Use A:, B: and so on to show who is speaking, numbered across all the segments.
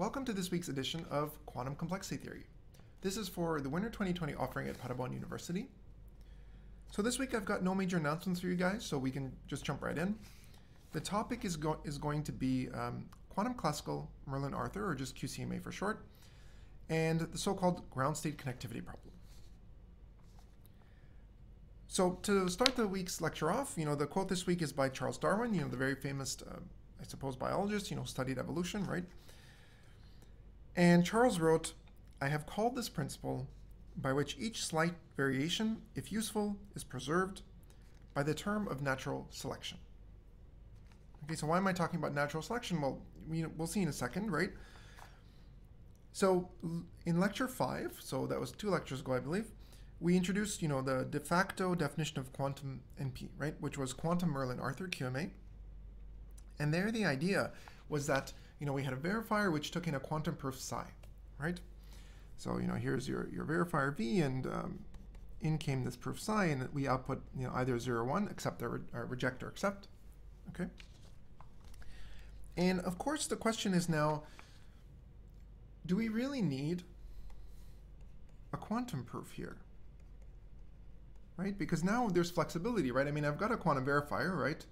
A: Welcome to this week's edition of Quantum Complexity Theory. This is for the Winter 2020 offering at Paderborn University. So this week I've got no major announcements for you guys, so we can just jump right in. The topic is, go is going to be um, quantum classical Merlin Arthur, or just QCMA for short, and the so-called ground state connectivity problem. So to start the week's lecture off, you know, the quote this week is by Charles Darwin, you know, the very famous, uh, I suppose, biologist, you know, studied evolution, right? And Charles wrote, I have called this principle by which each slight variation, if useful, is preserved by the term of natural selection. Okay, so why am I talking about natural selection? Well, we, we'll see in a second, right? So in lecture five, so that was two lectures ago, I believe, we introduced, you know, the de facto definition of quantum NP, right, which was quantum Merlin Arthur QMA. And there the idea was that, you know, we had a verifier which took in a quantum proof psi, right? So, you know, here's your, your verifier V and um, in came this proof psi and we output, you know, either 0 or 1, accept or, or reject or accept, okay? And of course the question is now, do we really need a quantum proof here? right? Because now there's flexibility, right? I mean, I've got a quantum verifier, right?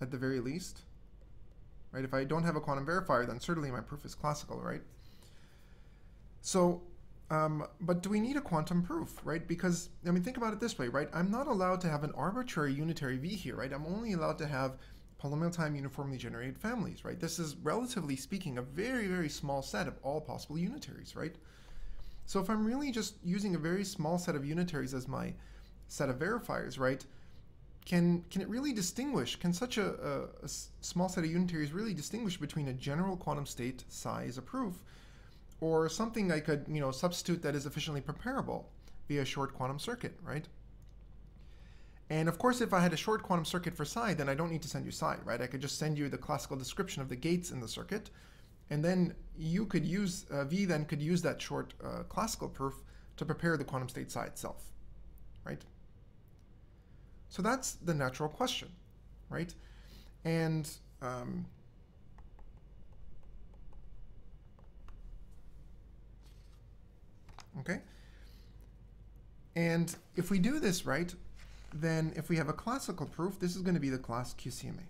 A: At the very least, right? If I don't have a quantum verifier, then certainly my proof is classical, right? So, um, but do we need a quantum proof, right? Because, I mean, think about it this way, right? I'm not allowed to have an arbitrary unitary V here, right? I'm only allowed to have polynomial time uniformly generated families, right? This is, relatively speaking, a very, very small set of all possible unitaries, right? So if I'm really just using a very small set of unitaries as my set of verifiers, right? Can can it really distinguish? Can such a, a, a small set of unitaries really distinguish between a general quantum state psi a proof, or something I could you know substitute that is efficiently preparable via a short quantum circuit, right? And of course, if I had a short quantum circuit for psi, then I don't need to send you psi, right? I could just send you the classical description of the gates in the circuit, and then you could use, uh, V then could use that short uh, classical proof to prepare the quantum state psi itself, right? So that's the natural question, right? And um, okay. And if we do this right, then if we have a classical proof, this is going to be the class QCMA.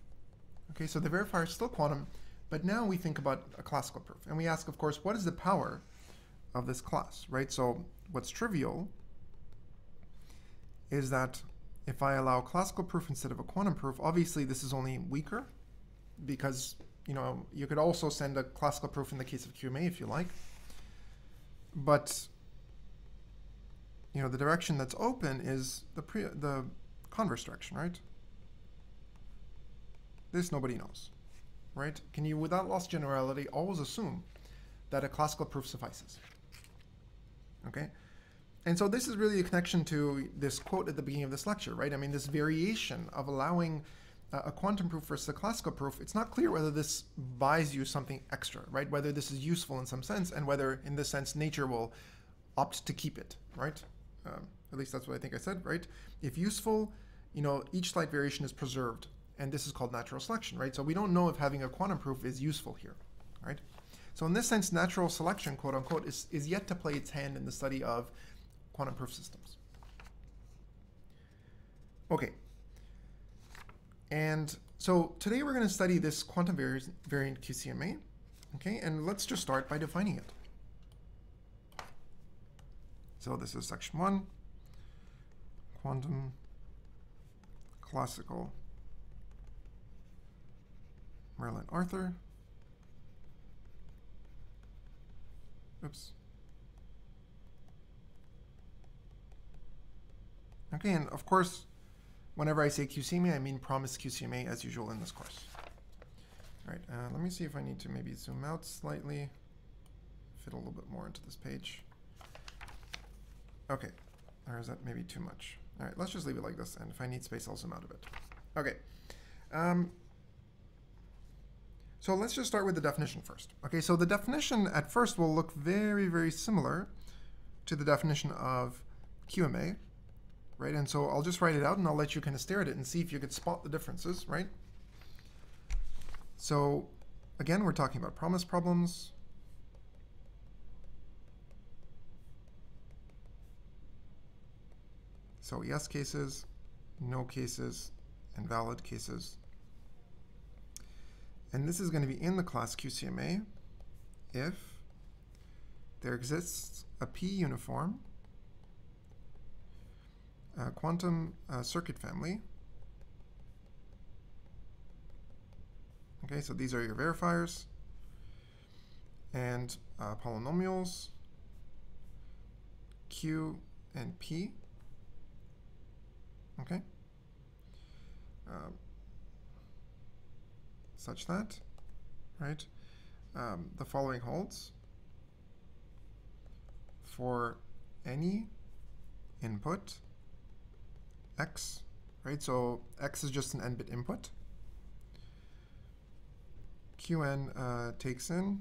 A: Okay, so the verifier is still quantum, but now we think about a classical proof. And we ask, of course, what is the power of this class, right? So what's trivial is that if I allow classical proof instead of a quantum proof, obviously this is only weaker because you know you could also send a classical proof in the case of QMA if you like. But you know the direction that's open is the pre the converse direction, right? This nobody knows, right? Can you, without loss generality, always assume that a classical proof suffices? Okay. And so this is really a connection to this quote at the beginning of this lecture, right? I mean, this variation of allowing uh, a quantum proof versus a classical proof, it's not clear whether this buys you something extra, right? Whether this is useful in some sense and whether in this sense nature will opt to keep it, right? Um, at least that's what I think I said, right? If useful, you know, each slight variation is preserved and this is called natural selection, right? So we don't know if having a quantum proof is useful here, right? So in this sense, natural selection, quote unquote, is, is yet to play its hand in the study of quantum proof systems. Okay. And so today we're going to study this quantum variant QCMA. Okay, and let's just start by defining it. So this is section one, quantum classical Merlin Arthur. Oops. Okay, and of course, whenever I say QCMA, I mean promise QCMA as usual in this course. All right, uh, let me see if I need to maybe zoom out slightly, fit a little bit more into this page. Okay, or is that maybe too much? All right, let's just leave it like this, and if I need space, I'll zoom out a bit. Okay, um, so let's just start with the definition first. Okay, so the definition at first will look very, very similar to the definition of QMA, right? And so I'll just write it out and I'll let you kind of stare at it and see if you could spot the differences, right? So again, we're talking about promise problems. So yes cases, no cases, and valid cases. And this is going to be in the class QCMA if there exists a P uniform uh, quantum uh, circuit family. Okay, so these are your verifiers. And uh, polynomials. Q and P. Okay, um, such that, right, um, the following holds. For any input x, right? So x is just an n-bit input. Qn uh, takes in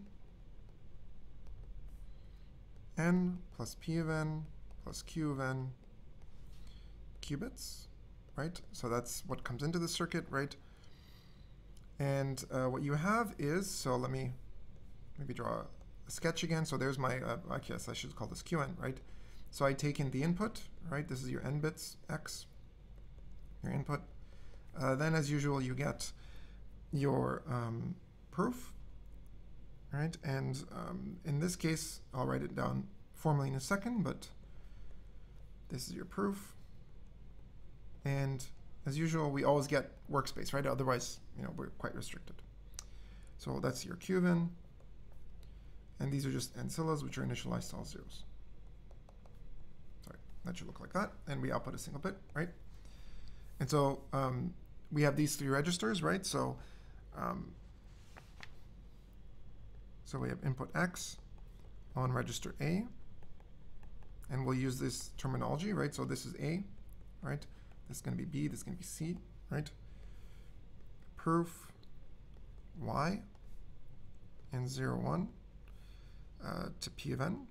A: n plus p of n plus q of n qubits, right? So that's what comes into the circuit, right? And uh, what you have is, so let me maybe draw a sketch again. So there's my, uh, I guess I should call this Qn, right? So I take in the input, right? This is your n bits, x, your input. Uh, then, as usual, you get your um, proof, right? And um, in this case, I'll write it down formally in a second, but this is your proof. And as usual, we always get workspace, right? Otherwise, you know, we're quite restricted. So that's your Qvin. And these are just ancillas, which are initialized to all zeros. Sorry, that should look like that. And we output a single bit, right? And so um, we have these three registers, right? So, um, so we have input X on register A, and we'll use this terminology, right? So this is A, right? This is going to be B, this is going to be C, right? Proof Y and 0, 1 uh, to P of N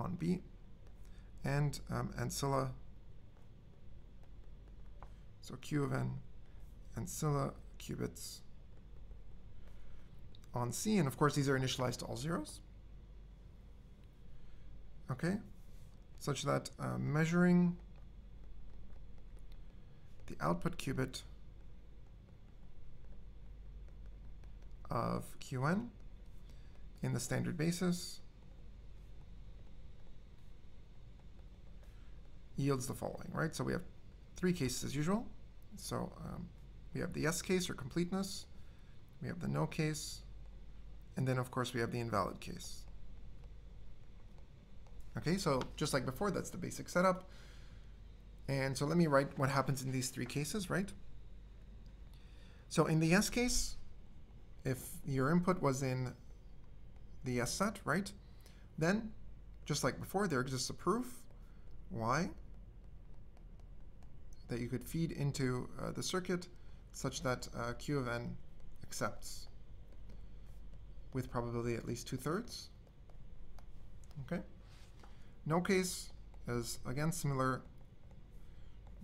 A: on B, and um, ancilla so Q of n ancilla qubits on C, and of course these are initialized to all zeros. Okay, such that uh, measuring the output qubit of Qn in the standard basis yields the following, right? So we have three cases as usual. So um, we have the yes case or completeness, we have the no case, and then of course we have the invalid case. Okay, so just like before, that's the basic setup. And so let me write what happens in these three cases, right? So in the yes case, if your input was in the yes set, right? Then, just like before, there exists a proof, y, that you could feed into uh, the circuit such that uh, Q of n accepts with probability at least two-thirds. Okay. No case is again similar.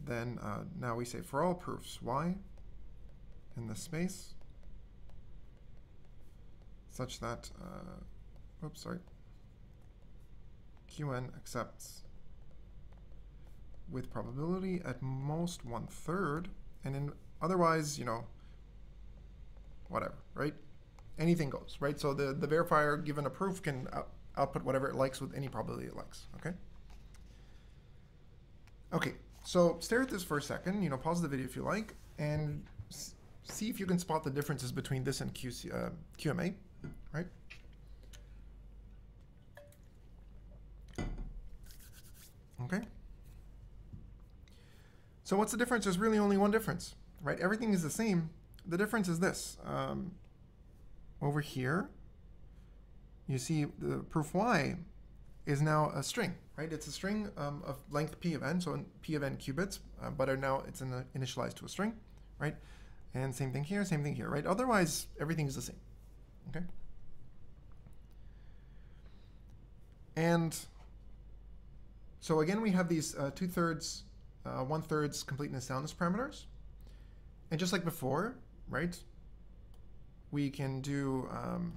A: Then uh, now we say for all proofs y in the space such that, uh, oops, sorry, Qn accepts with probability at most one third, and in otherwise, you know, whatever, right? Anything goes, right? So the, the verifier given a proof can out, output whatever it likes with any probability it likes, okay? Okay, so stare at this for a second, you know, pause the video if you like, and see if you can spot the differences between this and QC, uh, QMA, right? Okay. So what's the difference? There's really only one difference, right? Everything is the same. The difference is this. Um, over here, you see the proof y is now a string, right? It's a string um, of length p of n, so p of n qubits, uh, but are now it's in initialized to a string, right? And same thing here, same thing here, right? Otherwise, everything is the same, okay? And so again, we have these uh, two-thirds uh, one-thirds completeness soundness parameters. And just like before, right, we can do um,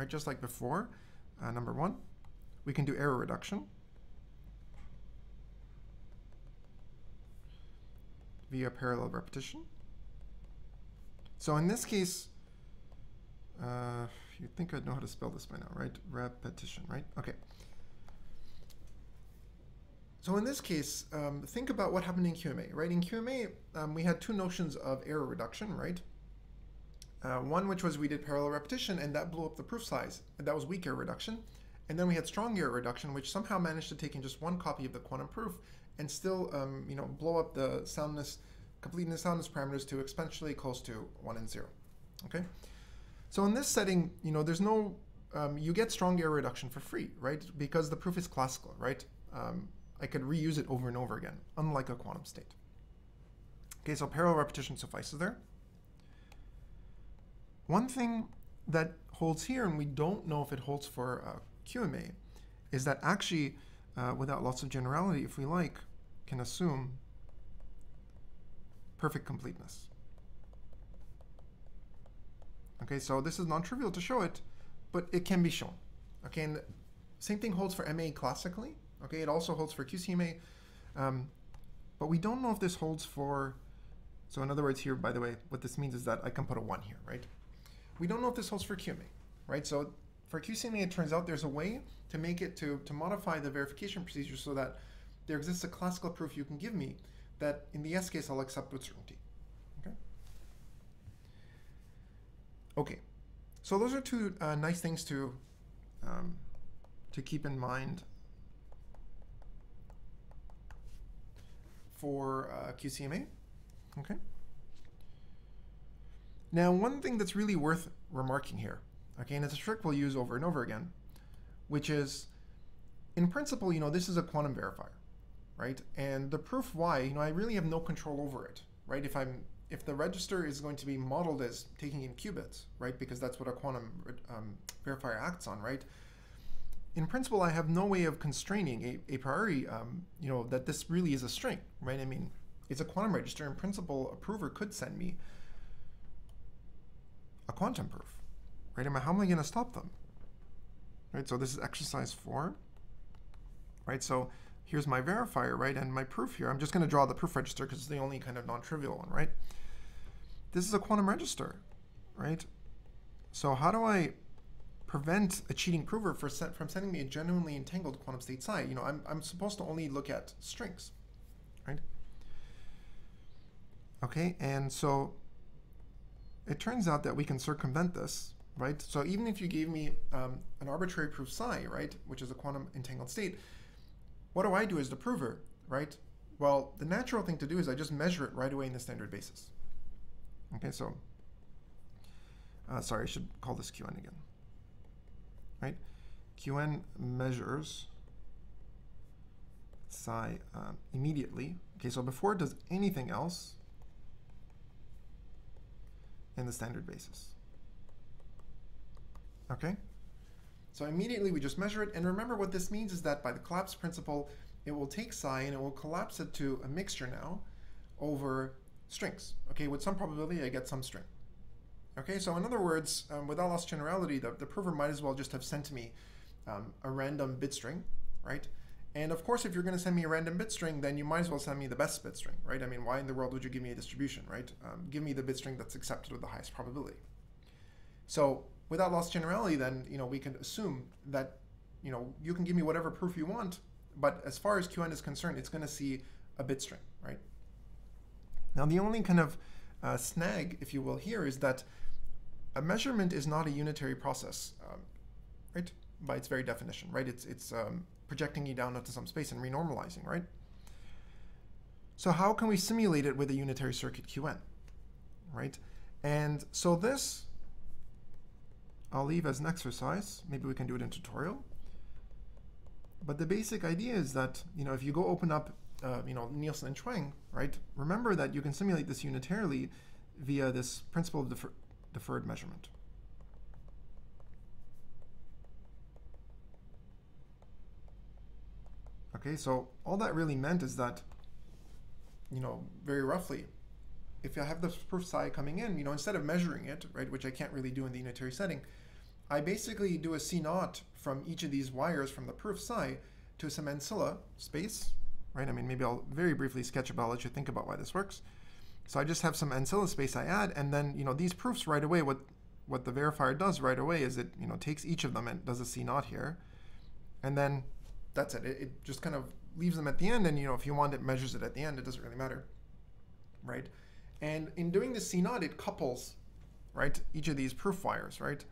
A: right? Just like before, uh, number one, we can do error reduction via parallel repetition. So in this case, uh, you'd think I'd know how to spell this by now, right? Repetition, right? Okay. So in this case, um, think about what happened in QMA, right? In QMA, um, we had two notions of error reduction, right? Uh, one which was we did parallel repetition and that blew up the proof size, and that was weak error reduction. And then we had strong error reduction, which somehow managed to take in just one copy of the quantum proof and still, um, you know, blow up the soundness, completeness soundness parameters to exponentially close to one and zero. Okay. So in this setting, you know, there's no, um, you get strong error reduction for free, right? Because the proof is classical, right? Um, I could reuse it over and over again, unlike a quantum state. Okay, so parallel repetition suffices there. One thing that holds here, and we don't know if it holds for uh, QMA, is that actually, uh, without lots of generality, if we like, can assume perfect completeness. Okay, so this is non-trivial to show it, but it can be shown. Okay, and the same thing holds for MA classically. Okay, it also holds for QCMA, um, but we don't know if this holds for, so in other words here, by the way, what this means is that I can put a one here, right? We don't know if this holds for QMA, right? So for QCMA, it turns out there's a way to make it to, to modify the verification procedure so that there exists a classical proof you can give me that in the S case I'll accept with certainty. Okay. Okay. So those are two uh, nice things to um, to keep in mind for uh, QCMA. Okay. Now, one thing that's really worth remarking here, okay, and it's a trick we'll use over and over again, which is, in principle, you know, this is a quantum verifier, right? And the proof Y, you know, I really have no control over it, right? If I'm if the register is going to be modeled as taking in qubits, right? Because that's what a quantum um, verifier acts on, right? in principle, I have no way of constraining a, a priori, um, you know, that this really is a string, right? I mean, it's a quantum register. In principle, a prover could send me a quantum proof, right? How am I going to stop them? Right, so this is exercise four, right? So here's my verifier, right? And my proof here, I'm just going to draw the proof register because it's the only kind of non-trivial one, right? This is a quantum register, right? So how do I prevent a cheating prover from sending me a genuinely entangled quantum state psi. You know, I'm, I'm supposed to only look at strings, right? Okay, and so it turns out that we can circumvent this, right? So even if you gave me um, an arbitrary proof psi, right, which is a quantum entangled state, what do I do as the prover, right? Well, the natural thing to do is I just measure it right away in the standard basis. Okay, so, uh, sorry, I should call this Qn again right? Qn measures psi um, immediately. Okay, so before it does anything else in the standard basis. Okay? So immediately we just measure it. And remember what this means is that by the collapse principle, it will take psi and it will collapse it to a mixture now over strings. Okay, with some probability I get some string. Okay, so in other words, um, without loss generality, the, the prover might as well just have sent me um, a random bit string, right? And of course, if you're going to send me a random bit string, then you might as well send me the best bit string, right? I mean, why in the world would you give me a distribution, right? Um, give me the bit string that's accepted with the highest probability. So without loss generality, then you know we can assume that you know you can give me whatever proof you want, but as far as Qn is concerned, it's going to see a bit string, right? Now the only kind of uh, snag, if you will, here is that a measurement is not a unitary process, um, right? By its very definition, right? It's it's um, projecting you down into some space and renormalizing, right? So how can we simulate it with a unitary circuit Qn, right? And so this, I'll leave as an exercise. Maybe we can do it in tutorial. But the basic idea is that, you know, if you go open up, uh, you know, Nielsen and Chuang, right? Remember that you can simulate this unitarily via this principle of defer deferred measurement. Okay, so all that really meant is that, you know, very roughly, if I have this proof psi coming in, you know, instead of measuring it, right, which I can't really do in the unitary setting, I basically do a CNOT from each of these wires from the proof psi to some ancilla space, right? I mean, maybe I'll very briefly sketch about, let you think about why this works. So I just have some ancilla space I add, and then, you know, these proofs right away, what, what the verifier does right away is it, you know, takes each of them and does a CNOT here, and then that's it. it. It just kind of leaves them at the end, and, you know, if you want, it measures it at the end. It doesn't really matter, right? And in doing the CNOT, it couples, right, each of these proof wires, right,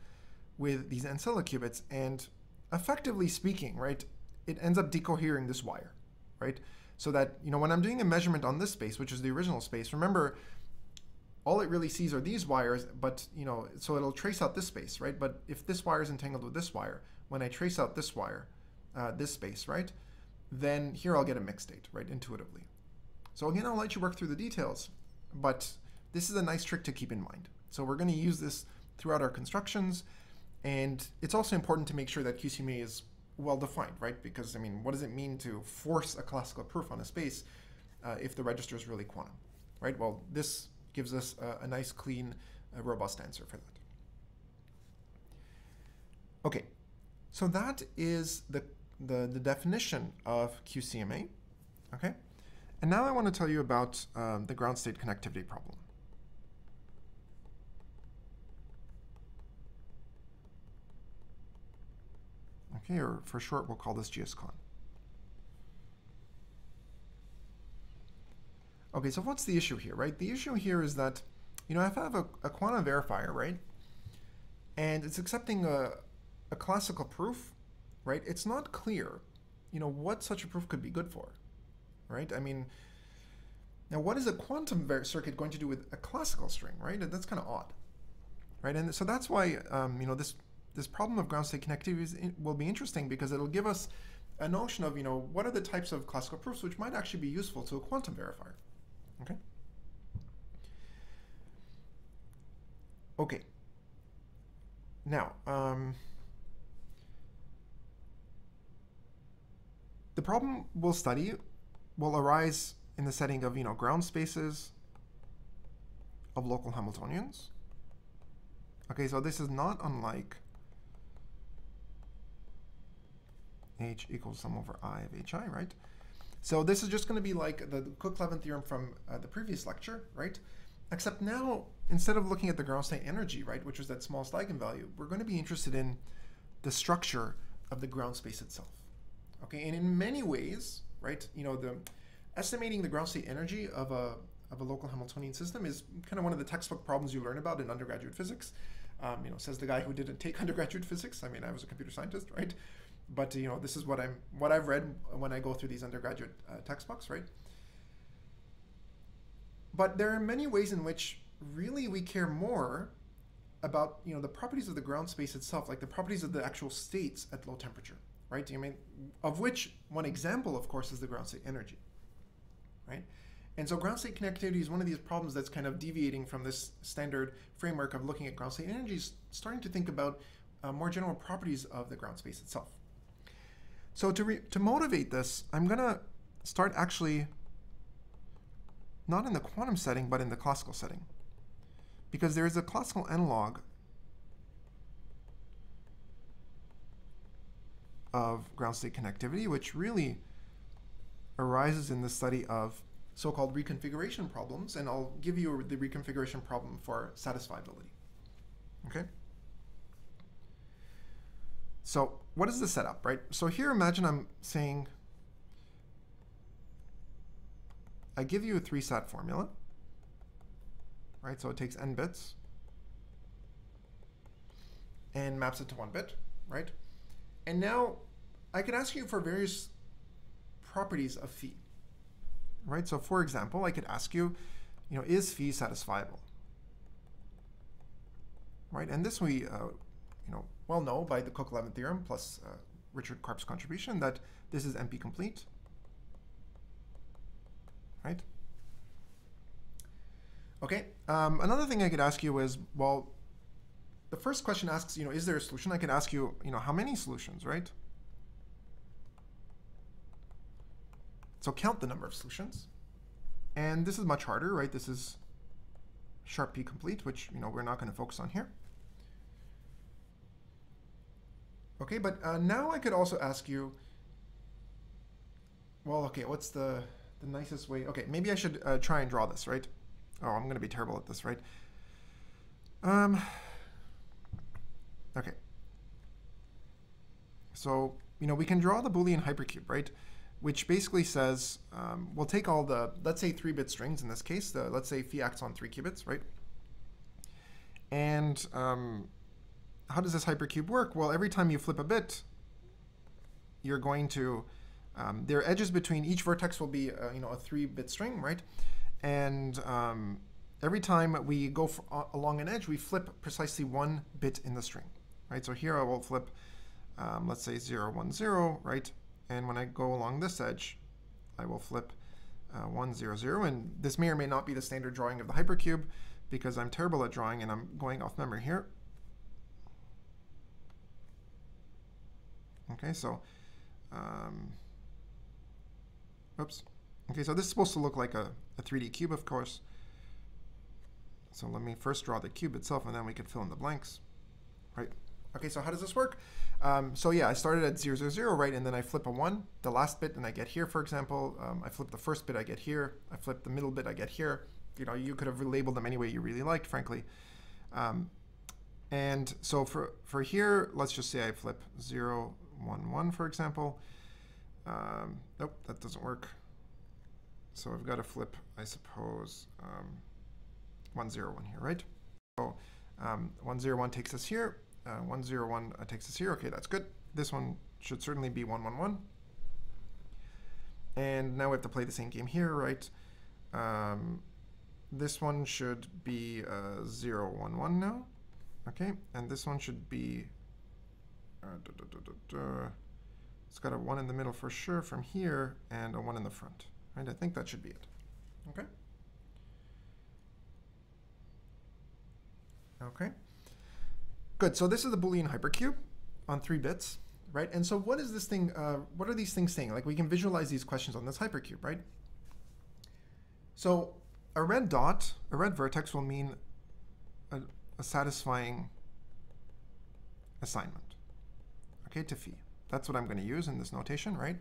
A: with these ancilla qubits, and effectively speaking, right, it ends up decohering this wire, right? So that, you know, when I'm doing a measurement on this space, which is the original space, remember, all it really sees are these wires, but, you know, so it'll trace out this space, right? But if this wire is entangled with this wire, when I trace out this wire, uh, this space, right, then here I'll get a mixed state, right, intuitively. So again, I'll let you work through the details, but this is a nice trick to keep in mind. So we're going to use this throughout our constructions, and it's also important to make sure that QCMA is well defined, right? Because, I mean, what does it mean to force a classical proof on a space uh, if the register is really quantum, right? Well, this gives us a, a nice, clean, uh, robust answer for that. Okay, so that is the, the, the definition of QCMA, okay? And now I want to tell you about um, the ground state connectivity problem. Okay, or for short, we'll call this GSCON. Okay, so what's the issue here, right? The issue here is that, you know, if I have a, a quantum verifier, right, and it's accepting a, a classical proof, right, it's not clear, you know, what such a proof could be good for, right? I mean, now what is a quantum circuit going to do with a classical string, right? That's kind of odd, right? And so that's why, um, you know, this this problem of ground state connectivity will be interesting because it'll give us a notion of, you know, what are the types of classical proofs which might actually be useful to a quantum verifier. Okay. Okay. Now, um, the problem we'll study will arise in the setting of, you know, ground spaces of local Hamiltonians. Okay, so this is not unlike h equals sum over i of hi, right? So this is just going to be like the Cook-Levin theorem from uh, the previous lecture, right? Except now, instead of looking at the ground state energy, right, which was that smallest eigenvalue, we're going to be interested in the structure of the ground space itself. Okay, and in many ways, right, you know, the estimating the ground state energy of a of a local Hamiltonian system is kind of one of the textbook problems you learn about in undergraduate physics. Um, you know, says the guy who didn't take undergraduate physics. I mean, I was a computer scientist, right? But you know this is what I'm what I've read when I go through these undergraduate uh, textbooks, right? But there are many ways in which really we care more about you know the properties of the ground space itself, like the properties of the actual states at low temperature, right? Do you mean, of which one example, of course, is the ground state energy, right? And so ground state connectivity is one of these problems that's kind of deviating from this standard framework of looking at ground state energies, starting to think about uh, more general properties of the ground space itself. So to, to motivate this, I'm going to start actually not in the quantum setting, but in the classical setting. Because there is a classical analog of ground state connectivity, which really arises in the study of so-called reconfiguration problems, and I'll give you the reconfiguration problem for satisfiability. Okay? So what is the setup, right? So here, imagine I'm saying, I give you a three sat formula, right? So it takes n bits and maps it to one bit, right? And now I could ask you for various properties of phi, right? So for example, I could ask you, you know, is phi satisfiable? Right, and this we, uh, you know, well know by the Cook-Levin theorem plus uh, Richard Karp's contribution that this is NP complete, right? Okay, um, another thing I could ask you is, well, the first question asks, you know, is there a solution? I could ask you, you know, how many solutions, right? So count the number of solutions. And this is much harder, right? This is sharp p complete, which, you know, we're not going to focus on here. Okay, but uh, now I could also ask you, well, okay, what's the, the nicest way? Okay, maybe I should uh, try and draw this, right? Oh, I'm going to be terrible at this, right? Um, okay. So, you know, we can draw the Boolean hypercube, right? Which basically says, um, we'll take all the, let's say three bit strings in this case, the, let's say phi acts on three qubits, right? And um, how does this hypercube work? Well, every time you flip a bit, you're going to, um, there are edges between each vertex will be, uh, you know, a three-bit string, right? And um, every time we go for, uh, along an edge, we flip precisely one bit in the string, right? So here I will flip, um, let's say 0, 1, 0, right? And when I go along this edge, I will flip uh, 1, 0, 0. And this may or may not be the standard drawing of the hypercube because I'm terrible at drawing and I'm going off memory here. Okay, so, um, oops. Okay, so this is supposed to look like a, a 3D cube, of course. So let me first draw the cube itself, and then we can fill in the blanks, right? Okay, so how does this work? Um, so yeah, I started at 0, 0, 0, right? And then I flip a 1, the last bit, and I get here, for example. Um, I flip the first bit, I get here. I flip the middle bit, I get here. You know, you could have labeled them any way you really liked, frankly. Um, and so for, for here, let's just say I flip 0, 1, 1, for example. Um, nope, that doesn't work. So I've got to flip, I suppose, um, 1, 0, 1 here, right? So um, 1, 0, 1 takes us here. Uh, 1, 0, 1 uh, takes us here. Okay, that's good. This one should certainly be 1, 1, 1. And now we have to play the same game here, right? Um, this one should be uh, 0, 1, 1 now. Okay, and this one should be uh, duh, duh, it's got a 1 in the middle for sure from here and a 1 in the front. Right? I think that should be it. Okay. Okay. Good. So this is the Boolean hypercube on three bits, right? And so what is this thing, uh, what are these things saying? Like we can visualize these questions on this hypercube, right? So a red dot, a red vertex will mean a, a satisfying assignment okay, to phi. That's what I'm going to use in this notation, right?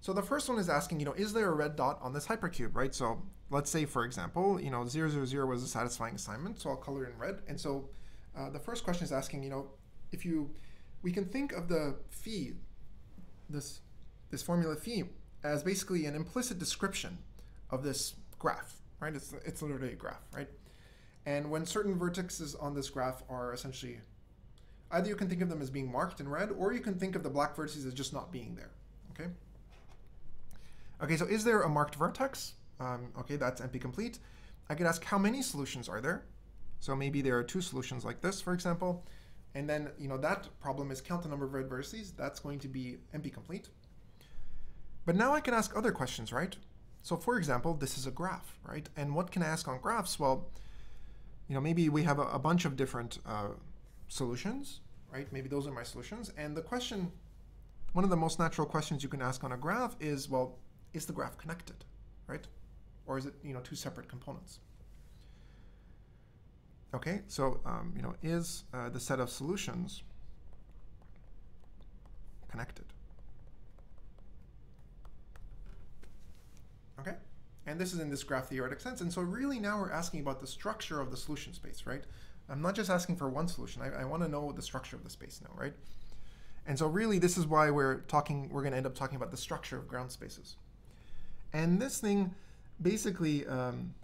A: So the first one is asking, you know, is there a red dot on this hypercube, right? So let's say, for example, you know, 0, 0, 0 was a satisfying assignment, so I'll color in red. And so uh, the first question is asking, you know, if you, we can think of the phi, this, this formula phi, as basically an implicit description of this graph, right? It's, it's literally a graph, right? And when certain vertices on this graph are essentially Either you can think of them as being marked in red, or you can think of the black vertices as just not being there. Okay. Okay, so is there a marked vertex? Um, okay, that's NP complete. I could ask how many solutions are there? So maybe there are two solutions like this, for example. And then, you know, that problem is count the number of red vertices. That's going to be NP complete. But now I can ask other questions, right? So for example, this is a graph, right? And what can I ask on graphs? Well, you know, maybe we have a, a bunch of different uh, solutions, right? Maybe those are my solutions. And the question, one of the most natural questions you can ask on a graph is, well, is the graph connected, right? Or is it, you know, two separate components? Okay, so, um, you know, is uh, the set of solutions connected? Okay, and this is in this graph theoretic sense. And so really now we're asking about the structure of the solution space, right? I'm not just asking for one solution. I, I want to know the structure of the space now, right? And so really this is why we're talking, we're going to end up talking about the structure of ground spaces. And this thing basically um,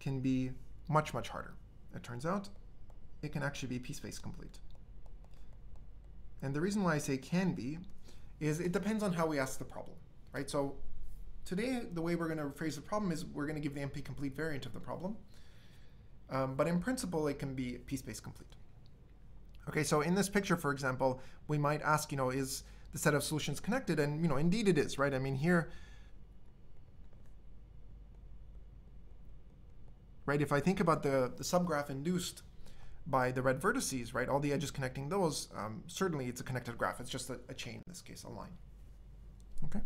A: can be much, much harder. It turns out it can actually be p-space complete. And the reason why I say can be is it depends on how we ask the problem, right? So today, the way we're going to phrase the problem is we're going to give the NP complete variant of the problem. Um, but in principle, it can be p-space complete. Okay, so in this picture, for example, we might ask, you know, is the set of solutions connected? And, you know, indeed it is, right? I mean, here, right, if I think about the, the subgraph induced by the red vertices, right, all the edges connecting those, um, certainly it's a connected graph. It's just a, a chain, in this case, a line. Okay?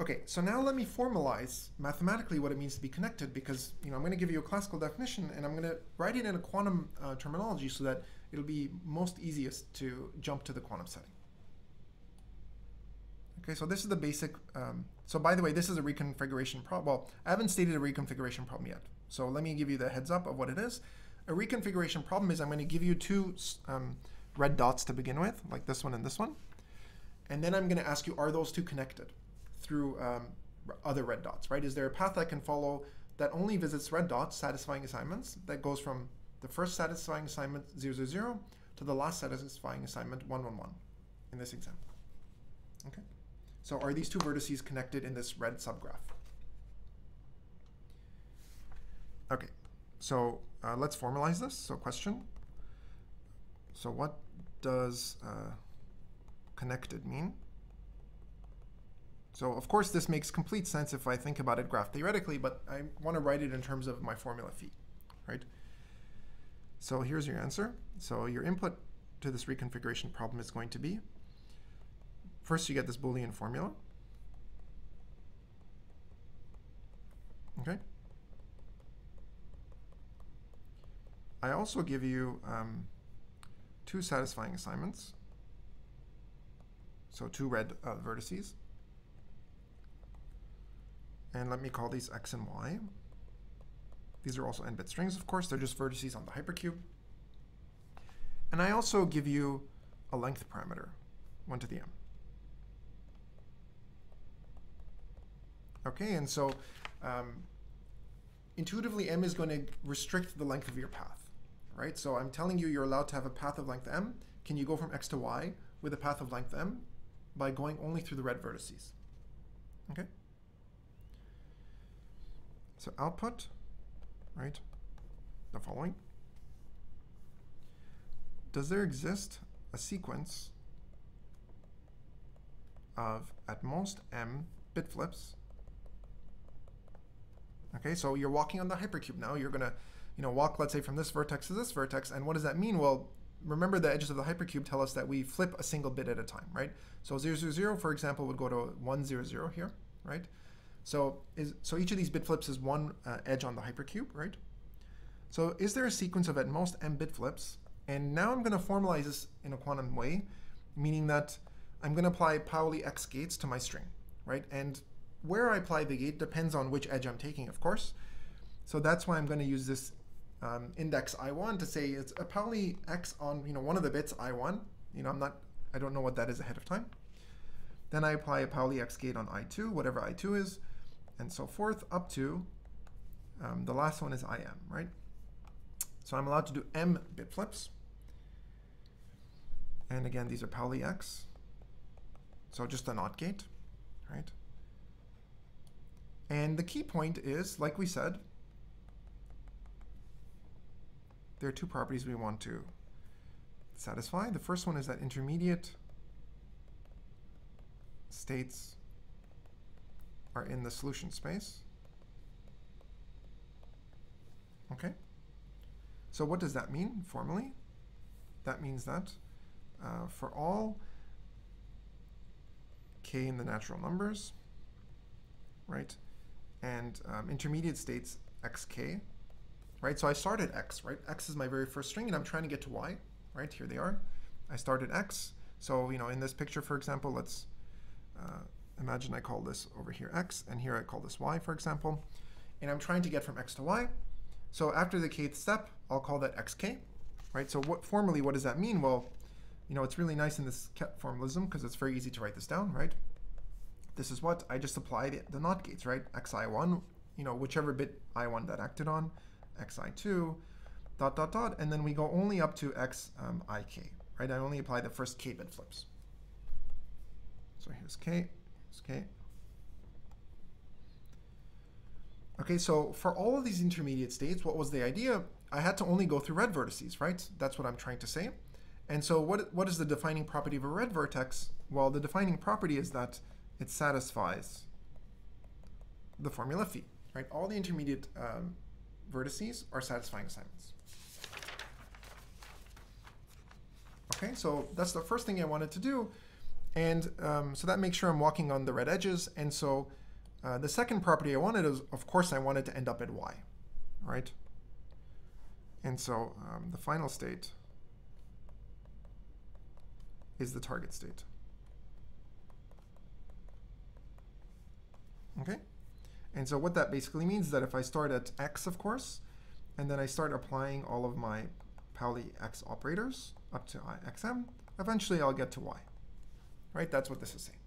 A: Okay, so now let me formalize mathematically what it means to be connected because you know I'm going to give you a classical definition and I'm going to write it in a quantum uh, terminology so that it'll be most easiest to jump to the quantum setting. Okay, so this is the basic. Um, so by the way, this is a reconfiguration problem. Well, I haven't stated a reconfiguration problem yet. So let me give you the heads up of what it is. A reconfiguration problem is I'm going to give you two um, red dots to begin with, like this one and this one. And then I'm going to ask you, are those two connected through um, other red dots, right? Is there a path I can follow that only visits red dots, satisfying assignments, that goes from the first satisfying assignment 000 to the last satisfying assignment 111 in this example? Okay. So are these two vertices connected in this red subgraph? Okay, so uh, let's formalize this. So question. So what does uh, connected mean? So of course this makes complete sense if I think about it graph theoretically, but I want to write it in terms of my formula phi, right? So here's your answer. So your input to this reconfiguration problem is going to be First, you get this Boolean formula. Okay. I also give you um, two satisfying assignments. So two red uh, vertices. And let me call these x and y. These are also n-bit strings, of course. They're just vertices on the hypercube. And I also give you a length parameter, 1 to the m. Okay, and so um, intuitively m is going to restrict the length of your path, right? So I'm telling you you're allowed to have a path of length m. Can you go from x to y with a path of length m? By going only through the red vertices. Okay? So output, right, the following. Does there exist a sequence of at most m bit flips Okay, so you're walking on the hypercube now. You're gonna, you know, walk, let's say, from this vertex to this vertex. And what does that mean? Well, remember the edges of the hypercube tell us that we flip a single bit at a time, right? So 0, 0, 0, for example, would go to 1, 0, 0 here, right? So is so each of these bit flips is one uh, edge on the hypercube, right? So is there a sequence of at most m bit flips? And now I'm going to formalize this in a quantum way, meaning that I'm going to apply Pauli X gates to my string, right? And where I apply the gate depends on which edge I'm taking, of course. So that's why I'm going to use this um, index I1 to say it's a Pauli X on you know one of the bits I1. You know, I'm not, I don't know what that is ahead of time. Then I apply a Pauli X gate on I2, whatever I2 is, and so forth, up to um, the last one is IM, right? So I'm allowed to do M bit flips. And again, these are Pauli X. So just a NOT gate, right? And the key point is, like we said, there are two properties we want to satisfy. The first one is that intermediate states are in the solution space. Okay? So what does that mean formally? That means that uh, for all k in the natural numbers, right, and um, intermediate states xk, right? So I start at x, right? x is my very first string, and I'm trying to get to y, right? Here they are. I start at x. So, you know, in this picture, for example, let's uh, imagine I call this over here x, and here I call this y, for example. And I'm trying to get from x to y. So after the kth step, I'll call that xk, right? So what formally, what does that mean? Well, you know, it's really nice in this formalism because it's very easy to write this down, right? this is what I just applied the, NOT gates, right? xi1, you know, whichever bit i1 that acted on, xi2, dot, dot, dot, and then we go only up to x um, right? I only apply the first k bit flips. So here's k, k. Okay, so for all of these intermediate states, what was the idea? I had to only go through red vertices, right? That's what I'm trying to say. And so what, what is the defining property of a red vertex? Well, the defining property is that it satisfies the formula phi, right? All the intermediate um, vertices are satisfying assignments. Okay, so that's the first thing I wanted to do. And um, so that makes sure I'm walking on the red edges. And so uh, the second property I wanted is, of course, I wanted to end up at y, right? And so um, the final state is the target state. Okay? And so what that basically means is that if I start at x, of course, and then I start applying all of my Pauli x operators up to xm, eventually I'll get to y. Right? That's what this is saying.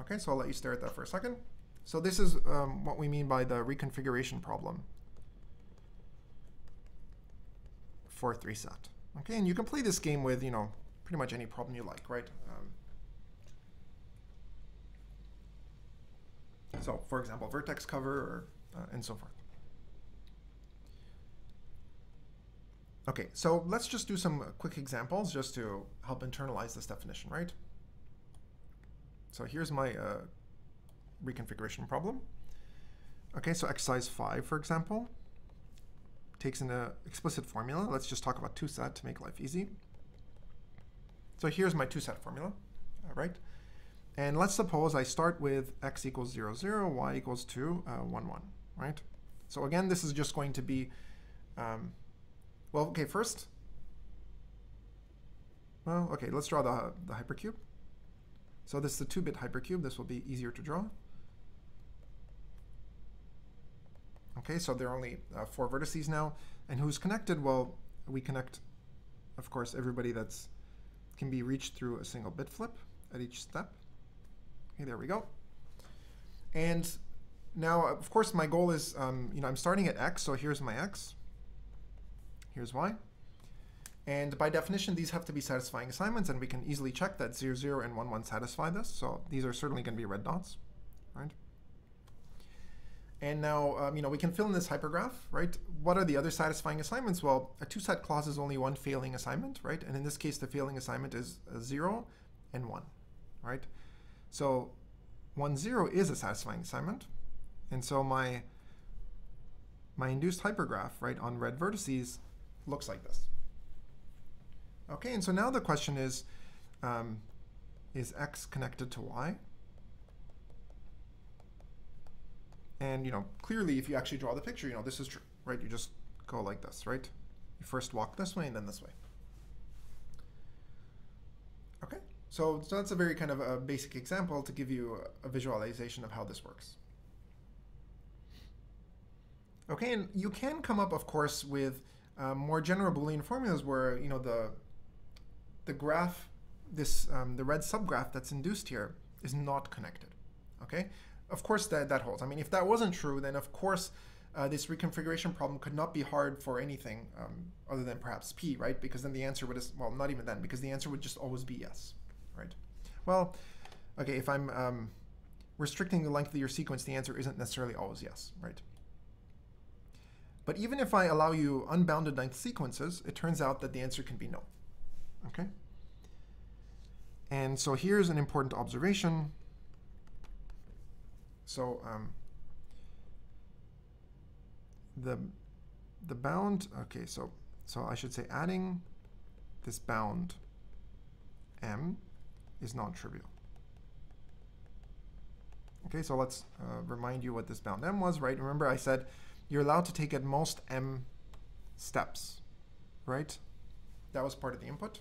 A: Okay, so I'll let you stare at that for a second. So this is um, what we mean by the reconfiguration problem for 3-SAT. Okay, and you can play this game with, you know, pretty much any problem you like, right? Um, so, for example, vertex cover or, uh, and so forth. Okay, so let's just do some quick examples just to help internalize this definition, right? So here's my uh, reconfiguration problem. Okay, so exercise 5, for example, takes an explicit formula. Let's just talk about 2-SAT to make life easy. So here's my 2-SAT formula, all right? And let's suppose I start with x equals 0, 0, y equals 2, uh, 1, 1, right? So again, this is just going to be, um, well, okay, first, well, okay, let's draw the, the hypercube. So this is a 2-bit hypercube. This will be easier to draw. Okay, so there are only uh, four vertices now. And who's connected? Well, we connect, of course, everybody that's can be reached through a single bit flip at each step. Okay, there we go. And now, of course, my goal is, um, you know, I'm starting at x, so here's my x. Here's why. And by definition, these have to be satisfying assignments, and we can easily check that 0, 0, and 1, 1 satisfy this. So these are certainly going to be red dots, right? And now, um, you know, we can fill in this hypergraph, right? What are the other satisfying assignments? Well, a two-SAT clause is only one failing assignment, right? And in this case, the failing assignment is 0 and 1, right? So 1, 0 is a satisfying assignment. And so my, my induced hypergraph, right, on red vertices looks like this. Okay, and so now the question is, um, is x connected to y? And you know, clearly, if you actually draw the picture, you know this is true, right? You just go like this, right? You first walk this way and then this way. Okay, so, so that's a very kind of a basic example to give you a visualization of how this works. Okay, and you can come up, of course, with uh, more general Boolean formulas where you know the the graph, this um, the red subgraph that's induced here is not connected. Okay, of course that, that holds. I mean, if that wasn't true, then of course uh, this reconfiguration problem could not be hard for anything um, other than perhaps p, right? Because then the answer would, is, well, not even then, because the answer would just always be yes, right? Well, okay, if I'm um, restricting the length of your sequence, the answer isn't necessarily always yes, right? But even if I allow you unbounded length sequences, it turns out that the answer can be no. Okay? And so here's an important observation. So um, the the bound, okay, so so I should say adding this bound m is non-trivial. Okay, so let's uh, remind you what this bound m was, right? Remember I said you're allowed to take at most m steps, right? That was part of the input.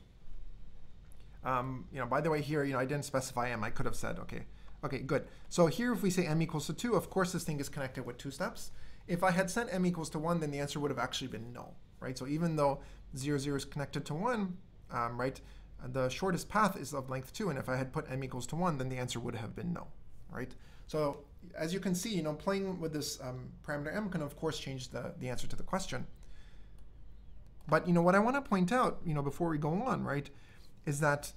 A: Um, you know, by the way, here, you know, I didn't specify m. I could have said, okay, okay, good. So here, if we say m equals to 2, of course, this thing is connected with two steps. If I had sent m equals to 1, then the answer would have actually been no, right? So even though 0, 0 is connected to 1, um, right, the shortest path is of length 2, and if I had put m equals to 1, then the answer would have been no, right? So as you can see, you know, playing with this um, parameter m can, of course, change the, the answer to the question. But, you know, what I want to point out, you know, before we go on, right, is that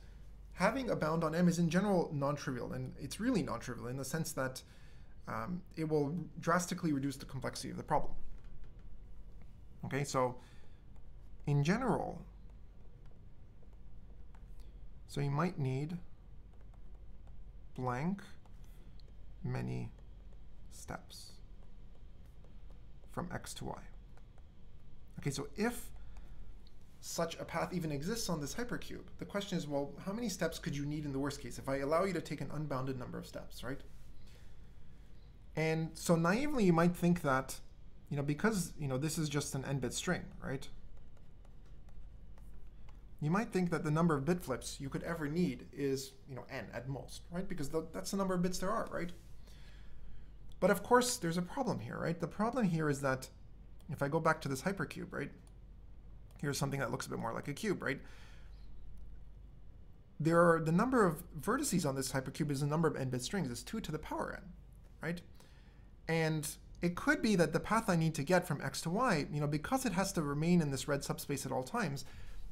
A: having a bound on m is in general non-trivial, and it's really non-trivial in the sense that um, it will drastically reduce the complexity of the problem. Okay, so in general, so you might need blank many steps from x to y. Okay, so if such a path even exists on this hypercube. The question is, well, how many steps could you need in the worst case if I allow you to take an unbounded number of steps, right? And so naively, you might think that, you know, because, you know, this is just an n-bit string, right? You might think that the number of bit flips you could ever need is, you know, n at most, right? Because the, that's the number of bits there are, right? But of course, there's a problem here, right? The problem here is that if I go back to this hypercube, right? Here's something that looks a bit more like a cube, right? There are the number of vertices on this hypercube is the number of n-bit strings. It's 2 to the power n, right? And it could be that the path I need to get from x to y, you know, because it has to remain in this red subspace at all times,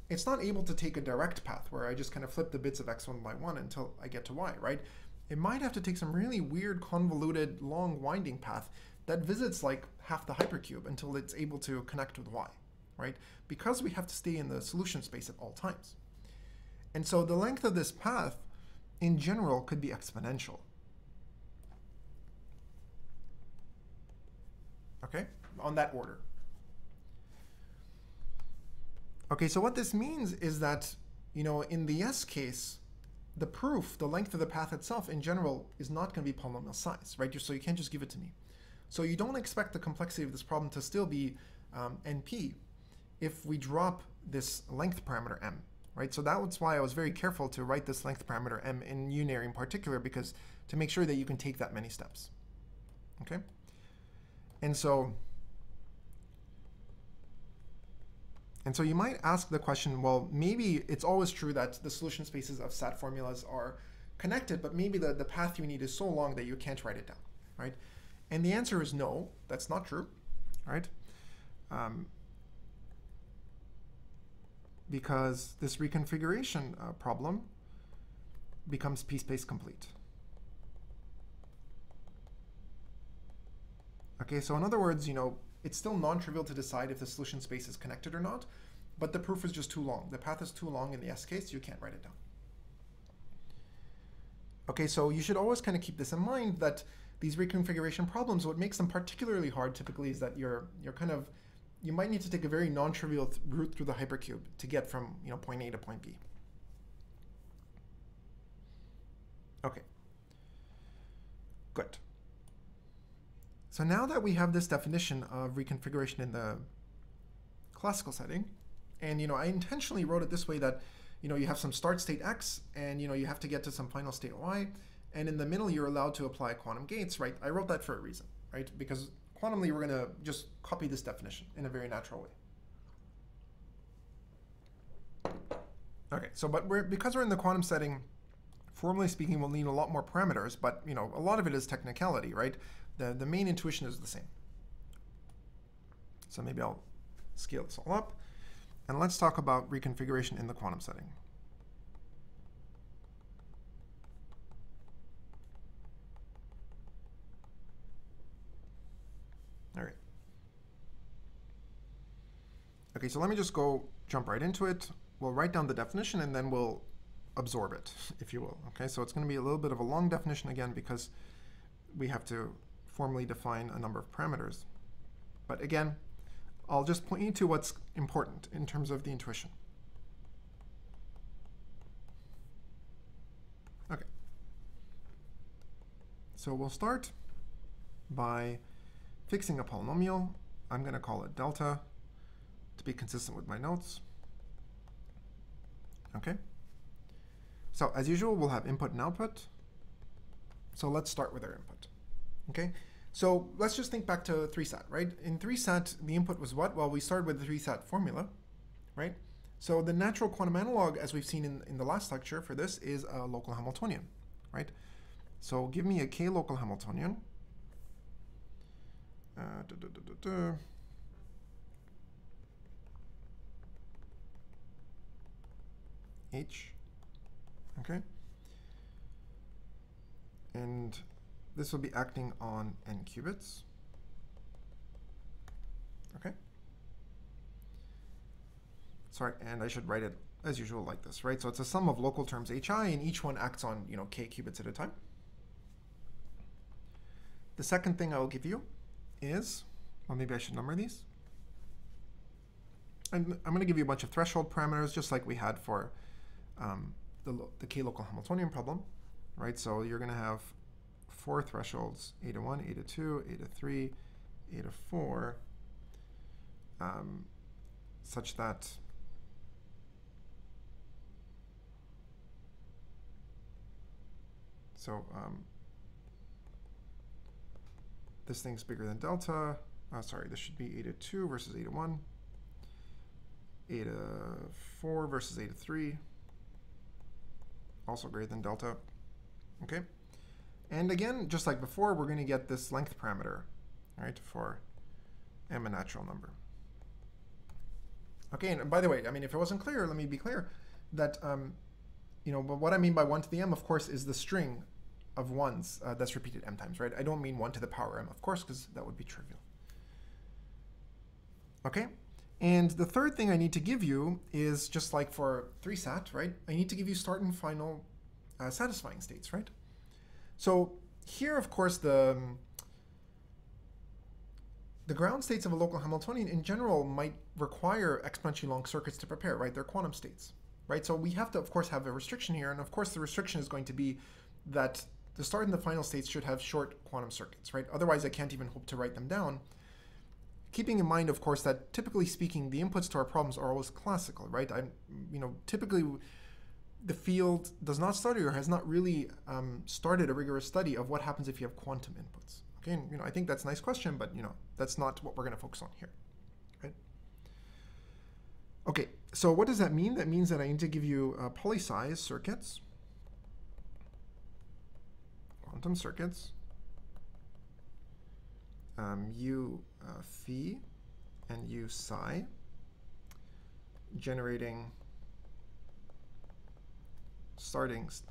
A: it's not able to take a direct path where I just kind of flip the bits of x1 by 1 until I get to y, right? It might have to take some really weird, convoluted, long winding path that visits like half the hypercube until it's able to connect with y, right? Because we have to stay in the solution space at all times. And so the length of this path in general could be exponential. Okay, on that order. Okay, so what this means is that, you know, in the yes case, the proof, the length of the path itself in general is not going to be polynomial size, right? So you can't just give it to me. So you don't expect the complexity of this problem to still be um, NP if we drop this length parameter m, right? So that was why I was very careful to write this length parameter m in unary in particular, because to make sure that you can take that many steps, okay? And so And so you might ask the question, well, maybe it's always true that the solution spaces of SAT formulas are connected, but maybe the, the path you need is so long that you can't write it down, right? And the answer is no, that's not true, right? Um, because this reconfiguration uh, problem becomes PSPACE complete. Okay, so in other words, you know, it's still non-trivial to decide if the solution space is connected or not, but the proof is just too long. The path is too long in the yes case, you can't write it down. Okay, so you should always kind of keep this in mind that these reconfiguration problems, what makes them particularly hard typically is that you're you're kind of you might need to take a very non-trivial th route through the hypercube to get from you know point A to point B. Okay. Good. So now that we have this definition of reconfiguration in the classical setting, and you know, I intentionally wrote it this way that you know you have some start state x, and you know you have to get to some final state y, and in the middle you're allowed to apply quantum gates, right? I wrote that for a reason, right? Because quantumly we're going to just copy this definition in a very natural way. Okay, so but we're because we're in the quantum setting, formally speaking, we'll need a lot more parameters, but you know a lot of it is technicality, right? The, the main intuition is the same. So maybe I'll scale this all up. And let's talk about reconfiguration in the quantum setting. All right. Okay, so let me just go jump right into it. We'll write down the definition and then we'll absorb it, if you will. Okay, so it's going to be a little bit of a long definition again because we have to formally define a number of parameters. But again, I'll just point you to what's important in terms of the intuition. Okay. So we'll start by fixing a polynomial. I'm going to call it delta to be consistent with my notes. Okay. So as usual, we'll have input and output. So let's start with our input. Okay, so let's just think back to 3SAT, right? In 3SAT, the input was what? Well, we started with the 3SAT formula, right? So the natural quantum analog, as we've seen in, in the last lecture for this, is a local Hamiltonian, right? So give me a k local Hamiltonian. Uh, da, da, da, H, okay? And this will be acting on n qubits. Okay. Sorry, and I should write it as usual like this, right? So it's a sum of local terms hi, and each one acts on you know k qubits at a time. The second thing I will give you is, well, maybe I should number these. I'm, I'm going to give you a bunch of threshold parameters, just like we had for um, the, the k-local Hamiltonian problem, right? So you're going to have four thresholds, eta 1, eta 2, eta 3, eta 4, um, such that so um, this thing's bigger than delta. Uh, sorry, this should be eta 2 versus eta 1. Eta 4 versus eta 3. Also greater than delta. Okay. And again, just like before, we're going to get this length parameter, right, for m a natural number. Okay, and by the way, I mean, if it wasn't clear, let me be clear that, um, you know, what I mean by 1 to the m, of course, is the string of ones uh, that's repeated m times, right? I don't mean 1 to the power m, of course, because that would be trivial. Okay, and the third thing I need to give you is just like for 3-sat, right? I need to give you start and final uh, satisfying states, right? So here, of course, the, um, the ground states of a local Hamiltonian in general might require exponentially long circuits to prepare, right? They're quantum states, right? So we have to, of course, have a restriction here. And of course, the restriction is going to be that the start and the final states should have short quantum circuits, right? Otherwise, I can't even hope to write them down. Keeping in mind, of course, that typically speaking, the inputs to our problems are always classical, right? I'm, you know, typically the field does not study or has not really um, started a rigorous study of what happens if you have quantum inputs. Okay, and you know, I think that's a nice question, but you know, that's not what we're going to focus on here, right? Okay, so what does that mean? That means that I need to give you uh, poly-size circuits, quantum circuits, um, U uh, phi and U psi, generating starting st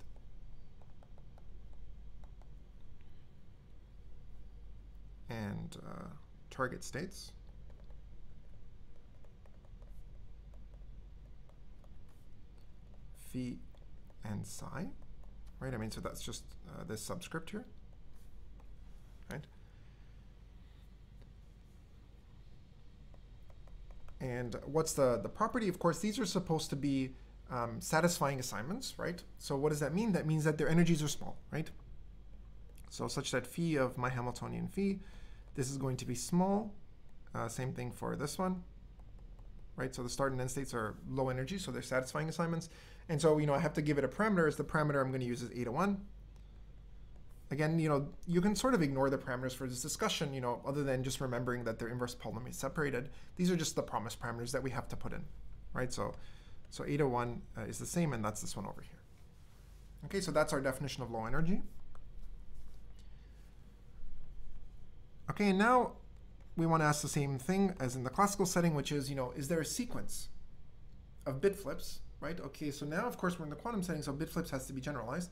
A: and uh, target states. Phi and psi, right? I mean, so that's just uh, this subscript here, right? And what's the, the property? Of course, these are supposed to be um, satisfying assignments, right? So what does that mean? That means that their energies are small, right? So such that phi of my Hamiltonian phi, this is going to be small. Uh, same thing for this one, right? So the start and end states are low energy, so they're satisfying assignments. And so, you know, I have to give it a parameter. As the parameter I'm going to use is eta 1. Again, you know, you can sort of ignore the parameters for this discussion, you know, other than just remembering that they're inverse polynomially separated. These are just the promise parameters that we have to put in, right? So so eta 1 uh, is the same, and that's this one over here. Okay, so that's our definition of low energy. Okay, and now we want to ask the same thing as in the classical setting, which is, you know, is there a sequence of bit flips, right? Okay, so now, of course, we're in the quantum setting, so bit flips has to be generalized.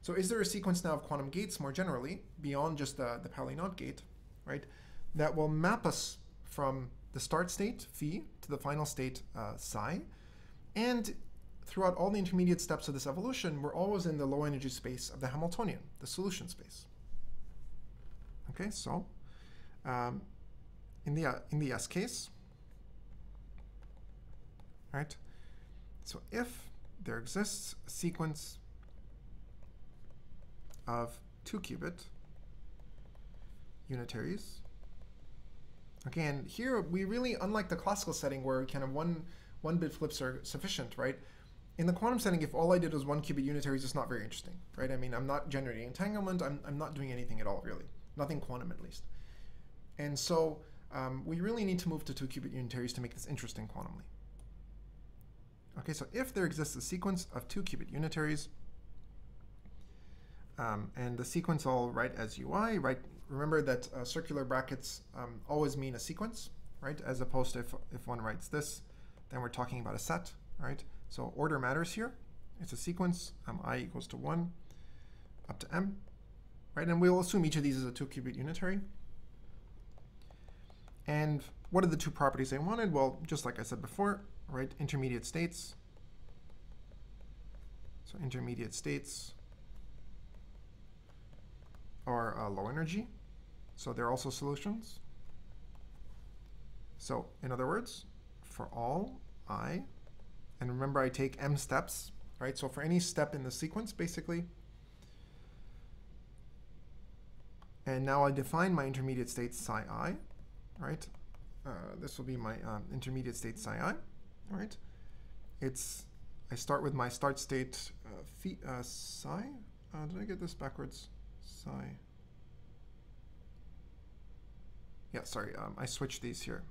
A: So is there a sequence now of quantum gates more generally, beyond just the, the Pauli NOT gate, right, that will map us from the start state, phi, to the final state, uh, psi, and throughout all the intermediate steps of this evolution, we're always in the low energy space of the Hamiltonian, the solution space. Okay, so um, in the uh, in the yes case, right? So if there exists a sequence of two qubit unitaries, again, here we really, unlike the classical setting where we kind of one one bit flips are sufficient, right? In the quantum setting, if all I did was one qubit unitaries, it's not very interesting, right? I mean, I'm not generating entanglement. I'm, I'm not doing anything at all, really. Nothing quantum, at least. And so um, we really need to move to two qubit unitaries to make this interesting quantumly. Okay, so if there exists a sequence of two qubit unitaries, um, and the sequence I'll write as UI, right? Remember that uh, circular brackets um, always mean a sequence, right? As opposed to if, if one writes this, then we're talking about a set, right? So order matters here. It's a sequence, um, i equals to 1 up to m, right? And we'll assume each of these is a 2-qubit unitary. And what are the two properties I wanted? Well, just like I said before, right? Intermediate states. So intermediate states are uh, low energy. So they're also solutions. So in other words, for all i, and remember I take m steps, right? So for any step in the sequence, basically, and now I define my intermediate state psi i, right? Uh, this will be my um, intermediate state psi i, right? It's, I start with my start state uh, phi, uh, psi. Uh, did I get this backwards? Psi. Yeah, sorry, um, I switched these here.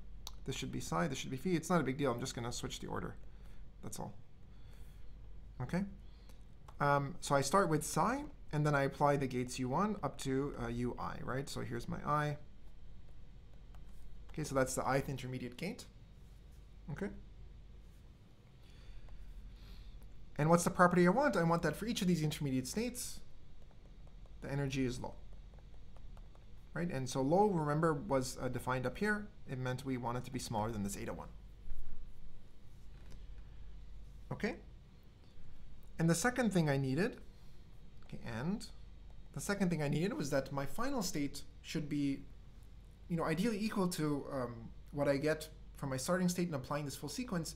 A: This should be psi, this should be phi. It's not a big deal. I'm just going to switch the order. That's all. Okay? Um, so I start with psi, and then I apply the gates u1 up to uh, ui, right? So here's my i. Okay, so that's the ith intermediate gate. Okay? And what's the property I want? I want that for each of these intermediate states, the energy is low. Right? And so low, remember, was uh, defined up here. It meant we wanted to be smaller than this eta 1. Okay? And the second thing I needed, okay, and the second thing I needed was that my final state should be, you know, ideally equal to um, what I get from my starting state and applying this full sequence.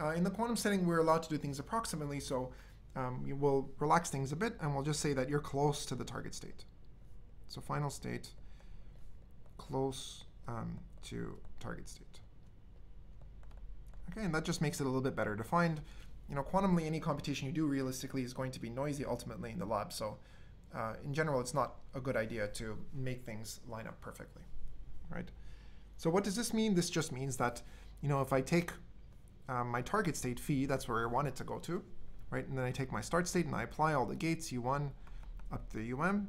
A: Uh, in the quantum setting, we're allowed to do things approximately, so um, we will relax things a bit, and we'll just say that you're close to the target state. So final state, close um, to target state. Okay, and that just makes it a little bit better defined you know, quantumly, any computation you do realistically is going to be noisy ultimately in the lab. So uh, in general, it's not a good idea to make things line up perfectly, right? So what does this mean? This just means that, you know, if I take um, my target state phi, that's where I want it to go to, right? And then I take my start state and I apply all the gates u1 up to um,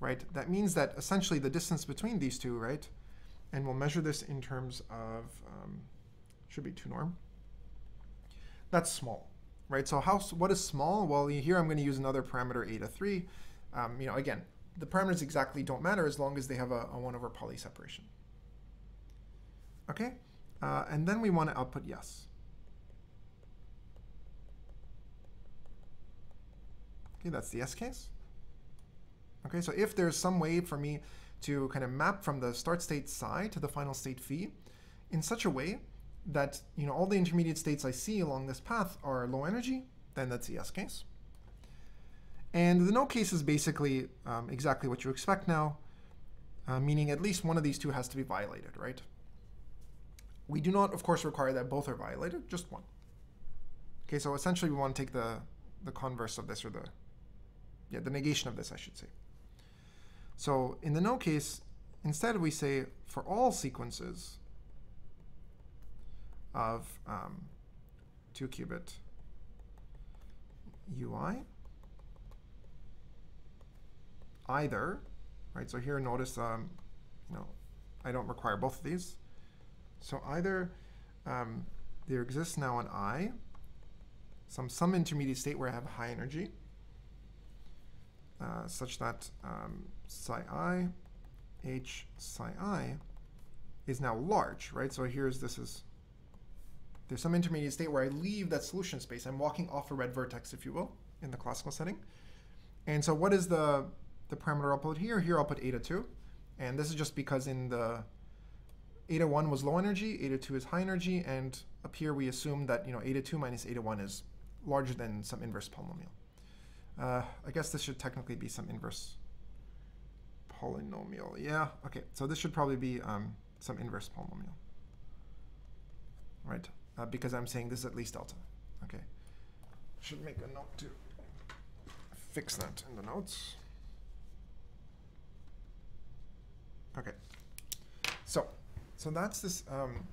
A: right? That means that essentially the distance between these two, right? And we'll measure this in terms of, um, should be 2 norm, that's small, right? So how what is small? Well, here I'm going to use another parameter eta 3. Um, you know, again, the parameters exactly don't matter as long as they have a, a 1 over poly separation. Okay, uh, and then we want to output yes. Okay, that's the yes case. Okay, so if there's some way for me to kind of map from the start state psi to the final state phi in such a way that you know all the intermediate states I see along this path are low energy, then that's the yes case. And the no case is basically um, exactly what you expect now, uh, meaning at least one of these two has to be violated, right? We do not, of course, require that both are violated, just one. Okay, so essentially we want to take the, the converse of this, or the, yeah, the negation of this, I should say. So in the no case, instead we say for all sequences, of um, 2 qubit UI. Either, right? So here notice, um, you know, I don't require both of these. So either um, there exists now an I, some, some intermediate state where I have high energy, uh, such that um, psi i, h psi i is now large, right? So here's, this is there's some intermediate state where I leave that solution space. I'm walking off a red vertex, if you will, in the classical setting. And so what is the, the parameter I'll put here? Here I'll put eta 2. And this is just because in the eta 1 was low energy, eta 2 is high energy, and up here we assume that you know eta 2 minus eta 1 is larger than some inverse polynomial. Uh, I guess this should technically be some inverse polynomial. Yeah, okay, so this should probably be um, some inverse polynomial. Right uh, because I'm saying this is at least delta. Okay. Should make a note to fix that in the notes. Okay. So, so that's this. Um,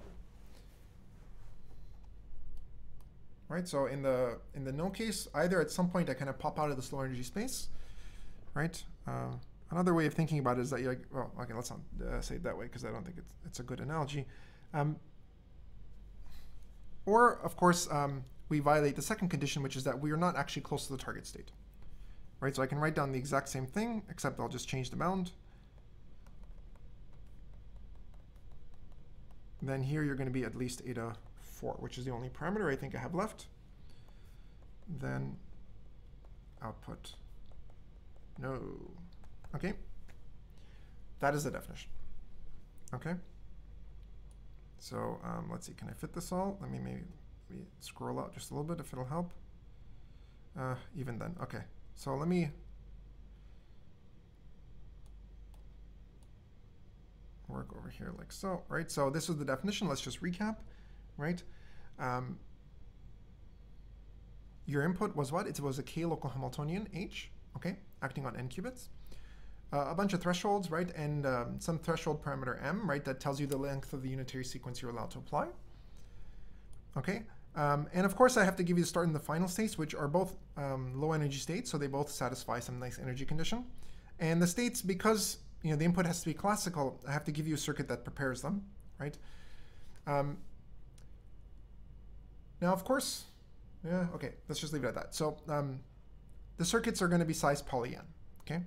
A: right. So in the in the no case, either at some point I kind of pop out of this low energy space, right? Uh, another way of thinking about it is that you're like, well, okay, let's not uh, say it that way because I don't think it's it's a good analogy. Um, or, of course, um, we violate the second condition, which is that we are not actually close to the target state. Right, so I can write down the exact same thing, except I'll just change the bound. Then here you're going to be at least eta 4, which is the only parameter I think I have left. Then output no. Okay. That is the definition. Okay. So um, let's see, can I fit this all? Let me maybe, scroll out just a little bit if it'll help. Uh, even then, okay. So let me work over here like so, right? So this is the definition. Let's just recap, right? Um, your input was what? It was a k local Hamiltonian H, okay, acting on n qubits. Uh, a bunch of thresholds, right, and um, some threshold parameter m, right, that tells you the length of the unitary sequence you're allowed to apply. Okay, um, and of course I have to give you the start and the final states, which are both um, low energy states, so they both satisfy some nice energy condition. And the states, because you know the input has to be classical, I have to give you a circuit that prepares them, right? Um, now, of course, yeah, okay, let's just leave it at that. So um, the circuits are going to be size poly n, okay?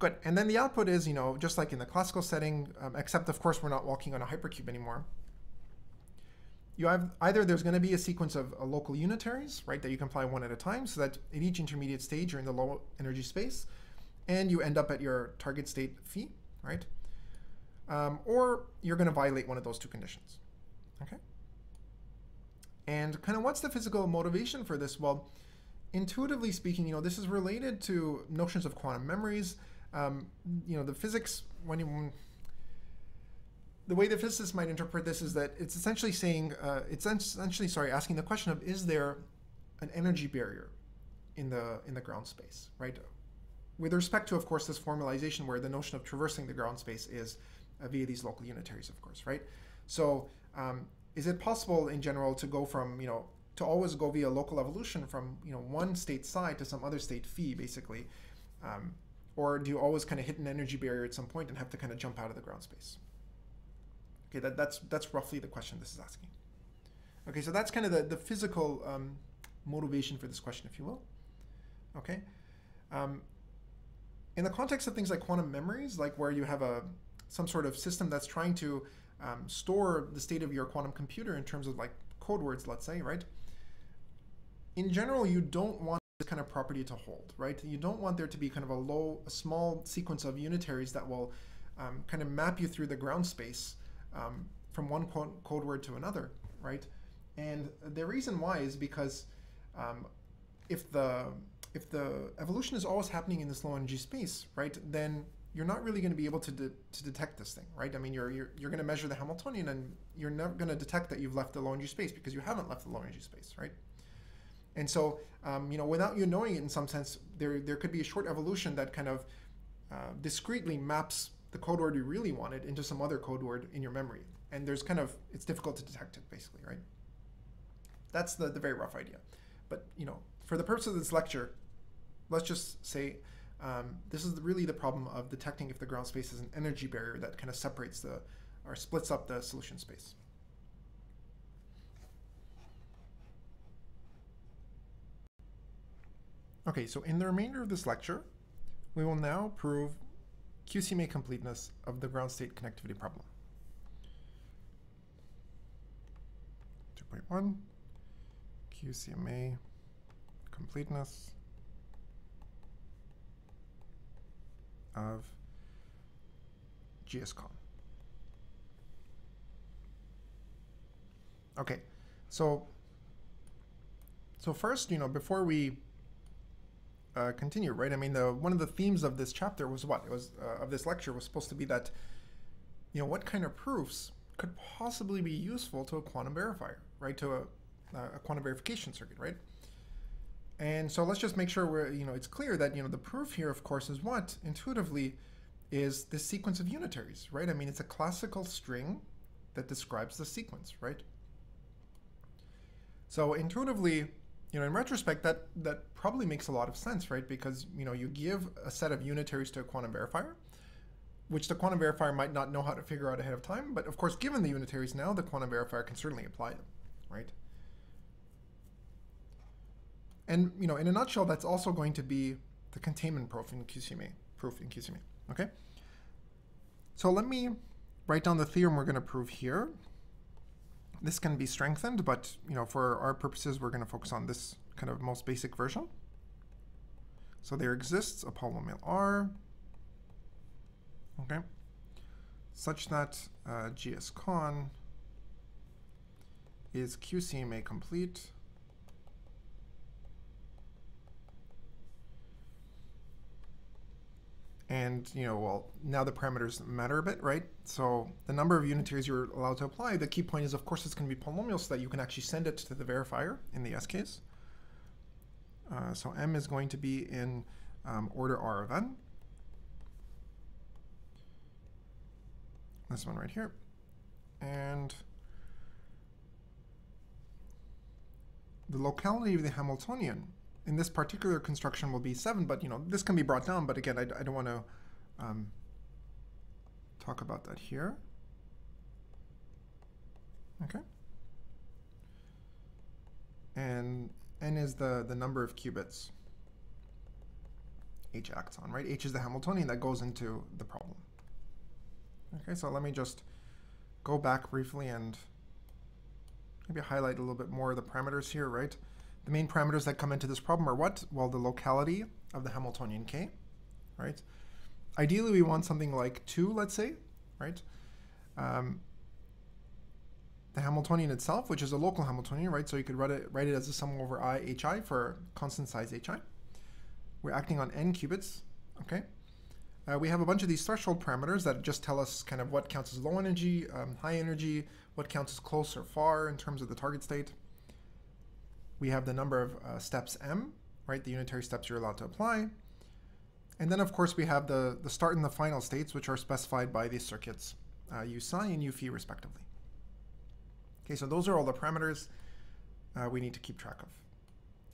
A: Good, and then the output is, you know, just like in the classical setting, um, except of course we're not walking on a hypercube anymore. You have either there's going to be a sequence of uh, local unitaries, right, that you can apply one at a time, so that at each intermediate stage you're in the low energy space, and you end up at your target state phi, right? Um, or you're going to violate one of those two conditions, okay? And kind of what's the physical motivation for this? Well, intuitively speaking, you know, this is related to notions of quantum memories. Um, you know, the physics, when you, the way the physicists might interpret this is that it's essentially saying, uh, it's essentially, sorry, asking the question of, is there an energy barrier in the, in the ground space, right? With respect to, of course, this formalization where the notion of traversing the ground space is uh, via these local unitaries, of course, right? So um, is it possible in general to go from, you know, to always go via local evolution from, you know, one state psi to some other state phi, basically? Um, or do you always kind of hit an energy barrier at some point and have to kind of jump out of the ground space? Okay, that, that's, that's roughly the question this is asking. Okay, so that's kind of the, the physical um, motivation for this question, if you will. Okay. Um, in the context of things like quantum memories, like where you have a some sort of system that's trying to um, store the state of your quantum computer in terms of like code words, let's say, right? In general, you don't want kind of property to hold, right? You don't want there to be kind of a low, a small sequence of unitaries that will um, kind of map you through the ground space um, from one code word to another, right? And the reason why is because um, if the if the evolution is always happening in this low energy space, right, then you're not really going to be able to, de to detect this thing, right? I mean, you're, you're, you're going to measure the Hamiltonian and you're never going to detect that you've left the low energy space because you haven't left the low energy space, right? And so, um, you know, without you knowing it in some sense, there, there could be a short evolution that kind of uh, discreetly maps the code word you really wanted into some other code word in your memory. And there's kind of, it's difficult to detect it basically, right? That's the, the very rough idea. But, you know, for the purpose of this lecture, let's just say um, this is really the problem of detecting if the ground space is an energy barrier that kind of separates the or splits up the solution space. Okay, so in the remainder of this lecture, we will now prove QCMA completeness of the ground state connectivity problem. 2.1, QCMA completeness of GSCON. Okay, so so first, you know, before we uh, continue, right? I mean, the one of the themes of this chapter was what? It was uh, of this lecture was supposed to be that, you know, what kind of proofs could possibly be useful to a quantum verifier, right? To a, a quantum verification circuit, right? And so let's just make sure we're, you know, it's clear that, you know, the proof here, of course, is what intuitively is this sequence of unitaries, right? I mean, it's a classical string that describes the sequence, right? So intuitively, you know, in retrospect, that, that probably makes a lot of sense, right? Because, you know, you give a set of unitaries to a quantum verifier, which the quantum verifier might not know how to figure out ahead of time. But of course, given the unitaries now, the quantum verifier can certainly apply them, right? And you know, in a nutshell, that's also going to be the containment proof in QCMA, proof in QCMA, okay? So let me write down the theorem we're going to prove here. This can be strengthened, but you know, for our purposes, we're going to focus on this kind of most basic version. So there exists a polynomial R. Okay. such that uh, gscon is QCMA complete. And, you know, well, now the parameters matter a bit, right? So the number of unitaries you're allowed to apply, the key point is, of course, it's going to be polynomial so that you can actually send it to the verifier in the yes case. Uh, so m is going to be in um, order r of n. This one right here. And the locality of the Hamiltonian in this particular construction will be 7, but you know this can be brought down, but again, I, I don't want to um, talk about that here. Okay. And n is the, the number of qubits h acts on, right? h is the Hamiltonian that goes into the problem. Okay, so let me just go back briefly and maybe highlight a little bit more of the parameters here, right? The main parameters that come into this problem are what? Well, the locality of the Hamiltonian k, right? Ideally, we want something like 2, let's say, right? Um, the Hamiltonian itself, which is a local Hamiltonian, right? So you could write it, write it as a sum over i hi for constant size hi. We're acting on n qubits, okay? Uh, we have a bunch of these threshold parameters that just tell us kind of what counts as low energy, um, high energy, what counts as close or far in terms of the target state. We have the number of uh, steps m, right, the unitary steps you're allowed to apply. And then, of course, we have the, the start and the final states, which are specified by these circuits, uh, u psi and u phi, respectively. Okay, so those are all the parameters uh, we need to keep track of.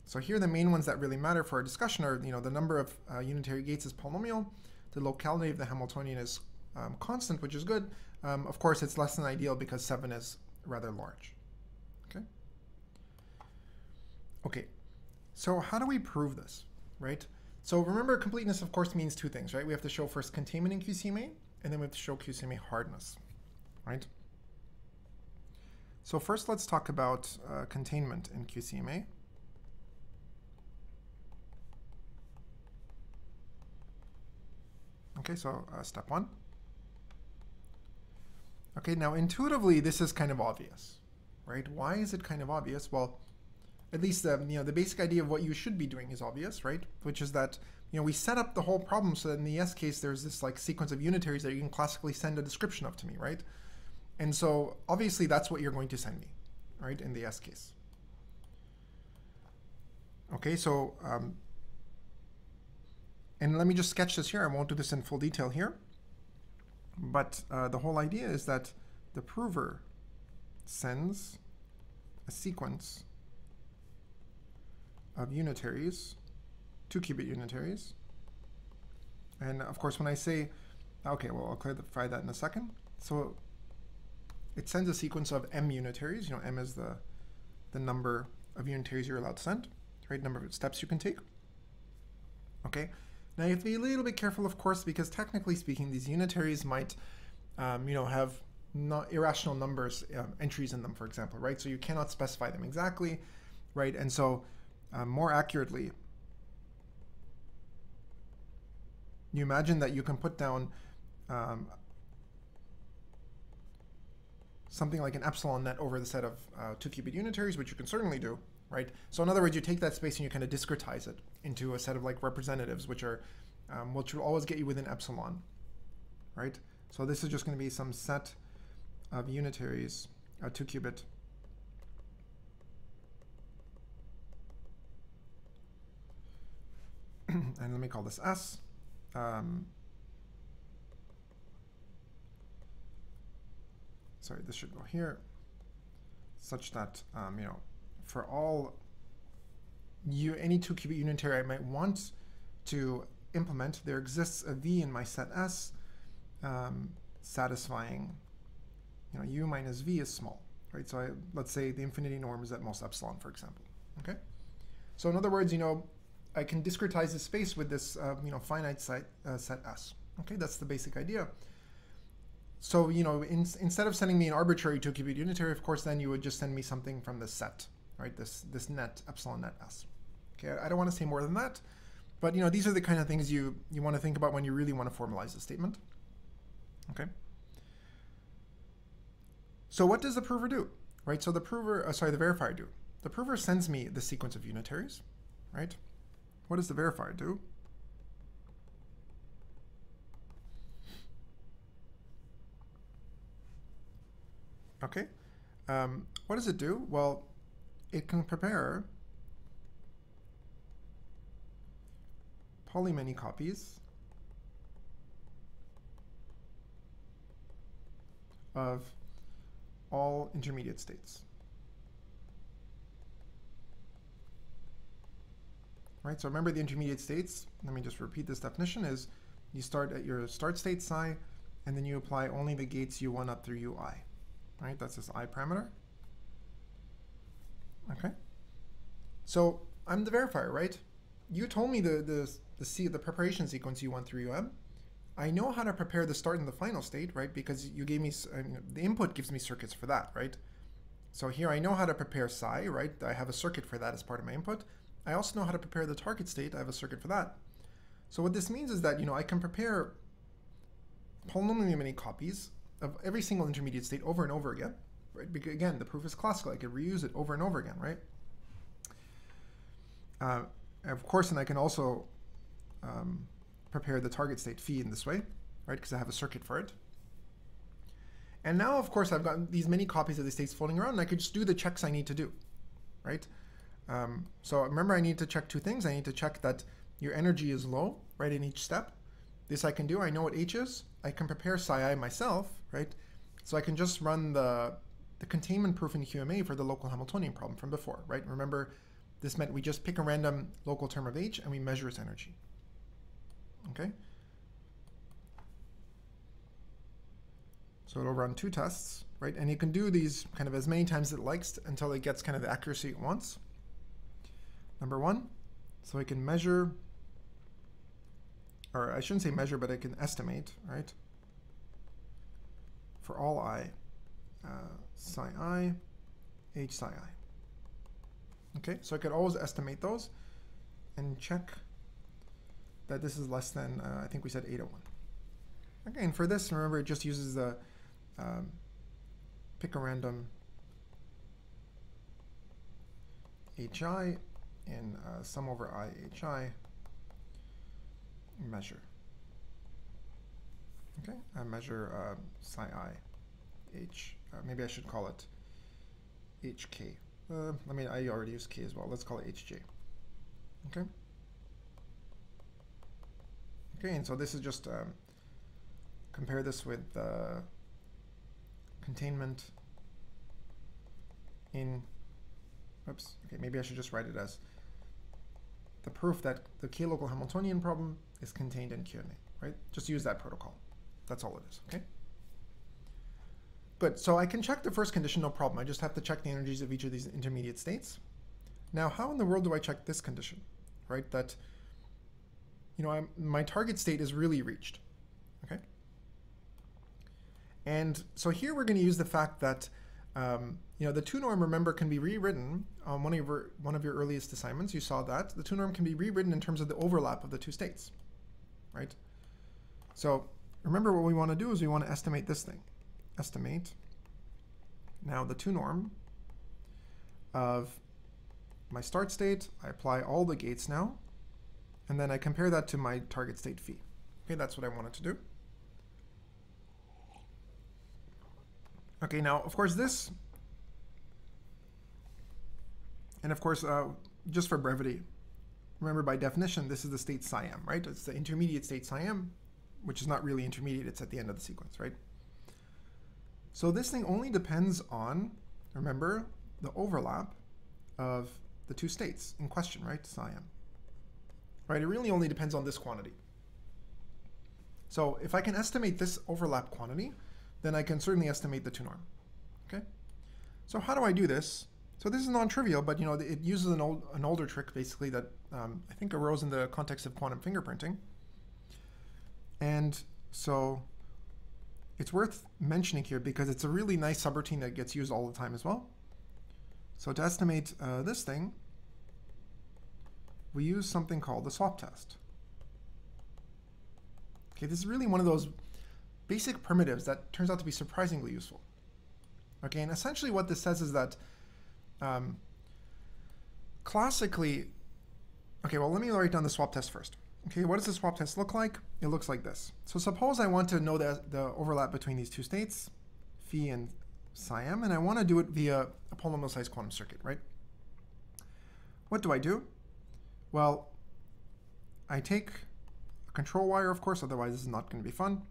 A: So here the main ones that really matter for our discussion are, you know, the number of uh, unitary gates is polynomial, the locality of the Hamiltonian is um, constant, which is good. Um, of course, it's less than ideal because 7 is rather large. Okay. Okay, so how do we prove this, right? So remember, completeness, of course, means two things, right? We have to show first containment in QCMA, and then we have to show QCMA hardness, right? So first, let's talk about uh, containment in QCMA. Okay, so uh, step one. Okay, now intuitively, this is kind of obvious, right? Why is it kind of obvious? Well, at least the, um, you know, the basic idea of what you should be doing is obvious, right? Which is that, you know, we set up the whole problem so that in the yes case, there's this like sequence of unitaries that you can classically send a description of to me, right? And so obviously that's what you're going to send me, right, in the yes case. Okay, so, um, and let me just sketch this here. I won't do this in full detail here. But uh, the whole idea is that the prover sends a sequence of unitaries, two qubit unitaries. And of course, when I say, okay, well, I'll clarify that in a second. So it sends a sequence of m unitaries. You know, m is the, the number of unitaries you're allowed to send, right? Number of steps you can take. Okay. Now you have to be a little bit careful, of course, because technically speaking, these unitaries might, um, you know, have not irrational numbers um, entries in them, for example, right? So you cannot specify them exactly, right? And so um, more accurately, you imagine that you can put down um, something like an epsilon net over the set of uh, two qubit unitaries, which you can certainly do, right? So in other words, you take that space and you kind of discretize it into a set of like representatives, which are, um, which will always get you within epsilon, right? So this is just going to be some set of unitaries, a two qubit. and let me call this S. Um, sorry, this should go here, such that, um, you know, for all you, any two qubit unitary I might want to implement, there exists a V in my set S um, satisfying, you know, U minus V is small, right? So I, let's say the infinity norm is at most epsilon, for example, okay? So in other words, you know, I can discretize the space with this, uh, you know, finite set, uh, set S. Okay, that's the basic idea. So, you know, in, instead of sending me an arbitrary two-qubit unitary, of course, then you would just send me something from the set, right? This, this net, epsilon net S. Okay, I don't want to say more than that, but, you know, these are the kind of things you, you want to think about when you really want to formalize a statement. Okay. So what does the prover do? Right, so the prover, uh, sorry, the verifier do. The prover sends me the sequence of unitaries, right? What does the verifier do? Okay, um, what does it do? Well, it can prepare poly many copies of all intermediate states. Right, so remember the intermediate states, let me just repeat this definition, is you start at your start state psi, and then you apply only the gates u1 up through ui. Right, that's this i parameter. Okay. So I'm the verifier, right? You told me the the the C the preparation sequence u1 through um. I know how to prepare the start and the final state, right? Because you gave me I mean, the input gives me circuits for that, right? So here I know how to prepare psi, right? I have a circuit for that as part of my input. I also know how to prepare the target state. I have a circuit for that. So what this means is that you know I can prepare polynomially many copies of every single intermediate state over and over again, right? Because again, the proof is classical. I can reuse it over and over again, right? Uh, of course, and I can also um, prepare the target state phi in this way, right? Because I have a circuit for it. And now, of course, I've got these many copies of the states floating around, and I could just do the checks I need to do, right? Um, so remember, I need to check two things. I need to check that your energy is low, right, in each step. This I can do. I know what H is. I can prepare psi i myself, right? So I can just run the, the containment proof in QMA for the local Hamiltonian problem from before, right? Remember, this meant we just pick a random local term of H and we measure its energy. Okay? So it'll run two tests, right? And you can do these kind of as many times as it likes until it gets kind of the accuracy it wants. Number one, so I can measure, or I shouldn't say measure, but I can estimate, right? For all i, uh, psi i, h psi i. Okay, so I could always estimate those and check that this is less than, uh, I think we said 801. Okay, and for this, remember, it just uses the um, pick a random hi in uh, sum over IHI measure. Okay, I measure uh, psi i h. Uh, maybe I should call it hk. Uh, I mean, I already use k as well. Let's call it hj. Okay. Okay, and so this is just um, compare this with uh, containment in, oops, okay, maybe I should just write it as the proof that the k-local Hamiltonian problem is contained in QMA, right? Just use that protocol. That's all it is, okay? Good, so I can check the first condition, no problem. I just have to check the energies of each of these intermediate states. Now, how in the world do I check this condition, right? That you know, I'm, my target state is really reached, okay? And so here we're going to use the fact that, um, you know, the two norm, remember, can be rewritten on one of, your, one of your earliest assignments. You saw that. The two norm can be rewritten in terms of the overlap of the two states, right? So remember what we want to do is we want to estimate this thing. Estimate. Now the two norm of my start state, I apply all the gates now, and then I compare that to my target state phi. Okay, that's what I wanted to do. Okay, now, of course, this, and of course, uh, just for brevity, remember by definition, this is the state psi m, right? It's the intermediate state psi m, which is not really intermediate, it's at the end of the sequence, right? So this thing only depends on, remember, the overlap of the two states in question, right? Psi m right? It really only depends on this quantity. So if I can estimate this overlap quantity, then I can certainly estimate the two norm. Okay. So how do I do this? So this is non-trivial, but you know it uses an old an older trick basically that um, I think arose in the context of quantum fingerprinting. And so it's worth mentioning here because it's a really nice subroutine that gets used all the time as well. So to estimate uh, this thing, we use something called the swap test. Okay, this is really one of those basic primitives that turns out to be surprisingly useful. Okay, and essentially what this says is that um, classically, okay, well, let me write down the swap test first. Okay, what does the swap test look like? It looks like this. So suppose I want to know the, the overlap between these two states, phi and psi m, and I want to do it via a polynomial sized quantum circuit, right? What do I do? Well, I take a control wire, of course, otherwise this is not going to be fun.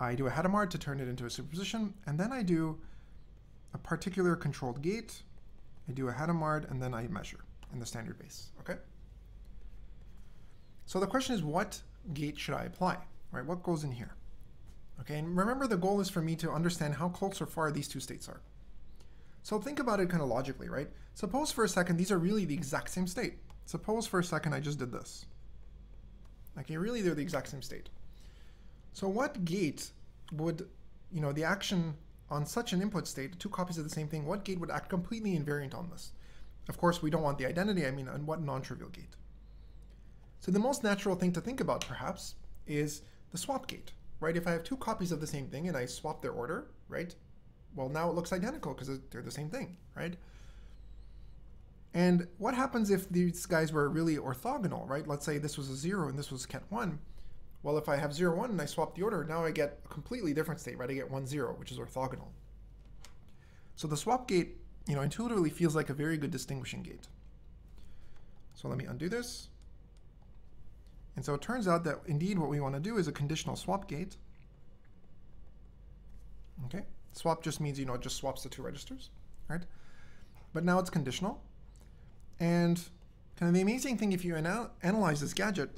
A: I do a Hadamard to turn it into a superposition, and then I do a particular controlled gate. I do a Hadamard, and then I measure in the standard base, okay? So the question is, what gate should I apply, right? What goes in here? Okay, and remember the goal is for me to understand how close or far these two states are. So think about it kind of logically, right? Suppose for a second these are really the exact same state. Suppose for a second I just did this. Okay, really they're the exact same state. So what gate would, you know, the action on such an input state, two copies of the same thing, what gate would act completely invariant on this? Of course, we don't want the identity, I mean, and what non-trivial gate? So the most natural thing to think about, perhaps, is the swap gate, right? If I have two copies of the same thing and I swap their order, right? Well, now it looks identical because they're the same thing, right? And what happens if these guys were really orthogonal, right? Let's say this was a 0 and this was ket 1. Well, if I have 0, 1 and I swap the order, now I get a completely different state, right? I get 1, 0, which is orthogonal. So the swap gate, you know, intuitively feels like a very good distinguishing gate. So let me undo this. And so it turns out that indeed what we want to do is a conditional swap gate. Okay, swap just means, you know, it just swaps the two registers, right? But now it's conditional. And kind of the amazing thing if you anal analyze this gadget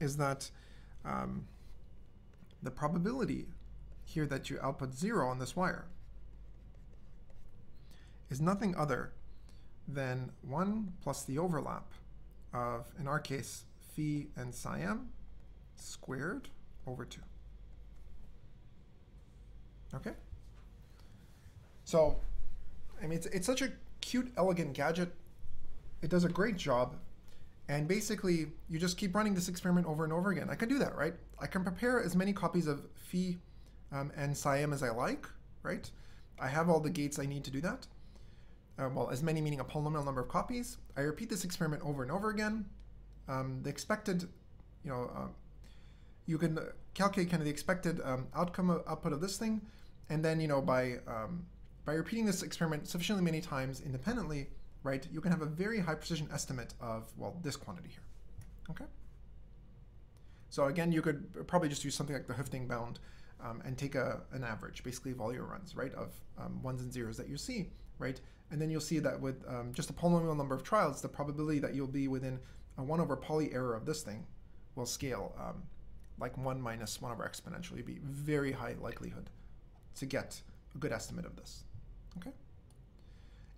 A: is that um, the probability here that you output zero on this wire is nothing other than 1 plus the overlap of, in our case, phi and psi m squared over 2. Okay? So, I mean, it's, it's such a cute, elegant gadget. It does a great job. And basically, you just keep running this experiment over and over again. I can do that, right? I can prepare as many copies of phi um, and m as I like, right? I have all the gates I need to do that. Uh, well, as many meaning a polynomial number of copies. I repeat this experiment over and over again um, the expected, you know, uh, you can calculate kind of the expected um, outcome of, output of this thing, and then you know by um, by repeating this experiment sufficiently many times independently, right, you can have a very high precision estimate of well this quantity here. Okay. So again, you could probably just use something like the Hoeffding bound um, and take a, an average, basically of all your runs, right, of um, ones and zeros that you see, right? And then you'll see that with um, just a polynomial number of trials, the probability that you'll be within a 1 over poly error of this thing will scale um, like 1 minus 1 over exponential. You'd be very high likelihood to get a good estimate of this. Okay?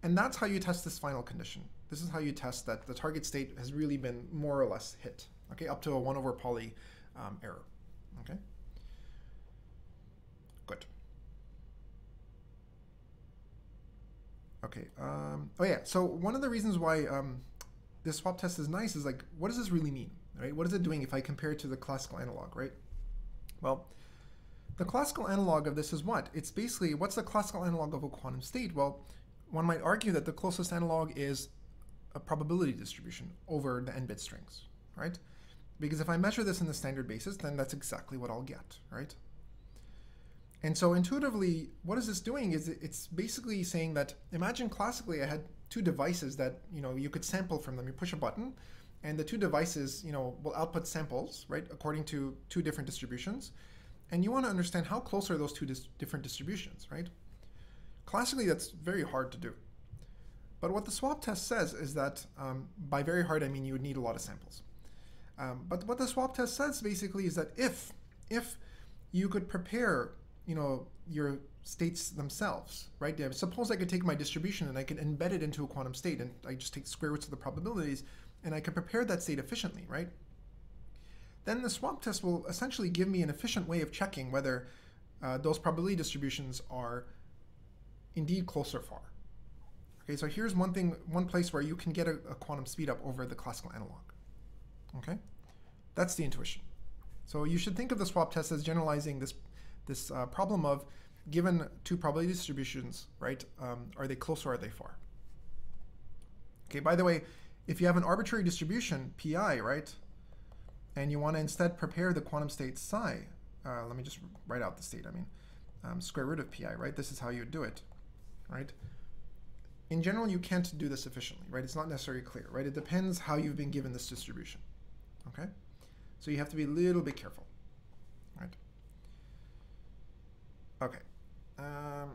A: And that's how you test this final condition. This is how you test that the target state has really been more or less hit, okay, up to a 1 over poly um, error. Okay? Good. Okay. Um, oh, yeah. So one of the reasons why um, this swap test is nice is like, what does this really mean, right? What is it doing if I compare it to the classical analog, right? Well, the classical analog of this is what? It's basically, what's the classical analog of a quantum state? Well, one might argue that the closest analog is a probability distribution over the n-bit strings, right? Because if I measure this in the standard basis, then that's exactly what I'll get, right? And so intuitively, what is this doing is it's basically saying that, imagine classically I had two devices that you know you could sample from them. You push a button, and the two devices you know will output samples right according to two different distributions, and you want to understand how close are those two dis different distributions, right? Classically, that's very hard to do. But what the swap test says is that um, by very hard I mean you would need a lot of samples. Um, but what the swap test says basically is that if if you could prepare you know your states themselves, right? Suppose I could take my distribution and I could embed it into a quantum state and I just take square roots of the probabilities and I could prepare that state efficiently, right? Then the swap test will essentially give me an efficient way of checking whether uh, those probability distributions are indeed close or far. Okay, so here's one thing, one place where you can get a, a quantum speedup over the classical analog. Okay, that's the intuition. So you should think of the swap test as generalizing this this uh, problem of given two probability distributions, right, um, are they close or are they far? Okay, by the way, if you have an arbitrary distribution, pi, right, and you want to instead prepare the quantum state psi, uh, let me just write out the state, I mean, um, square root of pi, right? This is how you would do it, right? In general, you can't do this efficiently, right? It's not necessarily clear, right? It depends how you've been given this distribution, okay? So you have to be a little bit careful, right? Okay. Um,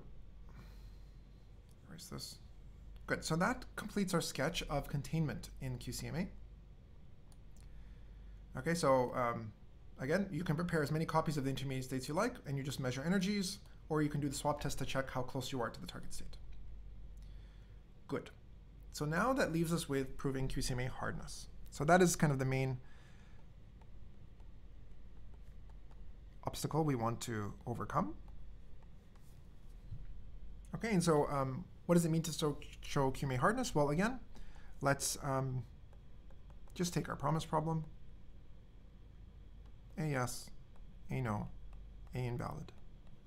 A: where's this? Good. So that completes our sketch of containment in QCMA. Okay, so um, again, you can prepare as many copies of the intermediate states you like, and you just measure energies, or you can do the swap test to check how close you are to the target state. Good. So now that leaves us with proving QCMA hardness. So that is kind of the main obstacle we want to overcome. Okay, and so um, what does it mean to show, show QMA hardness? Well, again, let's um, just take our promise problem. A yes, A no, A invalid.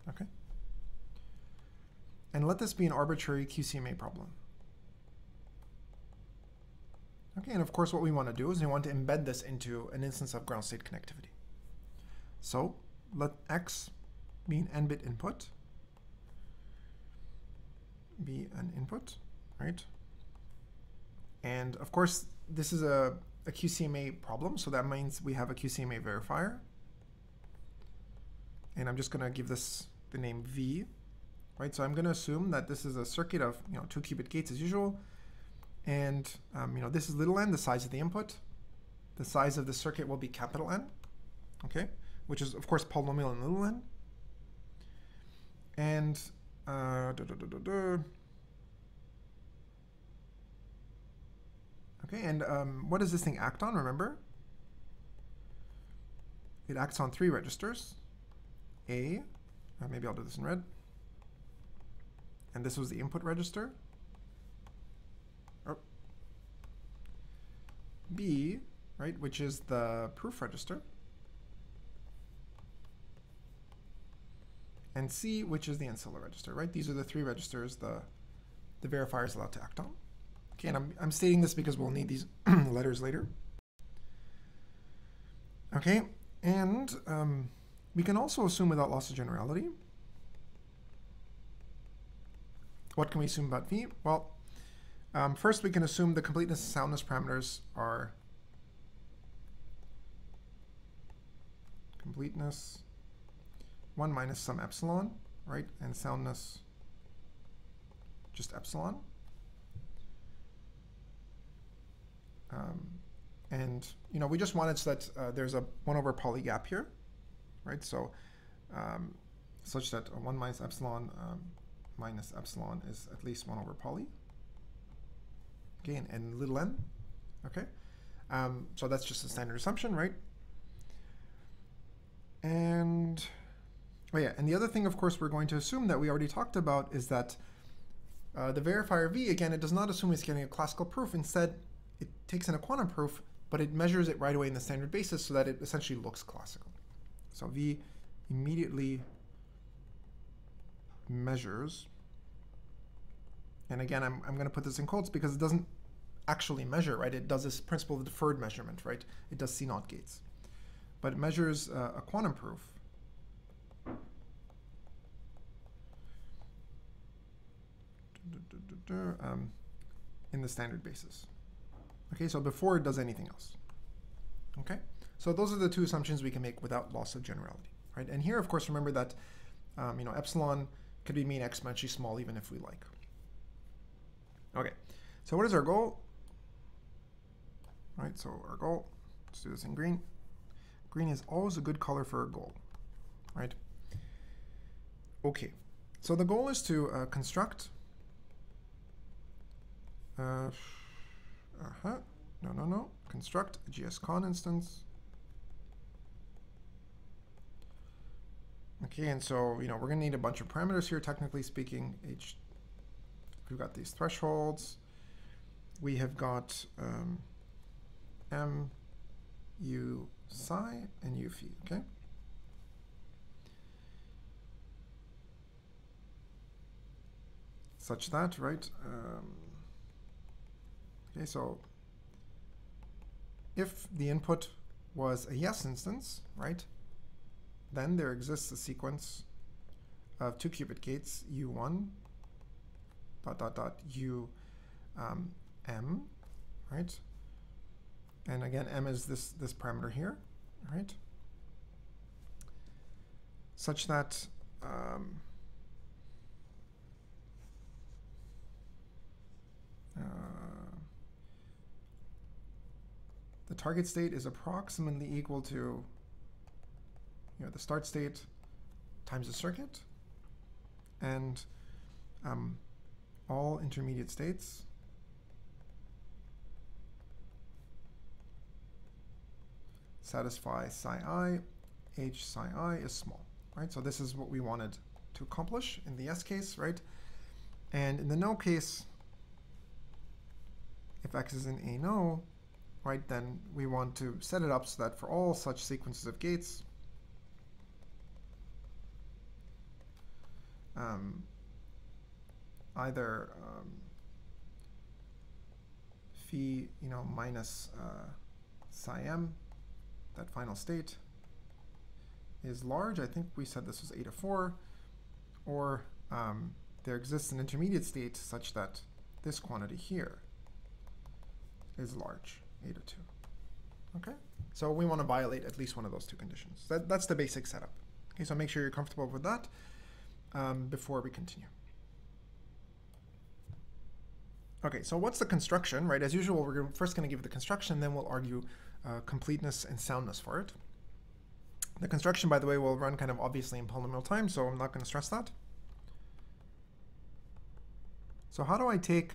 A: Okay? And let this be an arbitrary QCMA problem. Okay, and of course what we want to do is we want to embed this into an instance of ground state connectivity. So let x be an n-bit input, be an input, right? And of course, this is a, a QCMA problem, so that means we have a QCMA verifier. And I'm just going to give this the name V, right? So I'm going to assume that this is a circuit of you know two qubit gates as usual, and um, you know this is little n, the size of the input. The size of the circuit will be capital N, okay, which is of course polynomial in little n. And uh, da, da, da, okay, and um, what does this thing act on? Remember, it acts on three registers. A, uh, maybe I'll do this in red. And this was the input register. Oh. B, right, which is the proof register. And C, which is the ancilla register, right? These are the three registers the, the verifier is allowed to act on. Okay, and I'm, I'm stating this because we'll need these letters later. Okay, and um, we can also assume without loss of generality. What can we assume about V? Well, um, first we can assume the completeness and soundness parameters are completeness 1 minus some epsilon, right? And soundness just epsilon. Um, and, you know, we just wanted so that uh, there's a 1 over poly gap here, right? So um, such that 1 minus epsilon um, minus epsilon is at least 1 over poly. Okay, and, and little n, okay? Um, so that's just a standard assumption, right? And, oh yeah, and the other thing, of course, we're going to assume that we already talked about is that uh, the verifier V, again, it does not assume it's getting a classical proof. Instead, it takes in a quantum proof, but it measures it right away in the standard basis so that it essentially looks classical. So V immediately measures, and again, I'm, I'm going to put this in quotes because it doesn't actually measure, right? It does this principle of deferred measurement, right? It does CNOT gates. But it measures uh, a quantum proof. Um, in the standard basis. Okay, so before it does anything else. Okay? So those are the two assumptions we can make without loss of generality, right? And here, of course, remember that um, you know epsilon could be mean exponentially small even if we like. Okay, so what is our goal? Right, so our goal, let's do this in green. Green is always a good color for a goal, right? Okay, so the goal is to uh, construct. Uh, uh huh. No, no, no. Construct a GSCON instance Okay, and so, you know, we're going to need a bunch of parameters here, technically speaking. H, we've got these thresholds. We have got um, M, U psi, and U phi, okay? such that, right? Um, okay, so if the input was a yes instance, right, then there exists a sequence of two qubit gates u1 dot dot dot u um, m, right? And again, m is this this parameter here, right? Such that um, uh, the target state is approximately equal to you know the start state times the circuit and um, all intermediate states satisfy psi i, h psi i is small, right? So this is what we wanted to accomplish in the yes case, right? And in the no case, if x is in a no, right, then we want to set it up so that for all such sequences of gates, um, either um, phi, you know, minus uh, psi m, that final state, is large. I think we said this was eta 4. Or um, there exists an intermediate state such that this quantity here is large, eta 2. Okay? So we want to violate at least one of those two conditions. That, that's the basic setup. Okay, so make sure you're comfortable with that um, before we continue. Okay, so what's the construction, right? As usual, we're first going to give the construction, then we'll argue uh, completeness and soundness for it. The construction, by the way, will run kind of obviously in polynomial time, so I'm not going to stress that. So how do I take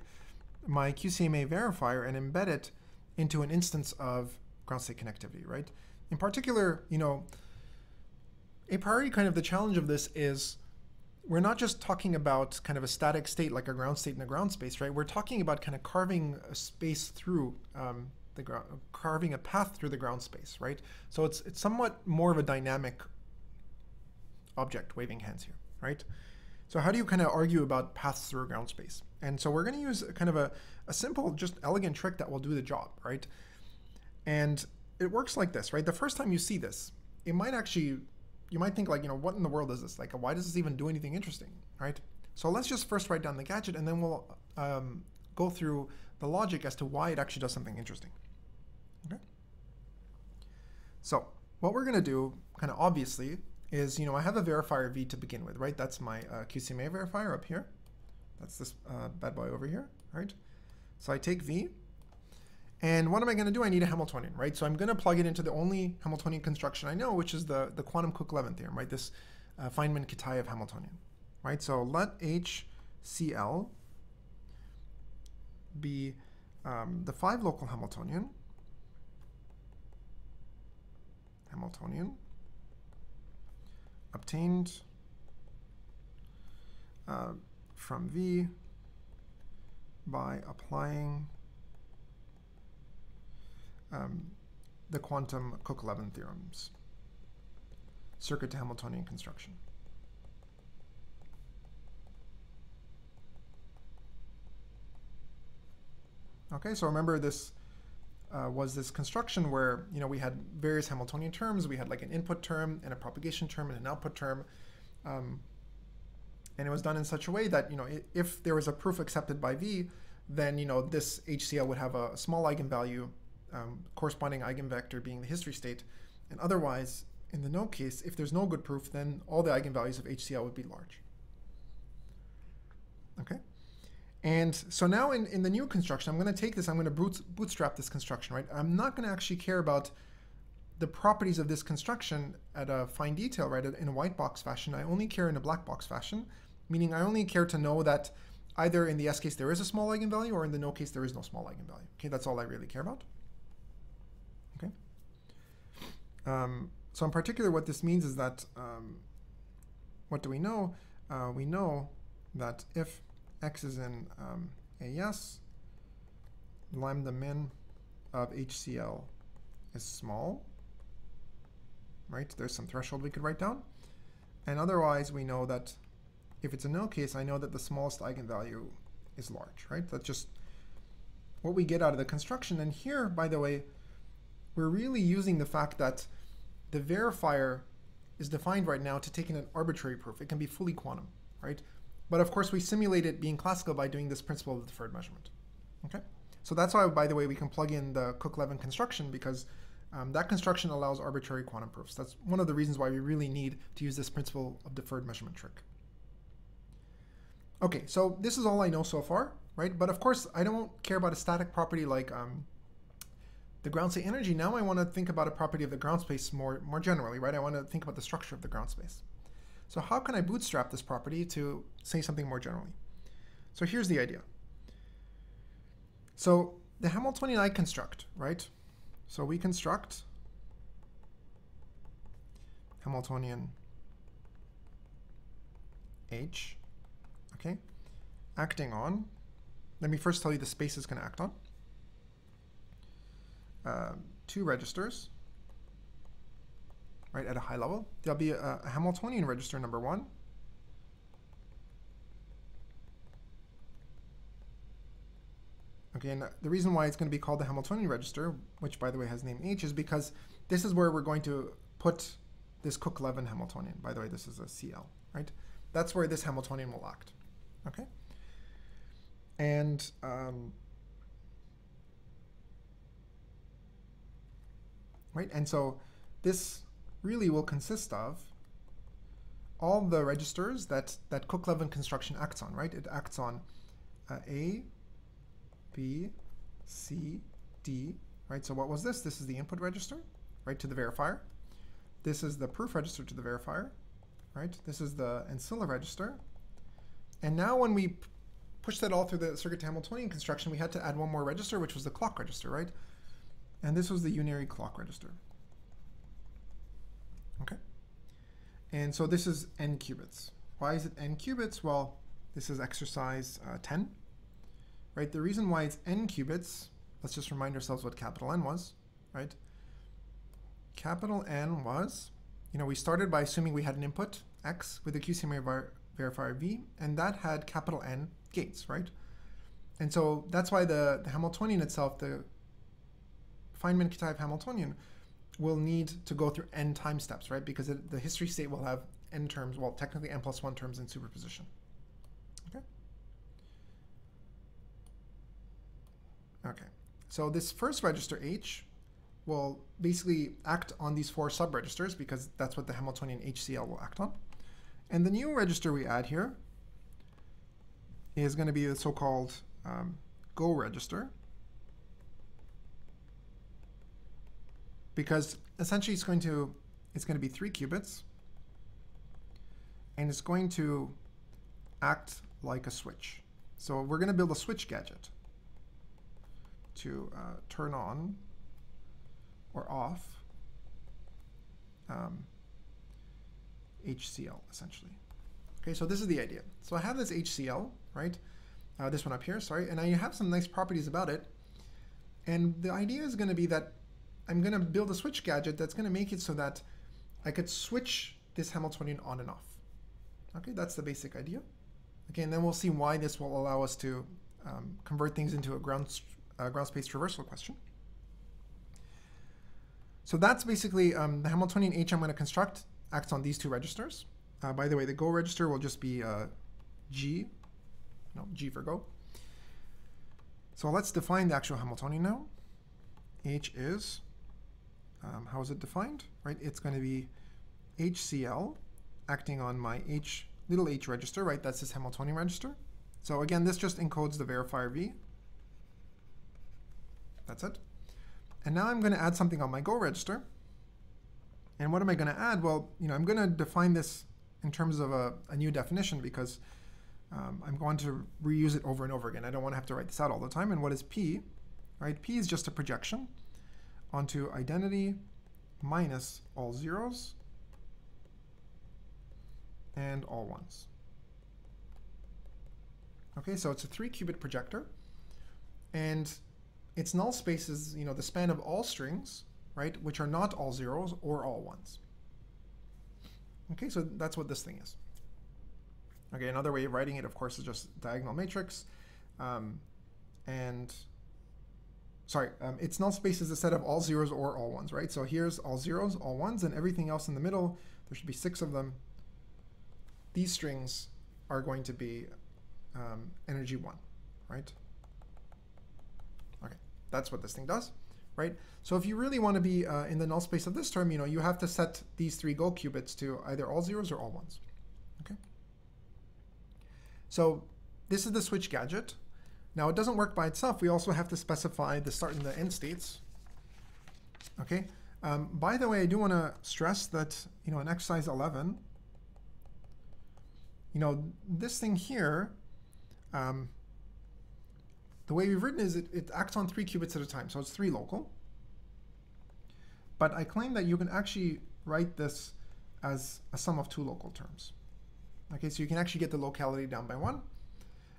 A: my QCMA verifier and embed it into an instance of ground state connectivity, right? In particular, you know, a priori kind of the challenge of this is we're not just talking about kind of a static state like a ground state in a ground space, right? We're talking about kind of carving a space through um, the ground, carving a path through the ground space, right? So it's it's somewhat more of a dynamic object waving hands here, right? So how do you kind of argue about paths through ground space? And so we're going to use kind of a, a simple, just elegant trick that will do the job, right? And it works like this, right? The first time you see this, it might actually you might think like, you know, what in the world is this? Like, why does this even do anything interesting, right? So let's just first write down the gadget and then we'll um, go through the logic as to why it actually does something interesting. Okay. So what we're going to do, kind of obviously, is, you know, I have a verifier V to begin with, right? That's my uh, QCMA verifier up here. That's this uh, bad boy over here, right? So I take V, and what am I going to do? I need a Hamiltonian, right? So I'm going to plug it into the only Hamiltonian construction I know, which is the, the quantum Cook-Levin theorem, right? This uh, Feynman-Kitaev Hamiltonian, right? So let HCl be um, the five local Hamiltonian, Hamiltonian, obtained uh, from V by applying um, the quantum Cook-Levin theorems, circuit to Hamiltonian construction. Okay, so remember this uh, was this construction where you know we had various Hamiltonian terms. We had like an input term and a propagation term and an output term, um, and it was done in such a way that you know if there was a proof accepted by V, then you know this HCl would have a small eigenvalue um, corresponding eigenvector being the history state. And otherwise, in the no case, if there's no good proof, then all the eigenvalues of HCl would be large. Okay? And so now in, in the new construction, I'm going to take this, I'm going to boot, bootstrap this construction, right? I'm not going to actually care about the properties of this construction at a fine detail, right, in a white box fashion. I only care in a black box fashion, meaning I only care to know that either in the yes case there is a small eigenvalue or in the no case there is no small eigenvalue. Okay, that's all I really care about. Um, so in particular, what this means is that, um, what do we know? Uh, we know that if x is in um, A yes, lambda min of HCl is small, right? There's some threshold we could write down. And otherwise, we know that if it's a null case, I know that the smallest eigenvalue is large, right? That's just what we get out of the construction. And here, by the way, we're really using the fact that the verifier is defined right now to take in an arbitrary proof. It can be fully quantum, right? But of course, we simulate it being classical by doing this principle of deferred measurement. Okay, so that's why, by the way, we can plug in the Cook-Levin construction because um, that construction allows arbitrary quantum proofs. That's one of the reasons why we really need to use this principle of deferred measurement trick. Okay, so this is all I know so far, right? But of course, I don't care about a static property like um, the ground state energy. Now I want to think about a property of the ground space more, more generally, right? I want to think about the structure of the ground space. So how can I bootstrap this property to say something more generally? So here's the idea. So the Hamiltonian I construct, right? So we construct Hamiltonian H, okay, acting on, let me first tell you the space it's going to act on. Uh, two registers, right, at a high level. There'll be a, a Hamiltonian register number one, Okay, and the reason why it's going to be called the Hamiltonian register, which by the way has name H, is because this is where we're going to put this Cook-Levin Hamiltonian. By the way, this is a CL, right? That's where this Hamiltonian will act, okay? And um, right, and so this really will consist of all the registers that that Cook-Levin construction acts on, right? It acts on uh, A, B, C, D, right? So what was this? This is the input register, right, to the verifier. This is the proof register to the verifier, right? This is the ancilla register. And now when we push that all through the circuit to Hamiltonian construction, we had to add one more register, which was the clock register, right? And this was the unary clock register. Okay. And so this is n qubits. Why is it n qubits? Well, this is exercise uh, 10 right? The reason why it's n qubits, let's just remind ourselves what capital N was, right? Capital N was, you know, we started by assuming we had an input, X, with a QCMA verifier V, and that had capital N gates, right? And so that's why the, the Hamiltonian itself, the Feynman-Kitaev Hamiltonian, will need to go through n time steps, right? Because it, the history state will have n terms, well, technically n plus one terms in superposition. Okay, Okay. so this first register H will basically act on these four subregisters because that's what the Hamiltonian HCL will act on. And the new register we add here is going to be the so-called um, go register because essentially it's going to it's going to be three qubits and it's going to act like a switch. So we're going to build a switch gadget to uh, turn on or off um, HCL, essentially. Okay, so this is the idea. So I have this HCL, right? Uh, this one up here, sorry, and I have some nice properties about it. And the idea is going to be that I'm going to build a switch gadget that's going to make it so that I could switch this Hamiltonian on and off. Okay, that's the basic idea. Okay, and then we'll see why this will allow us to um, convert things into a ground uh, ground space traversal question. So that's basically um, the Hamiltonian H I'm going to construct acts on these two registers. Uh, by the way, the go register will just be uh, G, no, G for go. So let's define the actual Hamiltonian now. H is, um, how is it defined? Right, it's going to be HCl acting on my H little h register, right? That's this Hamiltonian register. So again, this just encodes the verifier V. That's it. And now I'm going to add something on my Go register. And what am I going to add? Well, you know, I'm going to define this in terms of a, a new definition because um, I'm going to reuse it over and over again. I don't want to have to write this out all the time. And what is P? Right? P is just a projection onto identity minus all zeros and all ones. Okay, so it's a three qubit projector. And its null space is you know the span of all strings, right, which are not all zeros or all ones. Okay, so that's what this thing is. Okay, another way of writing it, of course, is just diagonal matrix. Um, and sorry, um, its null space is a set of all zeros or all ones, right? So here's all zeros, all ones, and everything else in the middle, there should be six of them. These strings are going to be um, energy one, right? Okay, that's what this thing does, right? So if you really want to be uh, in the null space of this term, you know, you have to set these three gold qubits to either all zeros or all ones, okay? So this is the switch gadget. Now it doesn't work by itself. We also have to specify the start and the end states. Okay. Um, by the way, I do want to stress that you know in exercise 11, you know this thing here, um, the way we've written is it, it acts on three qubits at a time, so it's three local. But I claim that you can actually write this as a sum of two local terms. Okay, so you can actually get the locality down by one.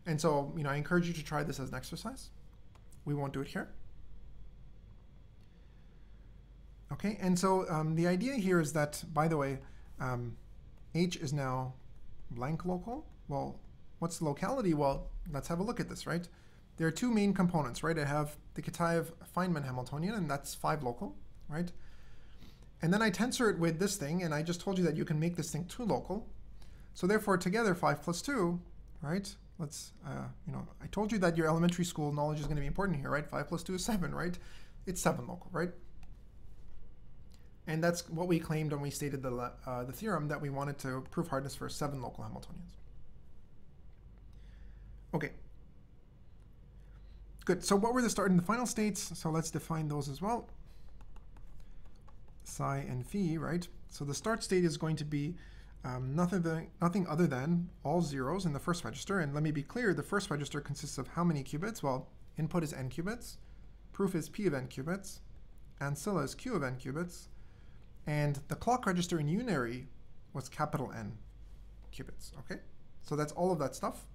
A: And so, you know, I encourage you to try this as an exercise. We won't do it here. Okay, and so um, the idea here is that, by the way, um, H is now blank local. Well, what's the locality? Well, let's have a look at this, right? There are two main components, right? I have the Kitaev Feynman Hamiltonian, and that's five local, right? And then I tensor it with this thing, and I just told you that you can make this thing two local. So therefore, together, 5 plus 2, right? Let's, uh, you know, I told you that your elementary school knowledge is going to be important here, right? 5 plus 2 is 7, right? It's 7 local, right? And that's what we claimed when we stated the, uh, the theorem that we wanted to prove hardness for 7 local Hamiltonians. Okay. Good. So what were the start and the final states? So let's define those as well. Psi and phi, right? So the start state is going to be um, nothing, than, nothing other than all zeros in the first register. And let me be clear, the first register consists of how many qubits? Well, input is n qubits, proof is p of n qubits, ancilla is q of n qubits, and the clock register in unary was capital N qubits, okay? So that's all of that stuff.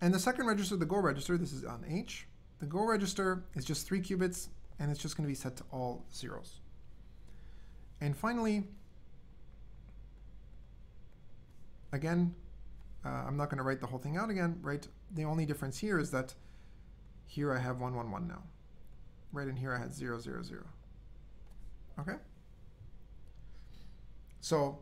A: And the second register, the go register, this is on H. The go register is just three qubits, and it's just going to be set to all zeros. And finally, again, uh, I'm not going to write the whole thing out again, right? The only difference here is that here I have 111 now. Right in here I had 000. Okay? So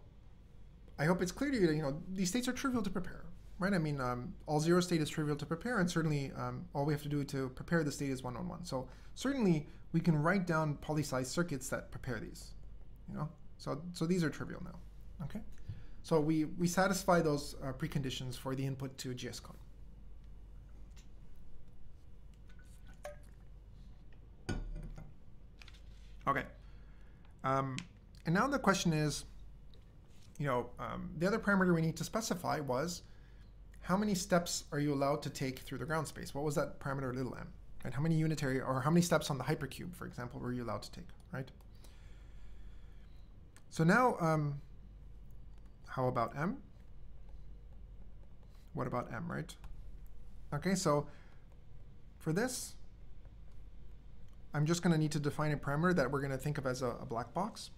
A: I hope it's clear to you that, you know, these states are trivial to prepare, right? I mean, um, all zero state is trivial to prepare, and certainly um, all we have to do to prepare the state is 111. So certainly we can write down poly-size circuits that prepare these, you know? So, so these are trivial now, okay? So we, we satisfy those uh, preconditions for the input to GSCON. Okay. Um, and now the question is, you know, um, the other parameter we need to specify was how many steps are you allowed to take through the ground space? What was that parameter little m? Right? How many unitary or how many steps on the hypercube, for example, were you allowed to take, right? So now um, how about m? What about m, right? Okay, so for this, I'm just going to need to define a parameter that we're going to think of as a, a black box.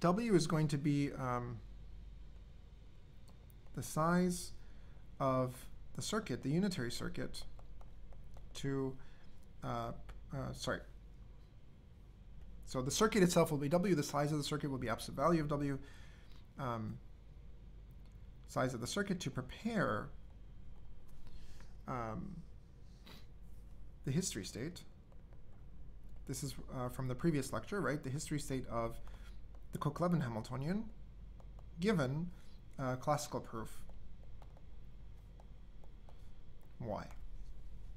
A: W is going to be um, the size of the circuit, the unitary circuit, to, uh, uh, sorry. So the circuit itself will be W, the size of the circuit will be absolute value of W, um, size of the circuit to prepare um, the history state. This is uh, from the previous lecture, right? The history state of the Cook-Levin Hamiltonian given uh, classical proof y.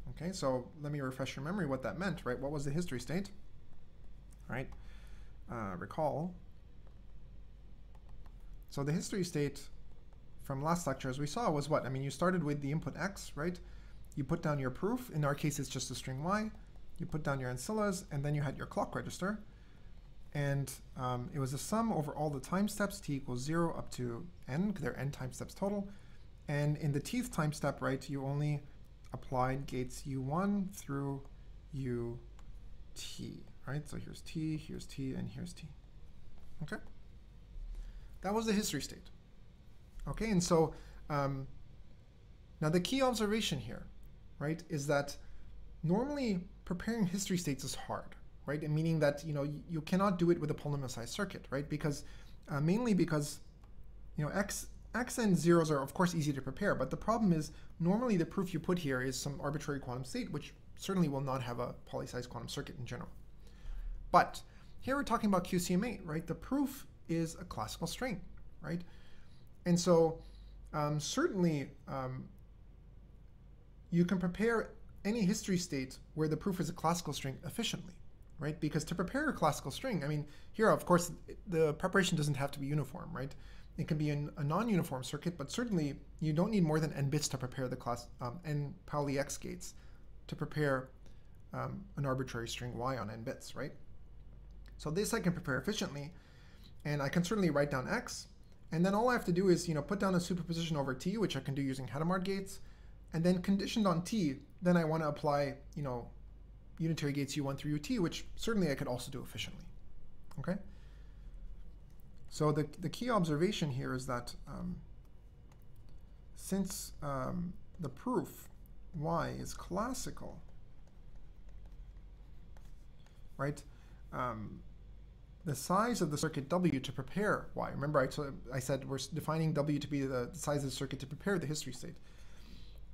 A: Okay, so let me refresh your memory what that meant, right? What was the history state? Right? Uh, recall so the history state from last lecture, as we saw, was what? I mean, you started with the input x, right? You put down your proof. In our case, it's just a string y. You put down your ancillas, and then you had your clock register. And um, it was a sum over all the time steps, t equals 0 up to n, there are n time steps total. And in the tth time step, right, you only applied gates u1 through ut, right? So here's t, here's t, and here's t. Okay? That was the history state. Okay, and so um, now the key observation here, right, is that normally preparing history states is hard, right? And meaning that you know you cannot do it with a polynomized circuit, right? Because uh, mainly because you know x x and zeros are of course easy to prepare, but the problem is normally the proof you put here is some arbitrary quantum state, which certainly will not have a poly-size quantum circuit in general. But here we're talking about QCMA, right? The proof is a classical string, right? And so um, certainly um, you can prepare any history state where the proof is a classical string efficiently, right? Because to prepare a classical string, I mean, here, of course, the preparation doesn't have to be uniform, right? It can be in a non-uniform circuit, but certainly you don't need more than n bits to prepare the class um, n Pauli x gates to prepare um, an arbitrary string y on n bits, right? So this I can prepare efficiently, and I can certainly write down x, and then all I have to do is you know put down a superposition over t, which I can do using Hadamard gates, and then conditioned on t, then I want to apply you know unitary gates u1 through ut, which certainly I could also do efficiently. Okay. So the the key observation here is that um, since um, the proof y is classical, right? Um, the size of the circuit W to prepare Y. Remember I, I said we're defining W to be the, size of the circuit to prepare the history state.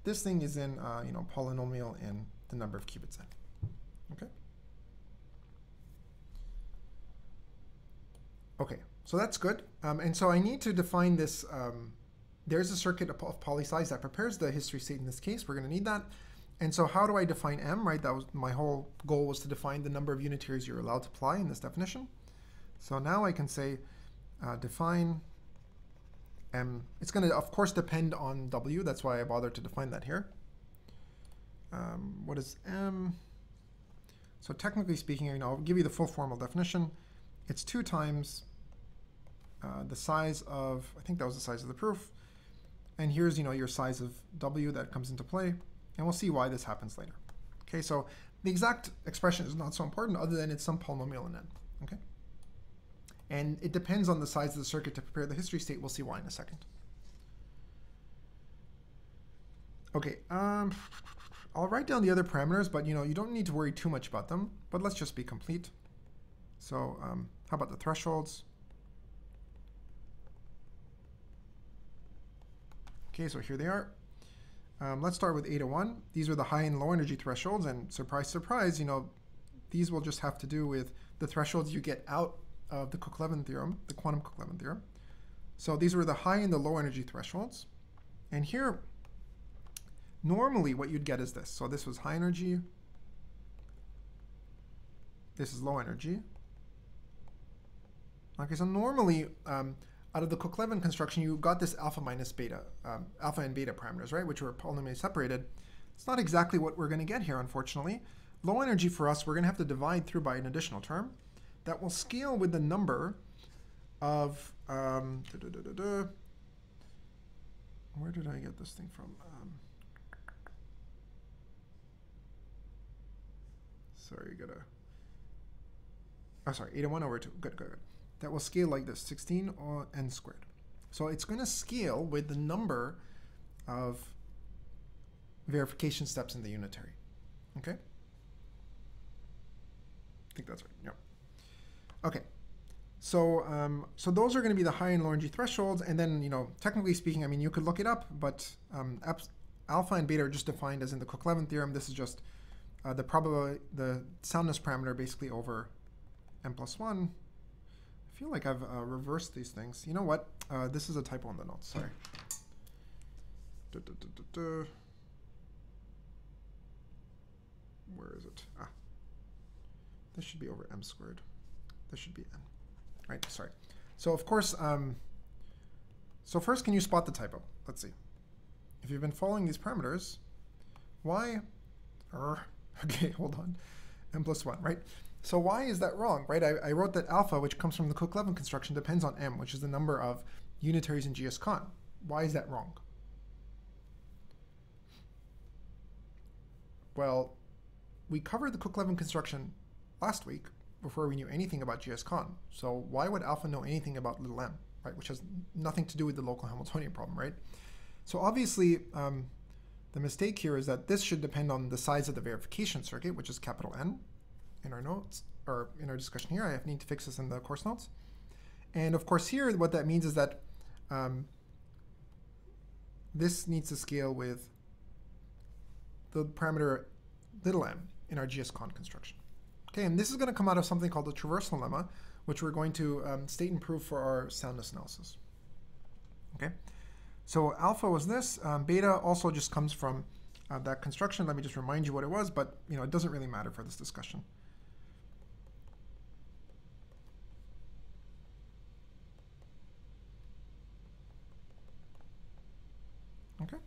A: This thing is in, uh, you know, polynomial in the number of qubits n. Okay? Okay, so that's good. Um, and so I need to define this. Um, there's a circuit of, of poly size that prepares the history state in this case. We're going to need that. And so how do I define M, right? That was my whole goal was to define the number of unitaries you're allowed to apply in this definition. So now I can say uh, define m. It's going to, of course, depend on w. That's why I bothered to define that here. Um, what is m? So technically speaking, you know, I'll give you the full formal definition. It's 2 times uh, the size of, I think that was the size of the proof. And here's, you know, your size of w that comes into play. And we'll see why this happens later. Okay, so the exact expression is not so important other than it's some polynomial in n. Okay. And it depends on the size of the circuit to prepare the history state. We'll see why in a second. Okay, um, I'll write down the other parameters, but you know you don't need to worry too much about them. But let's just be complete. So um, how about the thresholds? Okay, so here they are. Um, let's start with eta 1. These are the high and low energy thresholds, and surprise, surprise, you know, these will just have to do with the thresholds you get out of the Cook-Levin theorem, the quantum Cook-Levin theorem. So these were the high and the low energy thresholds. And here, normally what you'd get is this. So this was high energy. This is low energy. Okay, so normally um, out of the Cook-Levin construction, you got this alpha minus beta, um, alpha and beta parameters, right, which were polynomially separated. It's not exactly what we're going to get here, unfortunately. Low energy for us, we're going to have to divide through by an additional term that will scale with the number of, um, da, da, da, where did I get this thing from? Um, sorry, you gotta, oh, sorry, 8 and 1 over 2, good, good, good. That will scale like this, 16 or n squared. So it's going to scale with the number of verification steps in the unitary. Okay? I think that's right. Yep. Okay. So, um, so those are going to be the high and low energy thresholds. And then, you know, technically speaking, I mean, you could look it up, but um, alpha and beta are just defined as in the Cook-Levin theorem. This is just uh, the probability, the soundness parameter basically over n plus 1. I feel like I've uh, reversed these things. You know what? Uh, this is a typo in the notes. Sorry. Da, da, da, Where is it? Ah. This should be over m squared. This should be n. Right, sorry. So of course, um, so first, can you spot the typo? Let's see. If you've been following these parameters, why, er, okay, hold on, n plus 1, right? So why is that wrong, right? I, I wrote that alpha, which comes from the Cook-Levin construction, depends on m, which is the number of unitaries in GSCon. Why is that wrong? Well, we covered the Cook-Levin construction last week, before we knew anything about GSCon. So why would alpha know anything about little m? right? Which has nothing to do with the local Hamiltonian problem, right? So obviously, um, the mistake here is that this should depend on the size of the verification circuit, which is capital N in our notes, or in our discussion here. I have need to fix this in the course notes. And of course here, what that means is that um, this needs to scale with the parameter little m in our GSCon construction. Okay, and this is going to come out of something called the traversal lemma, which we're going to um, state and prove for our soundness analysis. Okay, so alpha was this. Um, beta also just comes from uh, that construction. Let me just remind you what it was, but you know it doesn't really matter for this discussion. Okay.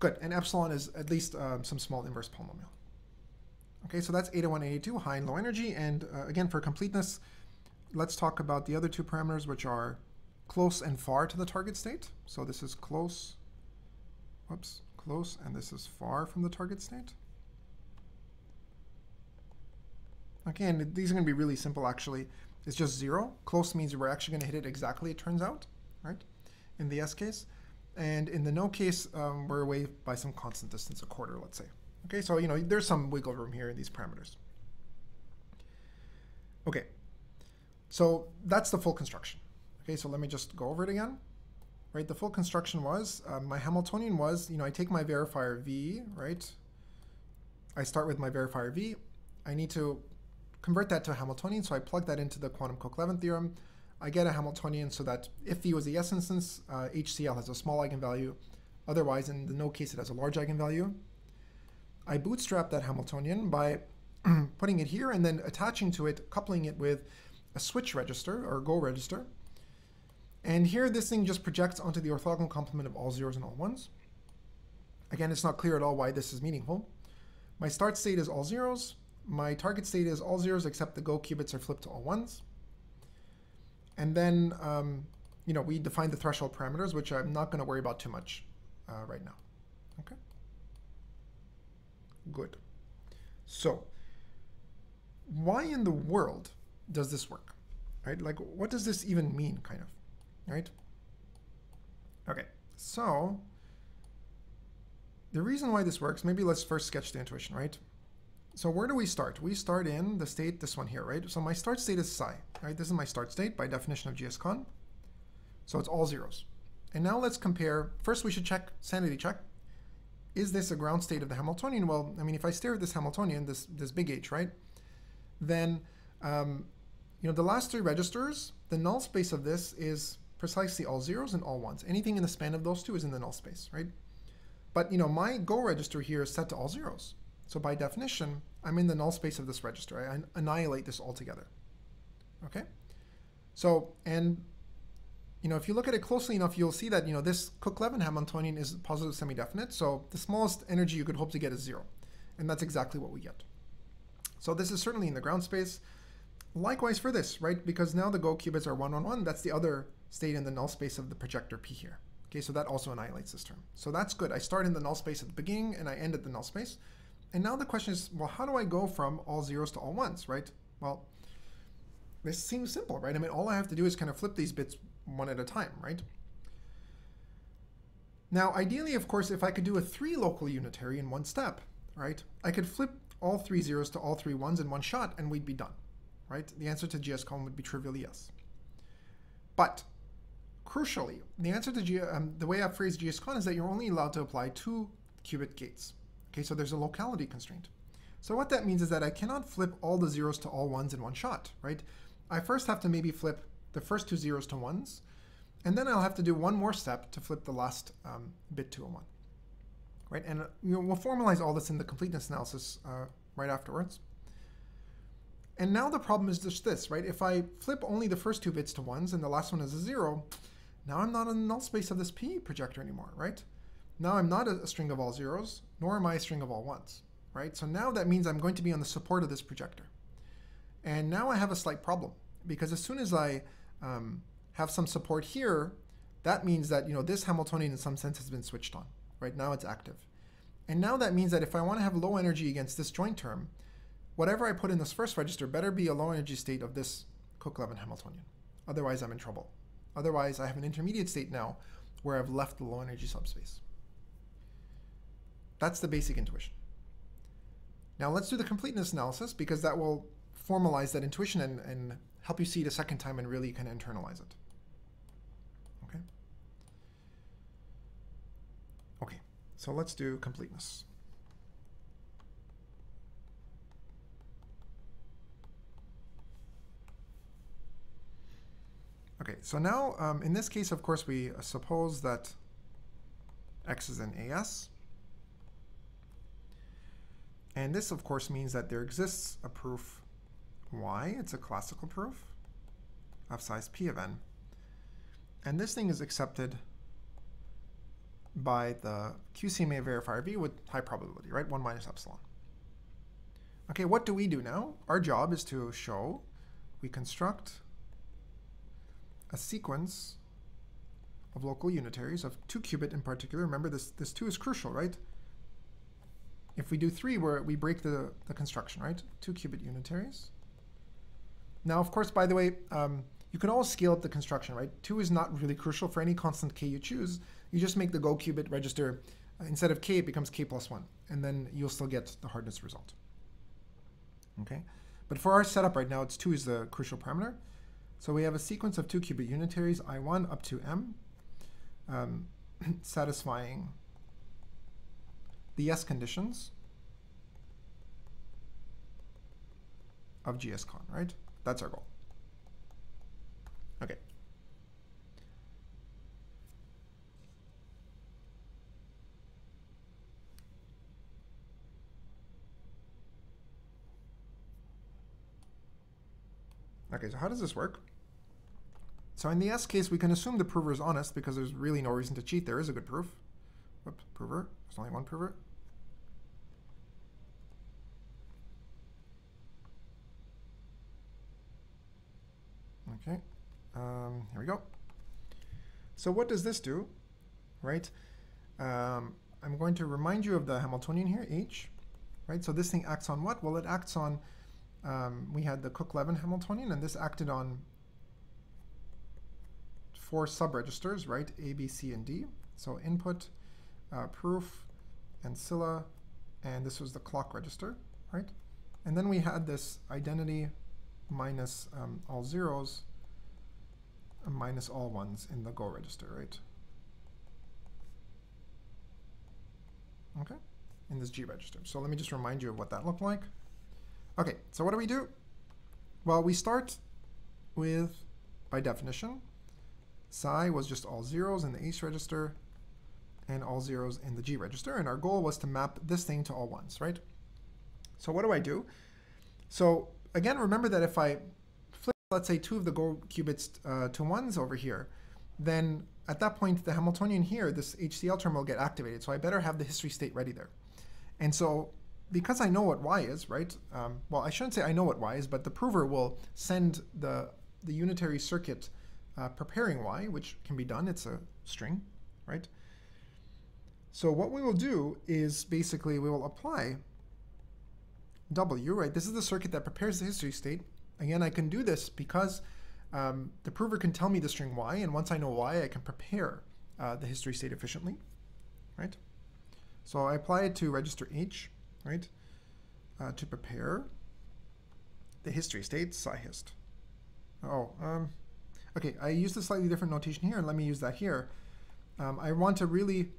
A: Good, and epsilon is at least um, some small inverse polynomial. Okay, so that's 80182, high and low energy. And uh, again, for completeness, let's talk about the other two parameters, which are close and far to the target state. So this is close, whoops, close, and this is far from the target state. Okay, and these are going to be really simple, actually. It's just zero. Close means we're actually going to hit it exactly, it turns out, right, in the yes case. And in the no case, um, we're away by some constant distance, a quarter, let's say. Okay, so you know there's some wiggle room here in these parameters. Okay, so that's the full construction. Okay, so let me just go over it again. Right, the full construction was, um, my Hamiltonian was, you know, I take my verifier V, right? I start with my verifier V. I need to convert that to a Hamiltonian, so I plug that into the quantum Cook-Levin theorem. I get a Hamiltonian so that if V was the yes instance, uh, HCl has a small eigenvalue. Otherwise, in the no case, it has a large eigenvalue. I bootstrap that Hamiltonian by putting it here and then attaching to it, coupling it with a switch register or go register. And here this thing just projects onto the orthogonal complement of all zeros and all ones. Again, it's not clear at all why this is meaningful. My start state is all zeros. My target state is all zeros except the go qubits are flipped to all ones. And then, um, you know, we define the threshold parameters, which I'm not going to worry about too much uh, right now. Okay. Good. So, why in the world does this work? Right? Like, what does this even mean, kind of? Right? Okay. So, the reason why this works, maybe let's first sketch the intuition, right? So where do we start? We start in the state, this one here, right? So my start state is psi, right? This is my start state by definition of GSCon. So it's all zeros. And now let's compare, first we should check, sanity check. Is this a ground state of the Hamiltonian? Well, I mean, if I stare at this Hamiltonian, this, this big H, right? Then, um, you know, the last three registers, the null space of this is precisely all zeros and all ones. Anything in the span of those two is in the null space, right? But, you know, my go register here is set to all zeros. So by definition, I'm in the null space of this register. I annihilate this altogether. Okay? So, and, you know, if you look at it closely enough, you'll see that, you know, this Cook-Levin Hamiltonian is positive semi-definite. So the smallest energy you could hope to get is zero. And that's exactly what we get. So this is certainly in the ground space. Likewise for this, right? Because now the Go qubits are 1, 1, 1. That's the other state in the null space of the projector P here. Okay, so that also annihilates this term. So that's good. I start in the null space at the beginning and I end at the null space. And now the question is, well, how do I go from all zeros to all ones, right? Well, this seems simple, right? I mean, all I have to do is kind of flip these bits one at a time, right? Now, ideally, of course, if I could do a three local unitary in one step, right? I could flip all three zeros to all three ones in one shot and we'd be done, right? The answer to GSCon would be trivially yes. But crucially, the answer to G, um, the way I phrase GSCon is that you're only allowed to apply two qubit gates. Okay, so there's a locality constraint. So what that means is that I cannot flip all the zeros to all ones in one shot, right? I first have to maybe flip the first two zeros to ones, and then I'll have to do one more step to flip the last um, bit to a one, right? And uh, you know, we'll formalize all this in the completeness analysis uh, right afterwards. And now the problem is just this, right? If I flip only the first two bits to ones and the last one is a zero, now I'm not in the null space of this P projector anymore, right? Now I'm not a string of all zeros, nor am I a string of all ones, right? So now that means I'm going to be on the support of this projector. And now I have a slight problem because as soon as I um, have some support here, that means that you know this Hamiltonian in some sense has been switched on, right? Now it's active. And now that means that if I want to have low energy against this joint term, whatever I put in this first register better be a low energy state of this Cook-Levin Hamiltonian. Otherwise, I'm in trouble. Otherwise, I have an intermediate state now where I've left the low energy subspace. That's the basic intuition. Now let's do the completeness analysis because that will formalize that intuition and, and help you see it a second time and really kind of internalize it. Okay? Okay, so let's do completeness. Okay, so now um, in this case, of course, we suppose that x is a yes. And this, of course, means that there exists a proof y. It's a classical proof of size p of n. And this thing is accepted by the QCMA verifier V with high probability, right? 1 minus epsilon. Okay, what do we do now? Our job is to show we construct a sequence of local unitaries of 2 qubit in particular. Remember, this, this 2 is crucial, right? If we do 3, where we break the, the construction, right? 2 qubit unitaries. Now, of course, by the way, um, you can always scale up the construction, right? 2 is not really crucial for any constant k you choose. You just make the go qubit register, uh, instead of k, it becomes k plus 1. And then you'll still get the hardness result. Okay? But for our setup right now, it's 2 is the crucial parameter. So we have a sequence of two qubit unitaries, I1 up to M, um, satisfying the yes conditions of GSCon, right? That's our goal. Okay. Okay, so how does this work? So in the yes case, we can assume the prover is honest because there's really no reason to cheat. There is a good proof. Whoops, prover. There's only one prover. Okay, um, here we go. So what does this do, right? Um, I'm going to remind you of the Hamiltonian here, H, right? So this thing acts on what? Well, it acts on um, we had the Cook-Levin Hamiltonian, and this acted on four subregisters, right? A, B, C, and D. So input, uh, proof, ancilla, and this was the clock register, right? And then we had this identity minus um, all zeros minus all ones in the go register, right? Okay, in this G register. So let me just remind you of what that looked like. Okay, so what do we do? Well, we start with, by definition, psi was just all zeros in the H register and all zeros in the G register. And our goal was to map this thing to all ones, right? So what do I do? So again, remember that if I let's say, two of the go qubits uh, to ones over here, then at that point, the Hamiltonian here, this HCl term will get activated. So I better have the history state ready there. And so because I know what y is, right? Um, well, I shouldn't say I know what y is, but the prover will send the, the unitary circuit uh, preparing y, which can be done. It's a string, right? So what we will do is basically we will apply w, right? This is the circuit that prepares the history state. Again, I can do this because um, the prover can tell me the string y, and once I know y, I can prepare uh, the history state efficiently, right? So I apply it to register h, right? Uh, to prepare the history state, psi hist. Oh, um, okay, I used a slightly different notation here, and let me use that here. Um, I want to really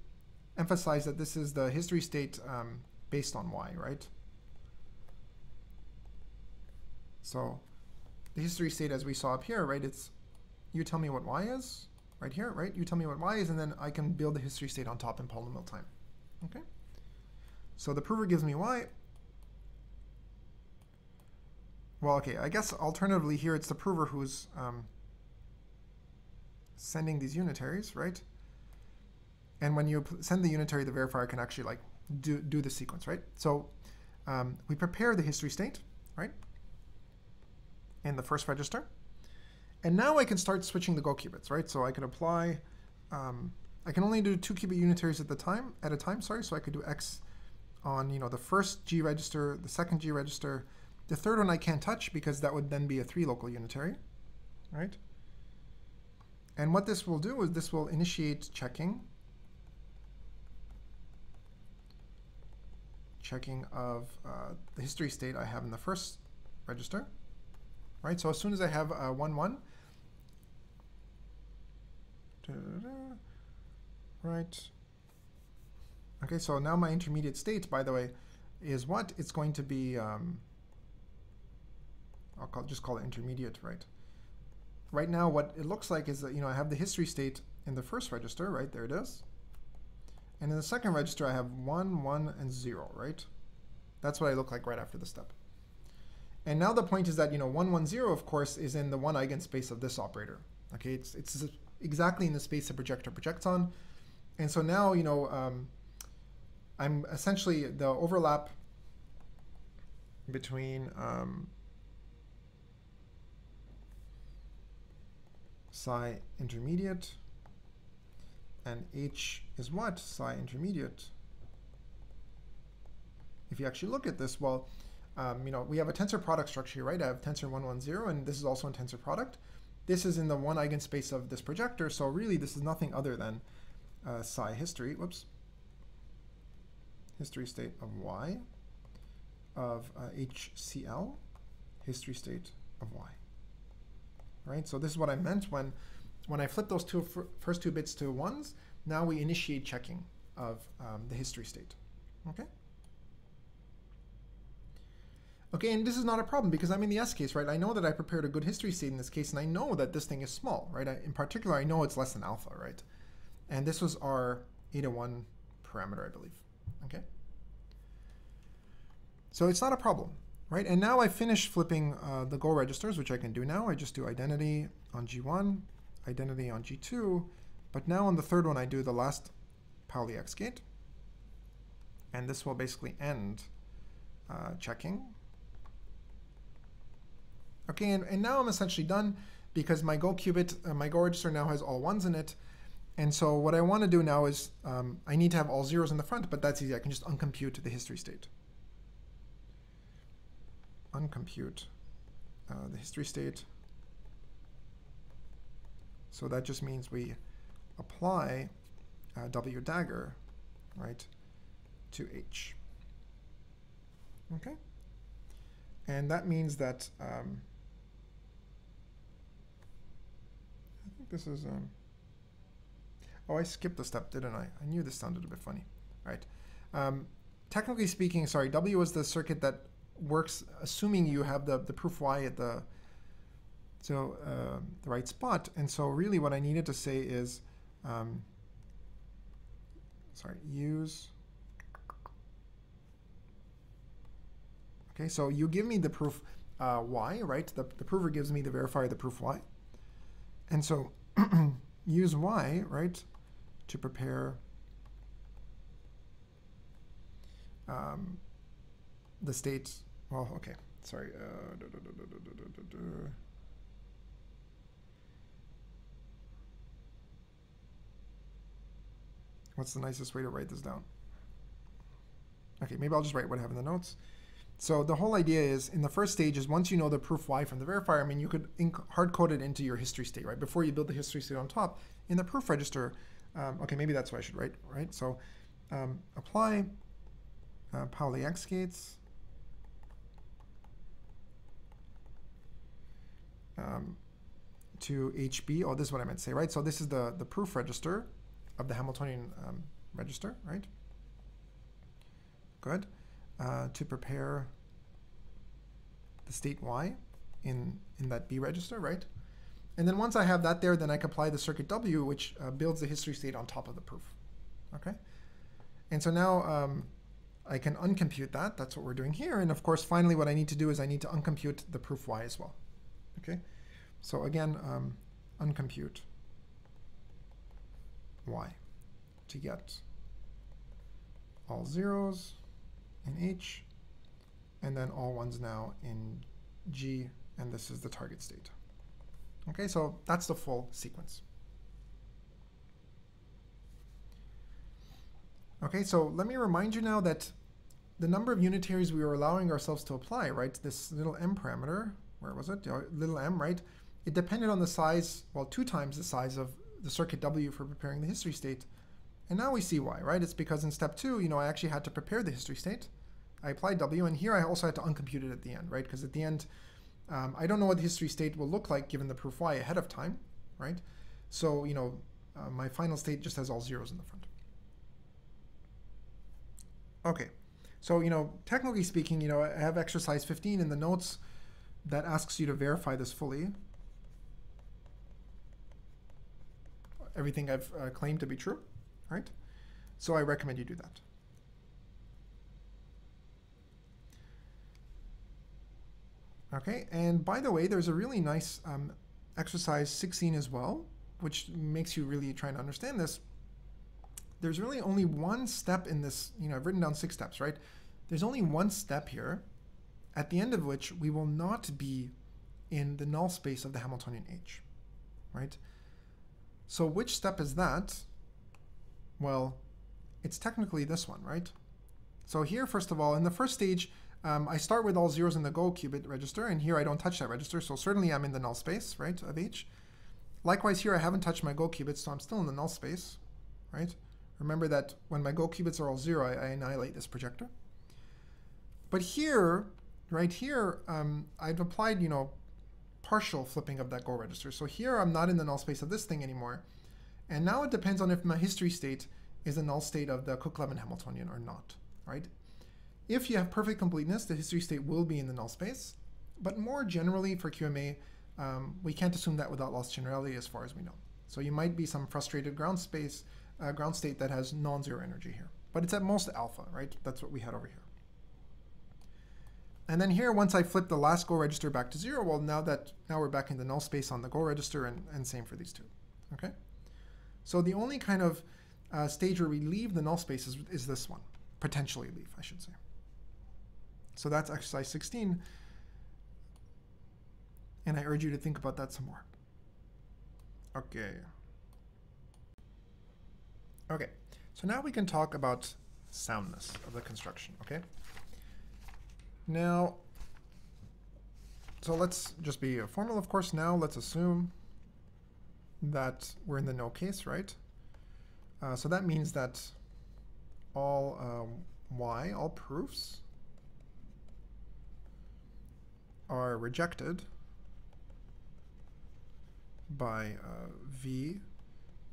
A: emphasize that this is the history state um, based on y, right? So the history state as we saw up here, right, it's you tell me what y is, right here, right? You tell me what y is, and then I can build the history state on top in polynomial time, okay? So the prover gives me y. Well, okay, I guess alternatively here it's the prover who's um, sending these unitaries, right? And when you send the unitary, the verifier can actually like do, do the sequence, right? So um, we prepare the history state, right? In the first register. And now I can start switching the go qubits, right? So I can apply, um, I can only do two qubit unitaries at the time, at a time, sorry. So I could do x on you know the first G register, the second G register. The third one I can't touch because that would then be a three local unitary, right? And what this will do is this will initiate checking. Checking of uh, the history state I have in the first register. Right, so as soon as I have uh, 1, 1, right, okay, so now my intermediate state, by the way, is what? It's going to be, um, I'll call, just call it intermediate, right? right now what it looks like is that, you know, I have the history state in the first register, right? There it is. And in the second register, I have 1, 1, and 0, right? That's what I look like right after the step. And now the point is that, you know, 1, 1, 0, of course, is in the one eigenspace of this operator. Okay, it's, it's exactly in the space the projector projects on. And so now, you know, um, I'm essentially the overlap between um, psi intermediate. And h is what? Psi intermediate. If you actually look at this, well, um, you know, we have a tensor product structure here, right? I have tensor 110, and this is also a tensor product. This is in the one eigenspace of this projector, so really this is nothing other than uh, psi history, whoops, history state of y of uh, HCl, history state of y right? So this is what I meant when, when I flip those two first two bits to ones, now we initiate checking of um, the history state, okay? Okay, and this is not a problem because I'm in the yes case, right? I know that I prepared a good history state in this case, and I know that this thing is small, right? I, in particular, I know it's less than alpha, right? And this was our eta 1 parameter, I believe, okay? So it's not a problem right? And now I finish flipping uh, the go registers, which I can do now. I just do identity on G1, identity on G2, but now on the third one I do the last Pauli X gate. And this will basically end uh, checking. Okay, and, and now I'm essentially done because my Go qubit, uh, my Go register now has all ones in it. And so what I want to do now is um, I need to have all zeros in the front, but that's easy. I can just uncompute the history state uncompute uh, the history state. So that just means we apply uh, W dagger, right, to H. Okay? And that means that, um, I this is, um, oh, I skipped a step, didn't I? I knew this sounded a bit funny. All right. Um, technically speaking, sorry, W is the circuit that works assuming you have the, the proof y at the so uh, the right spot. And so really what I needed to say is, um, sorry, use. Okay, so you give me the proof uh, y, right? The, the prover gives me the verifier the proof y. And so use y, right, to prepare um, the state well, okay. Sorry. Uh, What's the nicest way to write this down? Okay, maybe I'll just write what I have in the notes. So the whole idea is in the first stage is once you know the proof y from the verifier, I mean, you could hard code it into your history state, right? Before you build the history state on top in the proof register. Um, okay, maybe that's what I should write, right? So um, apply uh, Pauli X gates um, to HB. Oh, this is what I meant to say, right? So this is the, the proof register of the Hamiltonian um, register, right? Good. Uh, to prepare the state Y in, in that B register, right? And then once I have that there, then I can apply the circuit W, which uh, builds the history state on top of the proof, okay? And so now um, I can uncompute that. That's what we're doing here. And of course, finally, what I need to do is I need to uncompute the proof Y as well. Okay, so again, um, uncompute y to get all zeros in H, and then all ones now in G, and this is the target state. Okay, so that's the full sequence. Okay, so let me remind you now that the number of unitaries we were allowing ourselves to apply, right, this little m parameter, where was it? Little m, right? it depended on the size, well, two times the size of the circuit W for preparing the history state. And now we see why, right? It's because in step two, you know, I actually had to prepare the history state. I applied W, and here I also had to uncompute it at the end, right? Because at the end, um, I don't know what the history state will look like given the proof Y ahead of time, right? So, you know, uh, my final state just has all zeros in the front. Okay, so, you know, technically speaking, you know, I have exercise 15 in the notes that asks you to verify this fully. Everything I've uh, claimed to be true, right? So I recommend you do that. Okay, and by the way, there's a really nice um, exercise 16 as well, which makes you really try to understand this. There's really only one step in this, you know, I've written down six steps, right? There's only one step here, at the end of which we will not be in the null space of the Hamiltonian H, right? So which step is that? Well, it's technically this one, right? So here, first of all, in the first stage, um, I start with all zeros in the Go qubit register, and here I don't touch that register, so certainly I'm in the null space, right, of H. Likewise here, I haven't touched my Go qubits, so I'm still in the null space, right? Remember that when my Go qubits are all zero, I, I annihilate this projector. But here, right here, um, I've applied, you know, partial flipping of that Go register. So here I'm not in the null space of this thing anymore. And now it depends on if my history state is a null state of the Cook-Levin Hamiltonian or not, right? If you have perfect completeness, the history state will be in the null space. But more generally for QMA, um, we can't assume that without loss generality as far as we know. So you might be some frustrated ground space, uh, ground state that has non-zero energy here. But it's at most alpha, right? That's what we had over here. And then here, once I flip the last go register back to zero, well, now that now we're back in the null space on the go register, and, and same for these two. Okay. So the only kind of uh, stage where we leave the null space is, is this one, potentially leave, I should say. So that's exercise 16. And I urge you to think about that some more. Okay. Okay, so now we can talk about soundness of the construction, okay? Now, so let's just be formal, of course. Now let's assume that we're in the no case, right? Uh, so that means that all um, y, all proofs, are rejected by uh, v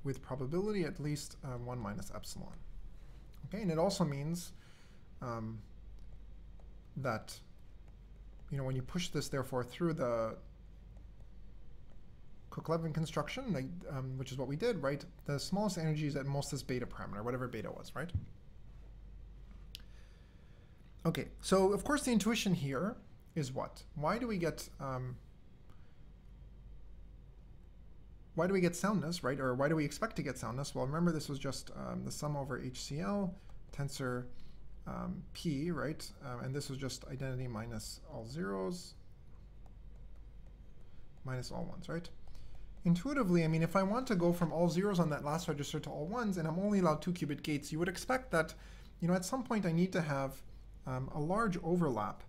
A: with probability at least um, 1 minus epsilon. Okay, and it also means um, that, you know, when you push this, therefore, through the Cook-Levin construction, like, um, which is what we did, right? The smallest energy is at most this beta parameter, whatever beta was, right? Okay, so of course the intuition here is what? Why do we get um, why do we get soundness, right? Or why do we expect to get soundness? Well, remember this was just um, the sum over HCl tensor um, P, right? Um, and this was just identity minus all zeros minus all ones, right? Intuitively, I mean, if I want to go from all zeros on that last register to all ones, and I'm only allowed two qubit gates, you would expect that, you know, at some point I need to have um, a large overlap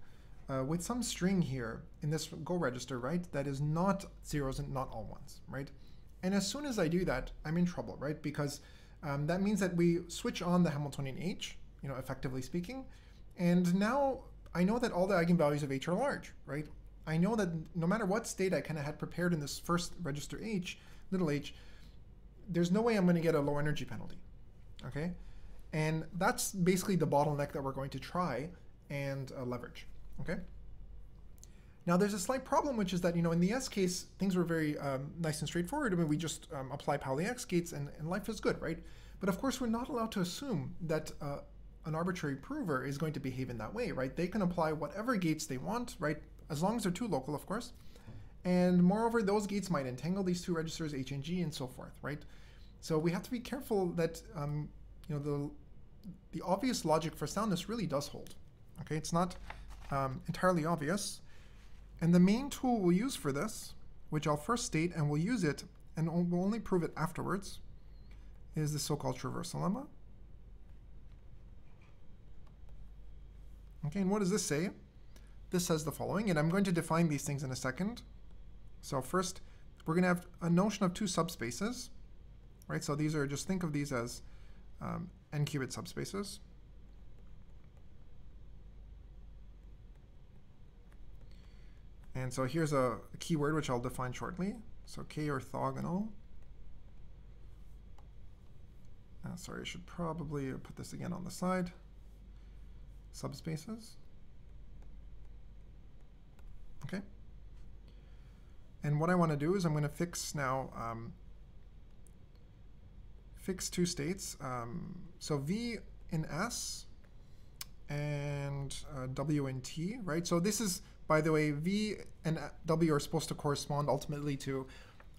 A: uh, with some string here in this Go register, right, that is not zeros and not all ones, right? And as soon as I do that, I'm in trouble, right? Because um, that means that we switch on the Hamiltonian H, you know, effectively speaking, and now I know that all the eigenvalues of H are large, right? I know that no matter what state I kind of had prepared in this first register H, little h, there's no way I'm going to get a low energy penalty, okay? And that's basically the bottleneck that we're going to try and uh, leverage. Okay. Now there's a slight problem, which is that, you know, in the yes case, things were very um, nice and straightforward. I mean, we just um, apply Pauli X gates and, and life is good, right? But of course, we're not allowed to assume that uh, an arbitrary prover is going to behave in that way, right? They can apply whatever gates they want, right? As long as they're two local, of course. And moreover, those gates might entangle these two registers, H and G, and so forth, right? So we have to be careful that, um, you know, the, the obvious logic for soundness really does hold. Okay, it's not um, entirely obvious. And the main tool we'll use for this, which I'll first state and we'll use it and we'll only prove it afterwards, is the so-called traversal lemma. Okay, and what does this say? This says the following, and I'm going to define these things in a second. So first, we're going to have a notion of two subspaces, right? So these are, just think of these as um, n-qubit subspaces. And so here's a, keyword which I'll define shortly. So k orthogonal. Uh, sorry, I should probably put this again on the side. Subspaces. Okay. And what I want to do is I'm going to fix now, um, fix two states. Um, so V in S and uh, W in T, right? So this is, by the way, V and W are supposed to correspond ultimately to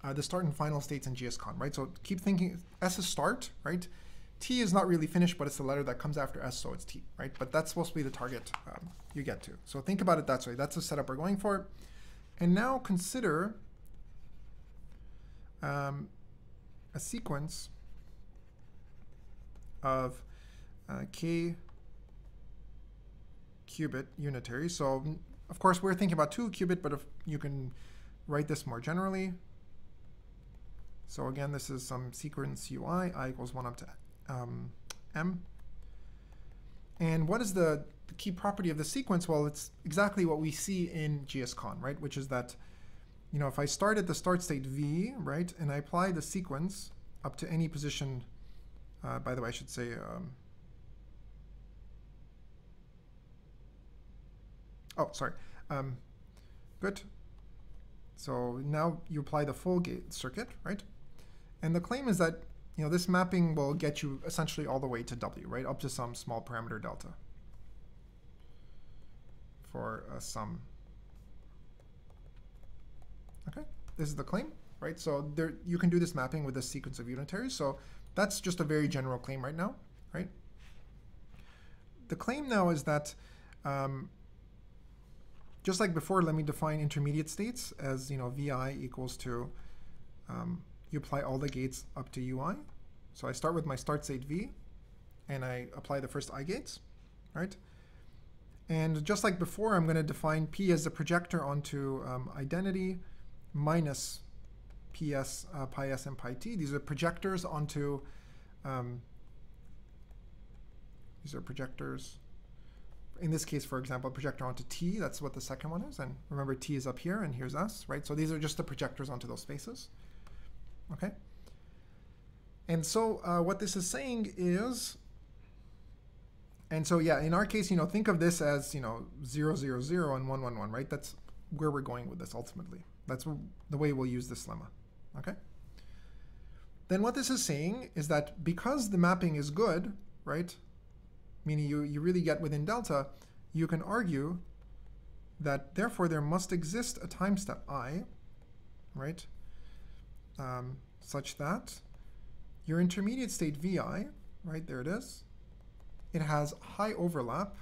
A: uh, the start and final states in GSCon, right? So keep thinking, S is start, right? T is not really finished, but it's the letter that comes after S, so it's T, right? But that's supposed to be the target um, you get to. So think about it that way. That's the setup we're going for. And now consider um, a sequence of uh, k qubit unitary. So of course we're thinking about two qubit, but if you can write this more generally. So again, this is some sequence ui, i equals 1 up to um, m. And what is the key property of the sequence? Well, it's exactly what we see in GSCon, right? Which is that, you know, if I start at the start state V, right, and I apply the sequence up to any position, uh, by the way, I should say, um, oh, sorry, um, good. So now you apply the full gate circuit, right? And the claim is that, you know, this mapping will get you essentially all the way to W, right, up to some small parameter delta for a sum. Okay, this is the claim, right? So there you can do this mapping with a sequence of unitaries. So that's just a very general claim right now, right? The claim now is that um, just like before, let me define intermediate states as you know vi equals to um, you apply all the gates up to ui. So I start with my start state v, and I apply the first i gates, right? And just like before, I'm going to define P as a projector onto um, identity minus PS, uh, pi S and pi T. These are projectors onto, um, these are projectors. In this case, for example, projector onto T, that's what the second one is. And remember, T is up here and here's S, right? So these are just the projectors onto those spaces, okay? And so uh, what this is saying is and so yeah, in our case, you know, think of this as, you know, 0, 0, 0 and 1, 1, 1, right? That's where we're going with this ultimately. That's the way we'll use this lemma, okay? Then what this is saying is that because the mapping is good, right, meaning you, you really get within delta, you can argue that therefore there must exist a time step i, right, um, such that your intermediate state vi, right, there it is, it has high overlap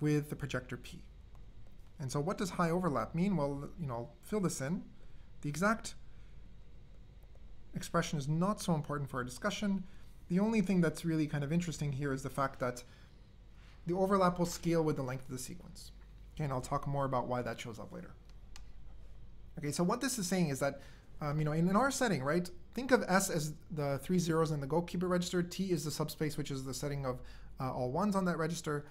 A: with the projector P. And so what does high overlap mean? Well, you know, I'll fill this in. The exact expression is not so important for our discussion. The only thing that's really kind of interesting here is the fact that the overlap will scale with the length of the sequence. Okay, and I'll talk more about why that shows up later. Okay, so what this is saying is that, um, you know, in, in our setting, right, think of S as the three zeros in the go qubit register. T is the subspace, which is the setting of uh, all ones on that register.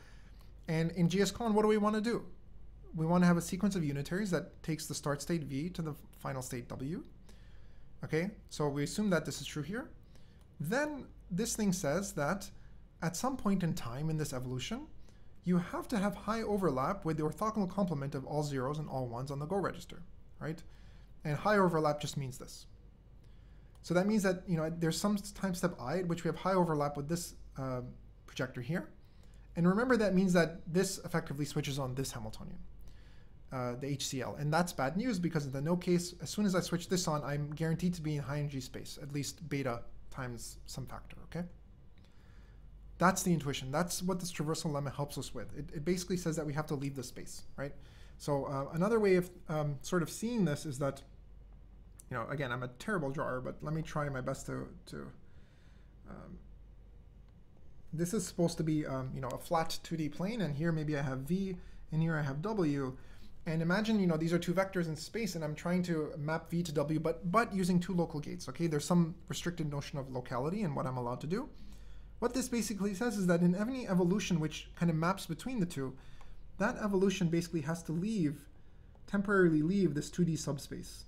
A: And in GSCon, what do we want to do? We want to have a sequence of unitaries that takes the start state V to the final state W. Okay, so we assume that this is true here. Then this thing says that at some point in time in this evolution, you have to have high overlap with the orthogonal complement of all zeros and all ones on the Go register, right? And high overlap just means this. So that means that you know there's some time step i at which we have high overlap with this uh, projector here. And remember that means that this effectively switches on this Hamiltonian, uh, the HCl. And that's bad news because in the no case, as soon as I switch this on, I'm guaranteed to be in high energy space, at least beta times some factor, okay? That's the intuition. That's what this traversal lemma helps us with. It, it basically says that we have to leave the space, right? So uh, another way of um, sort of seeing this is that you know, again, I'm a terrible drawer, but let me try my best to, to um, this is supposed to be, um, you know, a flat 2D plane, and here maybe I have V, and here I have W, And imagine, you know, these are two vectors in space and I'm trying to map v to w, but, but using two local gates, okay? There's some restricted notion of locality and what I'm allowed to do. What this basically says is that in any evolution which kind of maps between the two, that evolution basically has to leave, temporarily leave this 2D subspace.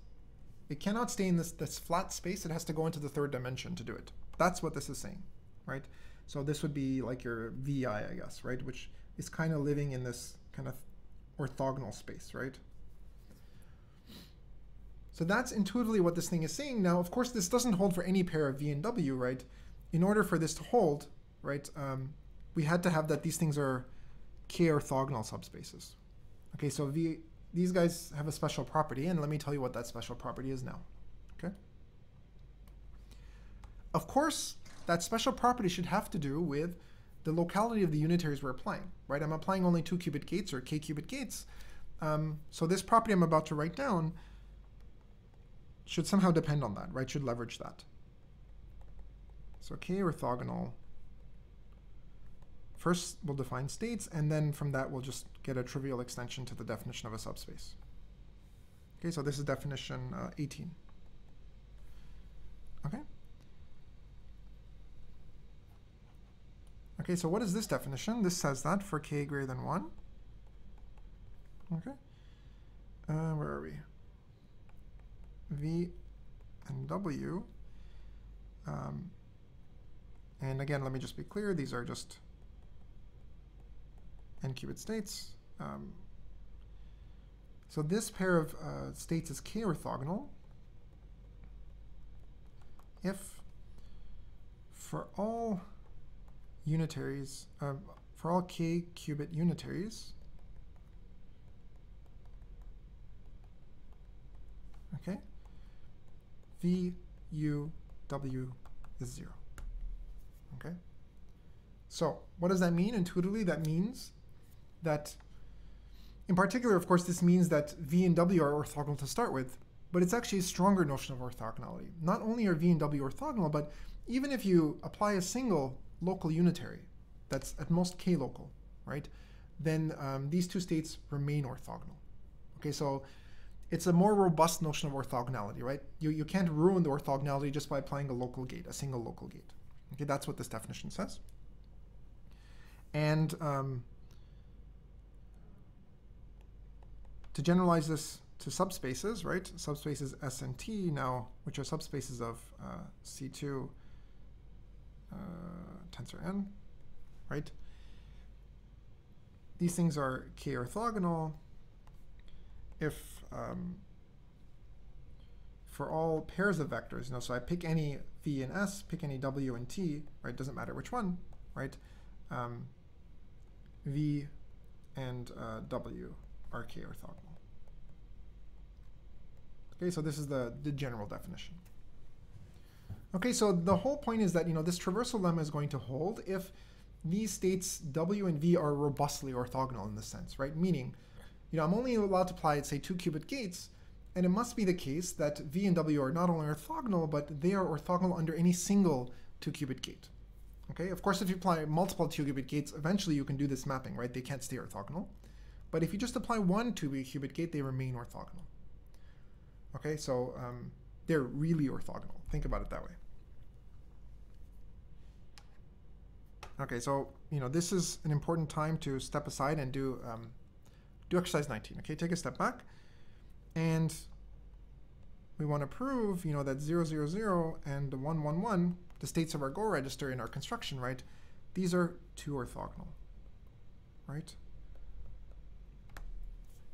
A: It cannot stay in this, this flat space, it has to go into the third dimension to do it. That's what this is saying, right? So this would be like your VI, I guess, right? Which is kind of living in this kind of orthogonal space, right? So that's intuitively what this thing is saying. Now, of course, this doesn't hold for any pair of V and W, right? In order for this to hold, right, um, we had to have that these things are K orthogonal subspaces. Okay, so V, these guys have a special property, and let me tell you what that special property is now. Okay. Of course, that special property should have to do with the locality of the unitaries we're applying, right? I'm applying only two qubit gates or k qubit gates. Um, so this property I'm about to write down should somehow depend on that, right? Should leverage that. So k orthogonal. First, we'll define states, and then from that, we'll just get a trivial extension to the definition of a subspace. Okay, so this is definition uh, 18. Okay. Okay, so what is this definition? This says that for k greater than 1. Okay. Uh, where are we? V and W. Um, and again, let me just be clear. These are just n qubit states. Um, so this pair of uh, states is k orthogonal if for all unitaries, uh, for all k qubit unitaries, okay, v, u, w is 0. Okay? So what does that mean intuitively? That means that, in particular, of course, this means that v and w are orthogonal to start with, but it's actually a stronger notion of orthogonality. Not only are v and w orthogonal, but even if you apply a single local unitary that's at most k local, right, then um, these two states remain orthogonal. Okay, so it's a more robust notion of orthogonality, right? You, you can't ruin the orthogonality just by applying a local gate, a single local gate. Okay, that's what this definition says. And um, to generalize this to subspaces, right? Subspaces S and T now, which are subspaces of uh, C2 uh, tensor n, right? These things are k orthogonal if um, for all pairs of vectors, you know, so I pick any v and s, pick any w and t, right? Doesn't matter which one, right? Um, v and uh, w are k orthogonal. Okay, so this is the, the general definition. Okay, so the whole point is that, you know, this traversal lemma is going to hold if these states W and V are robustly orthogonal in this sense, right? Meaning, you know, I'm only allowed to apply, say, two qubit gates, and it must be the case that V and W are not only orthogonal, but they are orthogonal under any single two qubit gate. Okay, of course, if you apply multiple two qubit gates, eventually you can do this mapping, right? They can't stay orthogonal. But if you just apply one two qubit gate, they remain orthogonal. Okay, so um, they're really orthogonal. Think about it that way. Okay, so you know this is an important time to step aside and do um, do exercise 19. Okay, take a step back, and we want to prove you know that 000 and the 111, the states of our Go register in our construction, right? These are two orthogonal, right?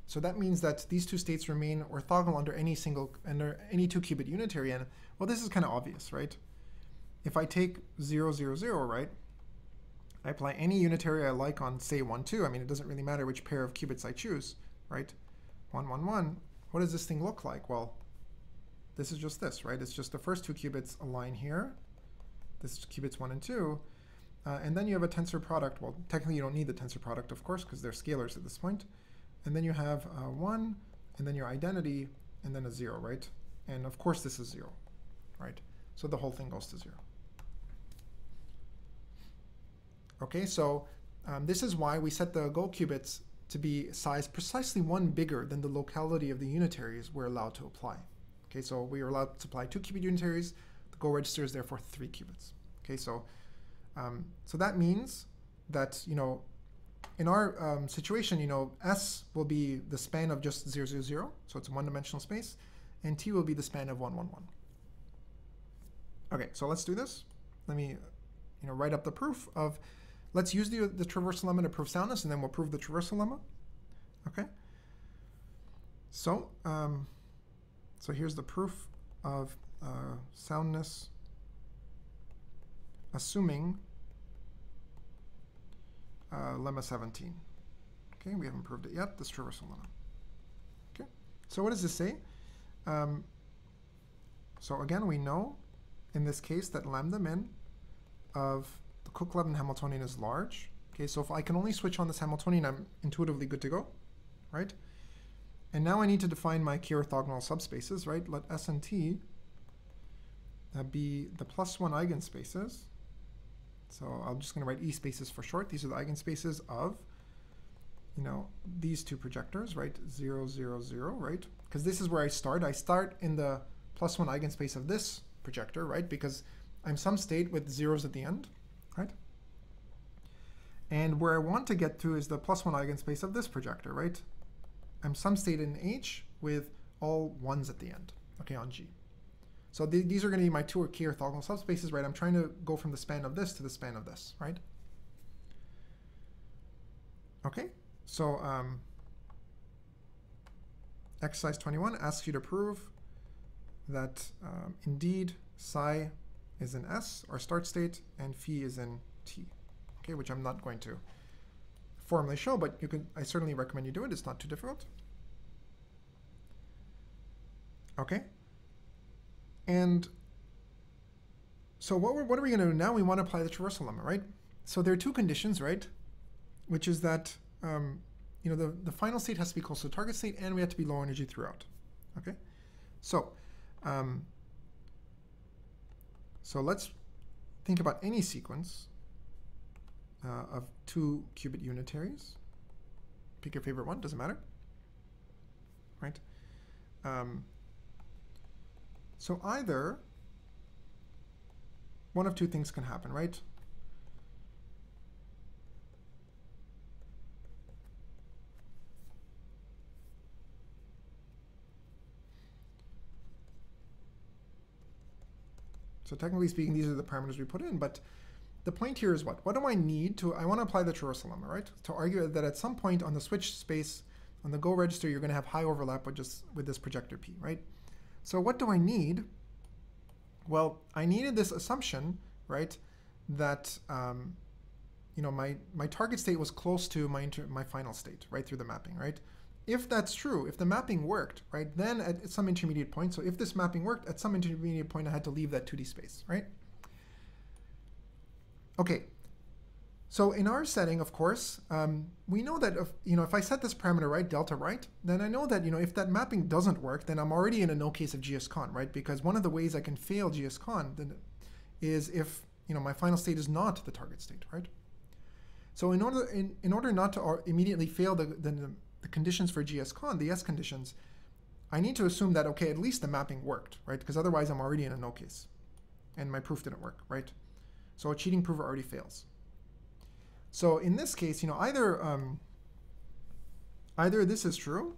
A: So that means that these two states remain orthogonal under any single under any two qubit unitary. And well, this is kind of obvious, right? If I take 000, 0, 0, right? I apply any unitary I like on, say, 1, 2. I mean, it doesn't really matter which pair of qubits I choose, right? 1, 1, 1. What does this thing look like? Well, this is just this, right? It's just the first two qubits align here. This is qubits 1 and 2. Uh, and then you have a tensor product. Well, technically you don't need the tensor product, of course, because they're scalars at this point. And then you have uh, 1, and then your identity, and then a 0, right? And of course this is 0, right? So the whole thing goes to 0. Okay, so um, this is why we set the Go qubits to be size precisely one bigger than the locality of the unitaries we're allowed to apply. Okay, so we are allowed to apply two qubit unitaries. The Go register is therefore three qubits. Okay, so um, so that means that you know in our um, situation, you know, S will be the span of just 0, 0, 0, so it's a one-dimensional space, and T will be the span of 1, 1, 1. Okay, so let's do this. Let me, you know, write up the proof of, let's use the, the traversal lemma to prove soundness, and then we'll prove the traversal lemma. Okay. So, um, so here's the proof of uh, soundness, assuming uh, lemma 17. Okay, we haven't proved it yet, this traversal lemma. Okay, so what does this say? Um, so again, we know in this case that lambda min of the Cook-Levin Hamiltonian is large. Okay, so if I can only switch on this Hamiltonian, I'm intuitively good to go, right? And now I need to define my k orthogonal subspaces, right? Let S and T uh, be the plus one eigenspaces so I'm just going to write E spaces for short. These are the eigenspaces of, you know, these two projectors, right? 0, 0, 0, right? Because this is where I start. I start in the plus one eigenspace of this projector, right? Because I'm some state with zeros at the end, right? And where I want to get to is the plus one eigenspace of this projector, right? I'm some state in H with all ones at the end, okay, on G. So th these are going to be my two k orthogonal subspaces, right? I'm trying to go from the span of this to the span of this, right? Okay, so um, exercise 21 asks you to prove that um, indeed psi is in S, our start state, and phi is in T, okay, which I'm not going to formally show, but you can. I certainly recommend you do it. It's not too difficult. Okay, and so what, what are we going to do now? We want to apply the traversal lemma, right? So there are two conditions, right? Which is that um, you know the, the final state has to be close to the target state, and we have to be low energy throughout. Okay, so um, so let's think about any sequence uh, of two qubit unitaries. Pick your favorite one, doesn't matter. Right? Um, so either one of two things can happen, right? So technically speaking, these are the parameters we put in, but the point here is what? What do I need to, I want to apply the traversal lemma, right? To argue that at some point on the switch space, on the go register, you're going to have high overlap with just with this projector P, right? So what do I need? Well, I needed this assumption, right, that um, you know my my target state was close to my inter my final state, right, through the mapping, right? If that's true, if the mapping worked, right, then at some intermediate point, so if this mapping worked, at some intermediate point, I had to leave that 2D space, right? Okay, so in our setting, of course, um, we know that if, you know if I set this parameter right, delta right, then I know that you know if that mapping doesn't work, then I'm already in a no case of GSCON, right? Because one of the ways I can fail GSCON then is if you know my final state is not the target state, right? So in order in, in order not to immediately fail the, the, the conditions for GSCON, the S conditions, I need to assume that okay, at least the mapping worked, right? Because otherwise I'm already in a no case, and my proof didn't work, right? So a cheating prover already fails. So in this case, you know, either um, either this is true,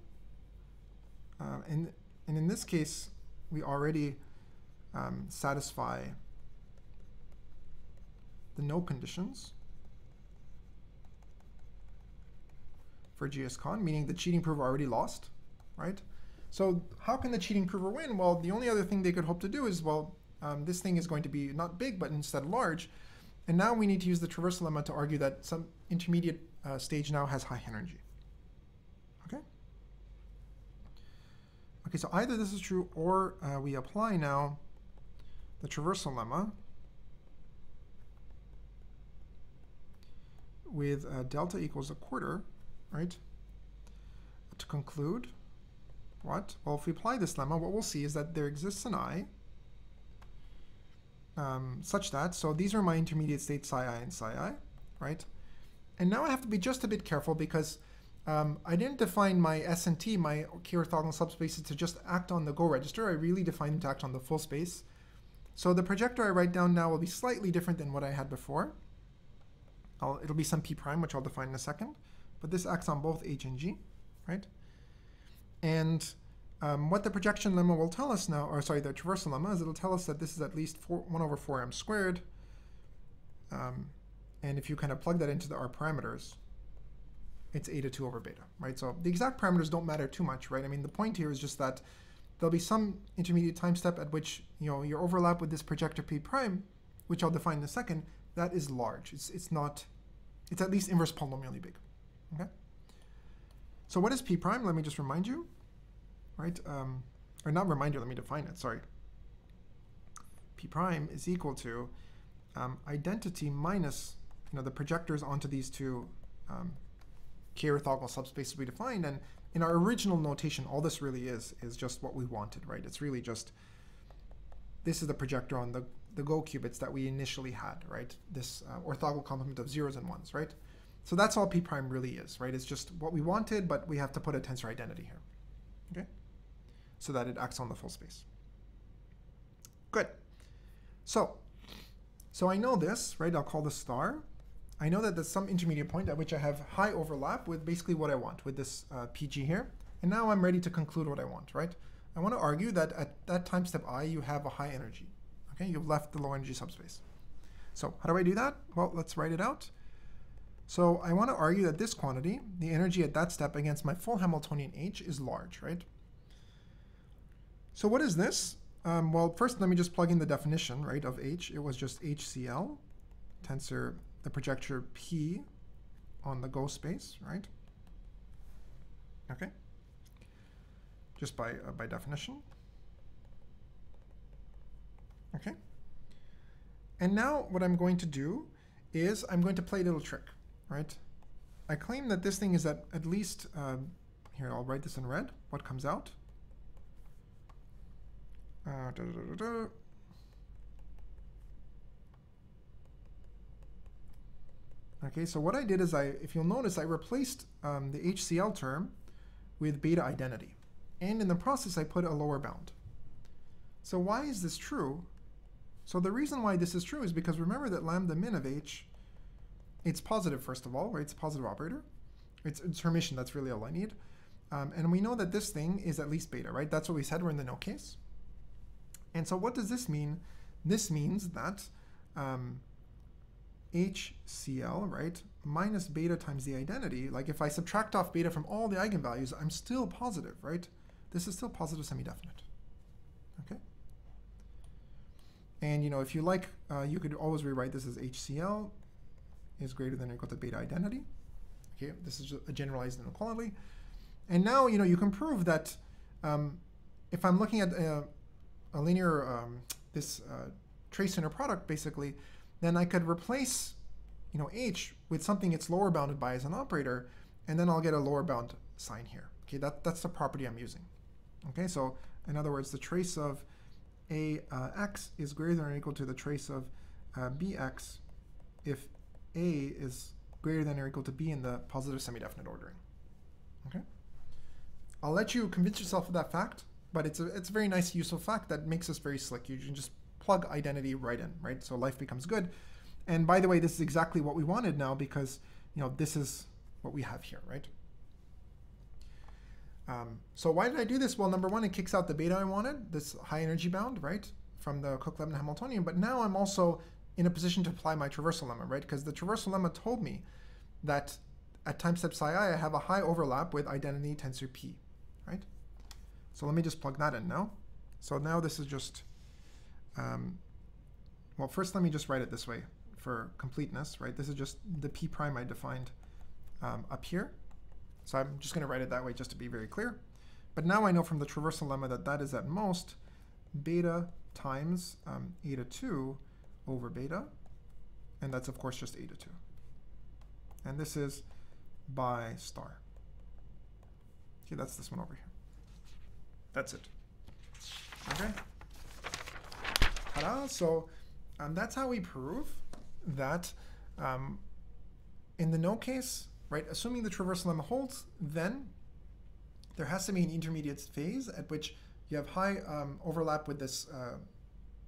A: uh, and and in this case, we already um, satisfy the no conditions for GSCON, meaning the cheating prover already lost, right? So how can the cheating prover win? Well, the only other thing they could hope to do is, well, um, this thing is going to be not big, but instead large. And now we need to use the traversal lemma to argue that some intermediate uh, stage now has high energy. Okay? Okay, so either this is true or uh, we apply now the traversal lemma with uh, delta equals a quarter, right? To conclude what? Well, if we apply this lemma, what we'll see is that there exists an I um, such that, so these are my intermediate states psi i and psi i, right? And now I have to be just a bit careful because um, I didn't define my S and T, my k orthogonal subspaces, to just act on the Go register. I really defined them to act on the full space. So the projector I write down now will be slightly different than what I had before. I'll, it'll be some p prime, which I'll define in a second. But this acts on both h and g, right? And um, what the projection lemma will tell us now, or sorry, the traversal lemma, is it'll tell us that this is at least four, 1 over 4m squared. Um, and if you kind of plug that into the r parameters, it's eta 2 over beta, right? So the exact parameters don't matter too much, right? I mean, the point here is just that there'll be some intermediate time step at which you know your overlap with this projector p prime, which I'll define in a second, that is large. It's, it's not, it's at least inverse polynomially big, okay? So what is p prime? Let me just remind you, right? Um, or not remind you, let me define it, sorry. p prime is equal to um, identity minus you know, the projectors onto these two um, k orthogonal subspaces we defined. And in our original notation, all this really is, is just what we wanted, right? It's really just, this is the projector on the, the Go qubits that we initially had, right? This uh, orthogonal complement of zeros and ones, right? So that's all p prime really is, right? It's just what we wanted, but we have to put a tensor identity here, okay? So that it acts on the full space. Good. So, so I know this, right? I'll call this star. I know that there's some intermediate point at which I have high overlap with basically what I want with this uh, PG here. And now I'm ready to conclude what I want, right? I want to argue that at that time step i, you have a high energy. Okay, you've left the low energy subspace. So how do I do that? Well, let's write it out. So I want to argue that this quantity, the energy at that step against my full Hamiltonian H is large, right? So what is this? Um, well, first let me just plug in the definition, right, of H. It was just HCl, tensor the projector P on the Go space, right? Okay. Just by, uh, by definition. Okay. And now what I'm going to do is I'm going to play a little trick, right? I claim that this thing is at at least, uh, here, I'll write this in red, what comes out. Uh, da, da, da, Okay, so what I did is I, if you'll notice, I replaced um, the HCl term with beta identity. And in the process, I put a lower bound. So why is this true? So the reason why this is true is because remember that lambda min of h, it's positive first of all, right? It's a positive operator. It's, it's Hermitian, that's really all I need. Um, and we know that this thing is at least beta, right? That's what we said, we're in the no case. And so what does this mean? This means that um, HCl, right, minus beta times the identity, like if I subtract off beta from all the eigenvalues, I'm still positive, right? This is still positive semi-definite, okay? And, you know, if you like, uh, you could always rewrite this as HCl is greater than or equal to beta identity. Okay, this is a generalized inequality. And now, you know, you can prove that um, if I'm looking at a, a linear, um, this uh, trace inner product, basically, then I could replace you know, h with something it's lower bounded by as an operator, and then I'll get a lower bound sign here. Okay, that, that's the property I'm using. Okay, so in other words, the trace of a uh, x is greater than or equal to the trace of uh, bx if a is greater than or equal to b in the positive semi-definite ordering. Okay, I'll let you convince yourself of that fact, but it's a it's a very nice useful fact that makes us very slick. You can just plug identity right in, right? So life becomes good. And by the way, this is exactly what we wanted now because you know this is what we have here, right? Um, so why did I do this? Well, number one, it kicks out the beta I wanted, this high energy bound, right, from the Cook-Levin Hamiltonian. But now I'm also in a position to apply my traversal lemma, right? Because the traversal lemma told me that at time step psi i, I have a high overlap with identity tensor p, right? So let me just plug that in now. So now this is just um, well, first let me just write it this way for completeness, right? This is just the p prime I defined um, up here. So I'm just going to write it that way just to be very clear. But now I know from the traversal lemma that that is at most beta times um, eta 2 over beta. And that's, of course, just eta 2. And this is by star. Okay, that's this one over here. That's it. Okay? Ta-da! So um, that's how we prove that um, in the no case, right? Assuming the traversal lemma holds, then there has to be an intermediate phase at which you have high um, overlap with this uh,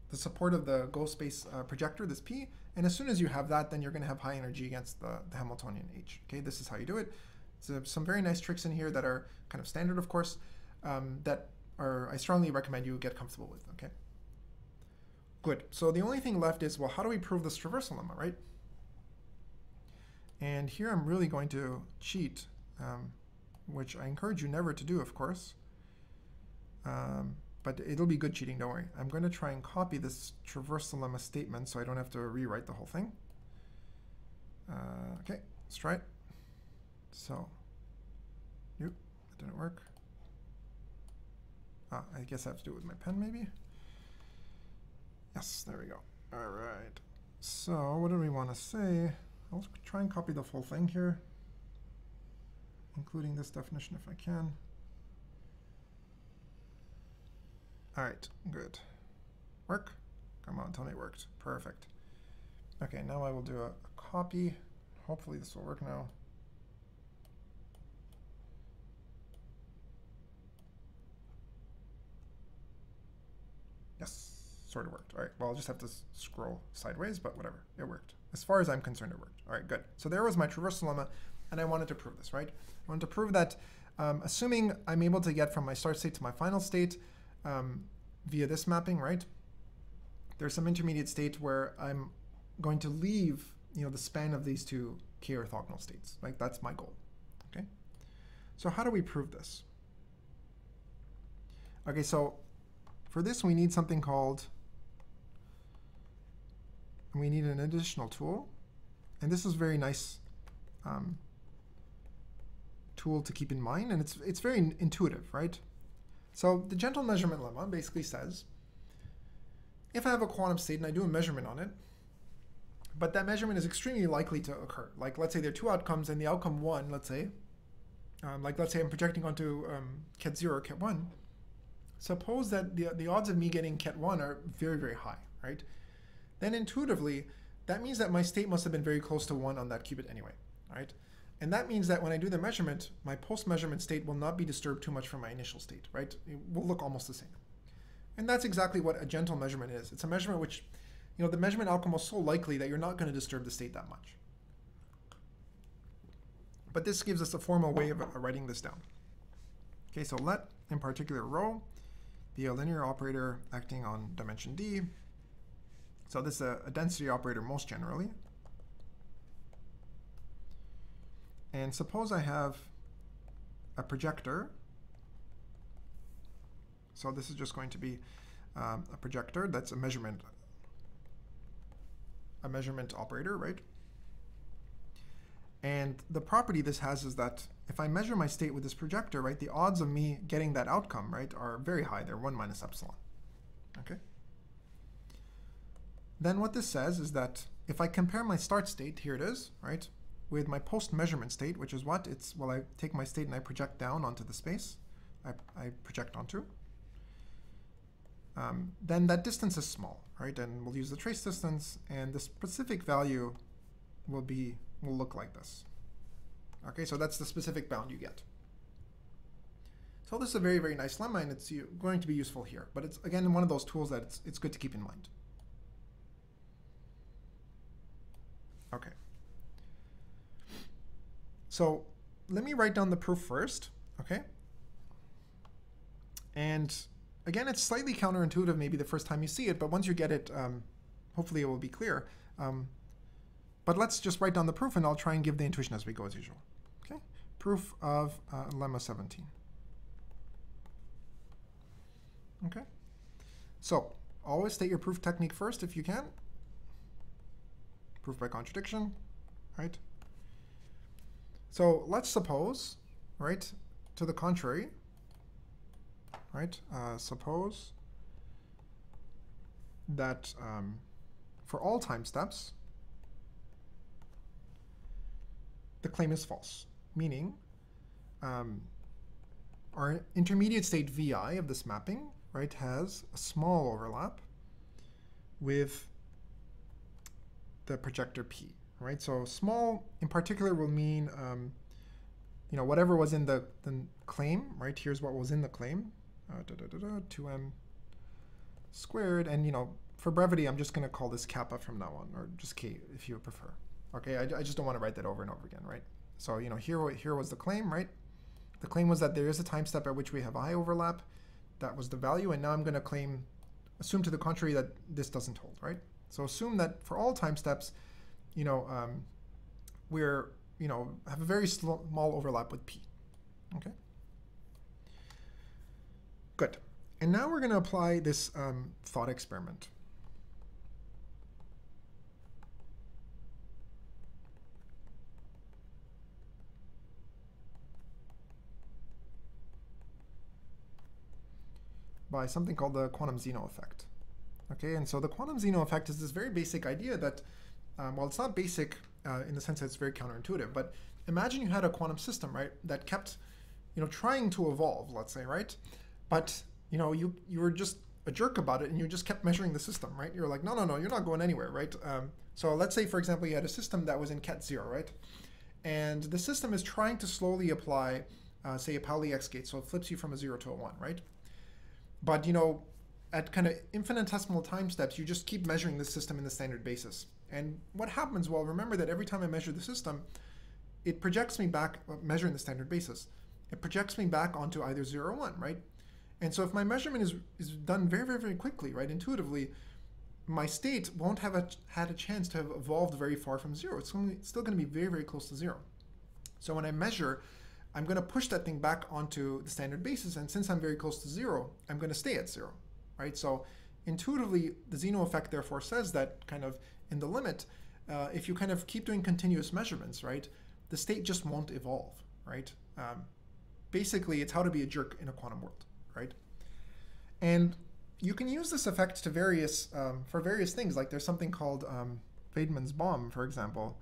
A: the support of the Go space uh, projector, this P, and as soon as you have that, then you're going to have high energy against the, the Hamiltonian H. Okay, this is how you do it. So some very nice tricks in here that are kind of standard, of course, um, that are I strongly recommend you get comfortable with. Okay. Good. So the only thing left is well, how do we prove this traversal lemma, right? And here I'm really going to cheat, um, which I encourage you never to do, of course. Um, but it'll be good cheating, don't worry. I'm going to try and copy this traversal lemma statement so I don't have to rewrite the whole thing. Uh, okay, let's try it. So, nope, that didn't work. Ah, I guess I have to do it with my pen maybe. Yes, there we go. All right. So what do we want to say? I'll try and copy the full thing here, including this definition if I can. All right, good. Work? Come on, tell me it worked. Perfect. Okay, now I will do a, a copy. Hopefully this will work now. Yes, sort of worked. All right, well, I'll just have to scroll sideways, but whatever, it worked. As far as I'm concerned, it worked. All right, good. So there was my traversal lemma, and I wanted to prove this, right? I wanted to prove that um, assuming I'm able to get from my start state to my final state, um, via this mapping, right? There's some intermediate state where I'm going to leave, you know, the span of these two k orthogonal states. Like that's my goal. Okay. So how do we prove this? Okay, so for this we need something called we need an additional tool. And this is a very nice um, tool to keep in mind, and it's it's very intuitive, right? So the gentle measurement lemma basically says, if I have a quantum state and I do a measurement on it, but that measurement is extremely likely to occur. Like let's say there are two outcomes and the outcome one, let's say, um, like let's say I'm projecting onto um, ket zero or ket one, suppose that the, the odds of me getting ket one are very, very high, right? Then intuitively, that means that my state must have been very close to one on that qubit anyway, right? And that means that when I do the measurement, my post-measurement state will not be disturbed too much from my initial state, right? It will look almost the same. And that's exactly what a gentle measurement is. It's a measurement which, you know, the measurement outcome is so likely that you're not going to disturb the state that much. But this gives us a formal way of uh, writing this down. Okay, so let, in particular, rho be a linear operator acting on dimension d. So this is a, a density operator most generally. And suppose I have a projector. So this is just going to be um, a projector. That's a measurement, a measurement operator, right? And the property this has is that if I measure my state with this projector, right, the odds of me getting that outcome, right, are very high. They're 1 minus epsilon. Okay? Then what this says is that if I compare my start state, here it is, right? with my post-measurement state, which is what? It's, well, I take my state and I project down onto the space I, I project onto. Um, then that distance is small, right? And we'll use the trace distance, and the specific value will be will look like this. Okay, so that's the specific bound you get. So this is a very, very nice lemma, and it's going to be useful here. But it's, again, one of those tools that it's, it's good to keep in mind. Okay. So let me write down the proof first, okay? And again, it's slightly counterintuitive maybe the first time you see it, but once you get it, um, hopefully it will be clear. Um, but let's just write down the proof and I'll try and give the intuition as we go as usual. Proof of uh, lemma 17. Okay, so always state your proof technique first if you can. Proof by contradiction, right? So let's suppose, right, to the contrary, right, uh, suppose that um, for all time steps, the claim is false, meaning um, our intermediate state VI of this mapping, right, has a small overlap with the projector P, right? So small in particular will mean, um, you know, whatever was in the, the claim, right? Here's what was in the claim, uh, da, da, da, 2m squared. And, you know, for brevity, I'm just going to call this kappa from now on, or just k if you prefer. Okay, I, I just don't want to write that over and over again, right? So, you know, here, here was the claim, right? The claim was that there is a time step at which we have I overlap. That was the value. And now I'm going to claim, assume to the contrary that this doesn't hold, right? So assume that for all time steps, you know, um, we're, you know, have a very small overlap with P, okay? Good. And now we're going to apply this um, thought experiment. By something called the quantum Zeno effect. Okay, and so the quantum Zeno effect is this very basic idea that, um, well, it's not basic uh, in the sense that it's very counterintuitive, but imagine you had a quantum system, right, that kept, you know, trying to evolve, let's say, right, but you know, you you were just a jerk about it, and you just kept measuring the system, right? You're like, no, no, no, you're not going anywhere, right? Um, so let's say, for example, you had a system that was in ket zero, right, and the system is trying to slowly apply, uh, say, a Pauli X gate, so it flips you from a zero to a one, right? But you know, at kind of infinitesimal time steps, you just keep measuring the system in the standard basis. And what happens? Well, remember that every time I measure the system, it projects me back, uh, measuring the standard basis, it projects me back onto either 0 or 1, right? And so if my measurement is, is done very, very, very quickly, right, intuitively, my state won't have a, had a chance to have evolved very far from 0. It's, only, it's still going to be very, very close to 0. So when I measure, I'm going to push that thing back onto the standard basis. And since I'm very close to 0, I'm going to stay at 0 right? So intuitively, the Zeno effect therefore says that kind of in the limit, uh, if you kind of keep doing continuous measurements, right, the state just won't evolve, right? Um, basically, it's how to be a jerk in a quantum world, right? And you can use this effect to various um, for various things. Like there's something called um, bomb, for example.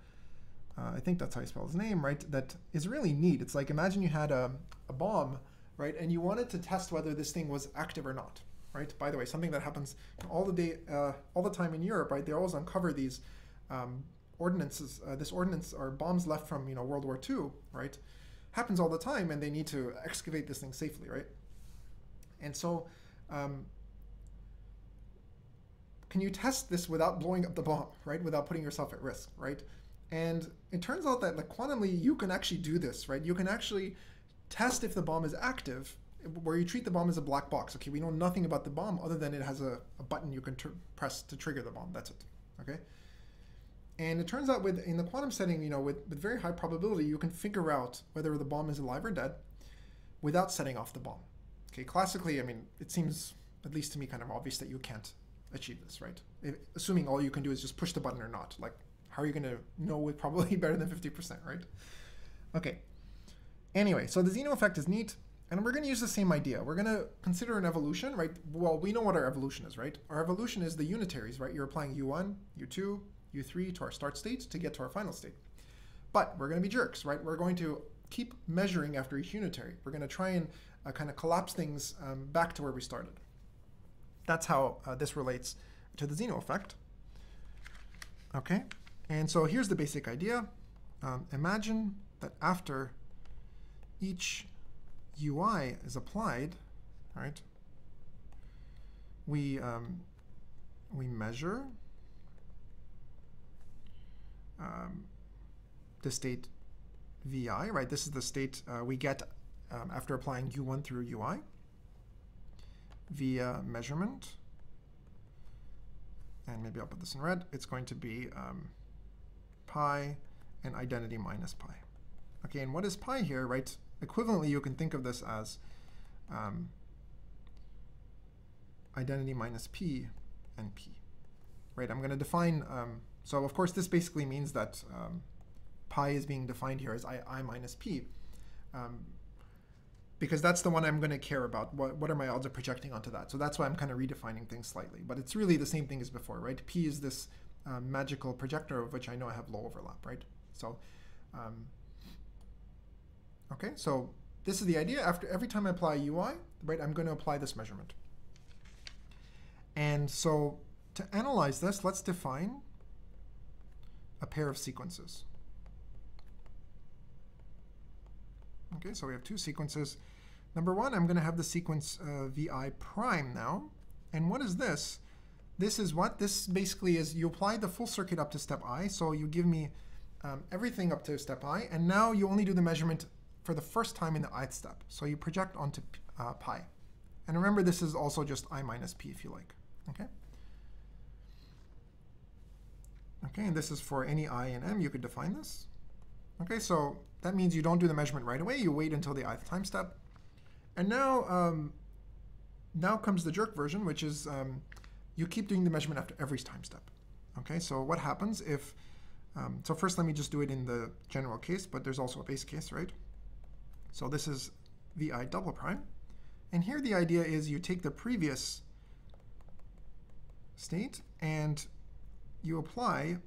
A: Uh, I think that's how you spell his name, right? That is really neat. It's like imagine you had a, a bomb, right, and you wanted to test whether this thing was active or not, right? By the way, something that happens all the day, uh, all the time in Europe, right? They always uncover these um, ordinances. Uh, this ordinance or bombs left from you know World War II, right? Happens all the time, and they need to excavate this thing safely, right? And so, um, can you test this without blowing up the bomb, right? Without putting yourself at risk, right? And it turns out that like quantumly, you can actually do this, right? You can actually test if the bomb is active where you treat the bomb as a black box. Okay, we know nothing about the bomb other than it has a, a button you can press to trigger the bomb. That's it. Okay. And it turns out with in the quantum setting, you know, with, with very high probability, you can figure out whether the bomb is alive or dead without setting off the bomb. Okay, classically, I mean, it seems, at least to me, kind of obvious that you can't achieve this, right? If, assuming all you can do is just push the button or not. Like, how are you going to know with probably better than 50%, right? Okay. Anyway, so the Zeno effect is neat. And we're going to use the same idea. We're going to consider an evolution, right? Well, we know what our evolution is, right? Our evolution is the unitaries, right? You're applying U1, U2, U3 to our start state to get to our final state. But we're going to be jerks, right? We're going to keep measuring after each unitary. We're going to try and uh, kind of collapse things um, back to where we started. That's how uh, this relates to the Zeno effect. Okay, and so here's the basic idea. Um, imagine that after each UI is applied, right, we, um, we measure um, the state VI, right? This is the state uh, we get um, after applying U1 through UI via measurement. And maybe I'll put this in red. It's going to be um, pi and identity minus pi. Okay, and what is pi here, right? Equivalently, you can think of this as um, identity minus p and p. Right, I'm going to define, um, so of course this basically means that um, pi is being defined here as i, I minus p. Um, because that's the one I'm going to care about. What, what are my odds of projecting onto that? So that's why I'm kind of redefining things slightly. But it's really the same thing as before, right? P is this um, magical projector of which I know I have low overlap, right? So um, Okay, so this is the idea. After every time I apply UI, right, I'm going to apply this measurement. And so to analyze this, let's define a pair of sequences. Okay, so we have two sequences. Number one, I'm going to have the sequence uh, vi prime now. And what is this? This is what? This basically is you apply the full circuit up to step i. So you give me um, everything up to step i. And now you only do the measurement for the first time in the ith step. So you project onto uh, pi. And remember, this is also just i minus p if you like. Okay. Okay, and this is for any i and m. You could define this. Okay, so that means you don't do the measurement right away. You wait until the ith time step. And now, um, now comes the jerk version, which is um, you keep doing the measurement after every time step. Okay, so what happens if, um, so first let me just do it in the general case, but there's also a base case, right? So this is vi double prime. And here the idea is you take the previous state and you apply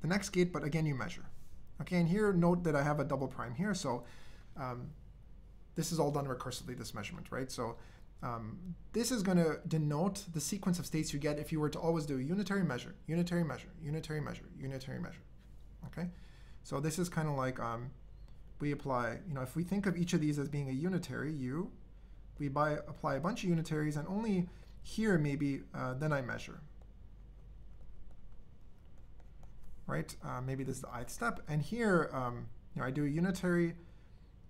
A: the next gate, but again you measure. Okay, and here note that I have a double prime here, so um, this is all done recursively, this measurement, right? So um, this is going to denote the sequence of states you get if you were to always do a unitary measure, unitary measure, unitary measure, unitary measure. Okay, so this is kind of like um, we apply, you know, if we think of each of these as being a unitary, u, we buy, apply a bunch of unitaries, and only here maybe uh, then I measure. Right? Uh, maybe this is the ith step, and here um, you know I do a unitary,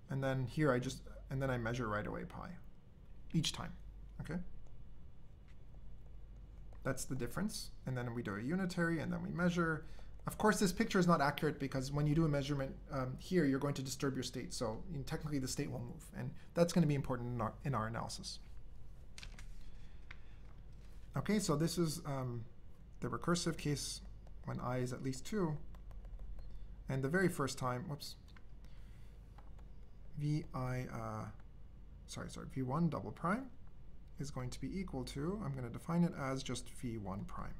A: and then here I just and then I measure right away pi each time. Okay. That's the difference. And then we do a unitary, and then we measure. Of course, this picture is not accurate because when you do a measurement um, here, you're going to disturb your state. So technically, the state will move. And that's going to be important in our, in our analysis. Okay, so this is um, the recursive case when i is at least 2. And the very first time, whoops, vi, uh, sorry, sorry, v1 double prime is going to be equal to, I'm going to define it as just v1 prime.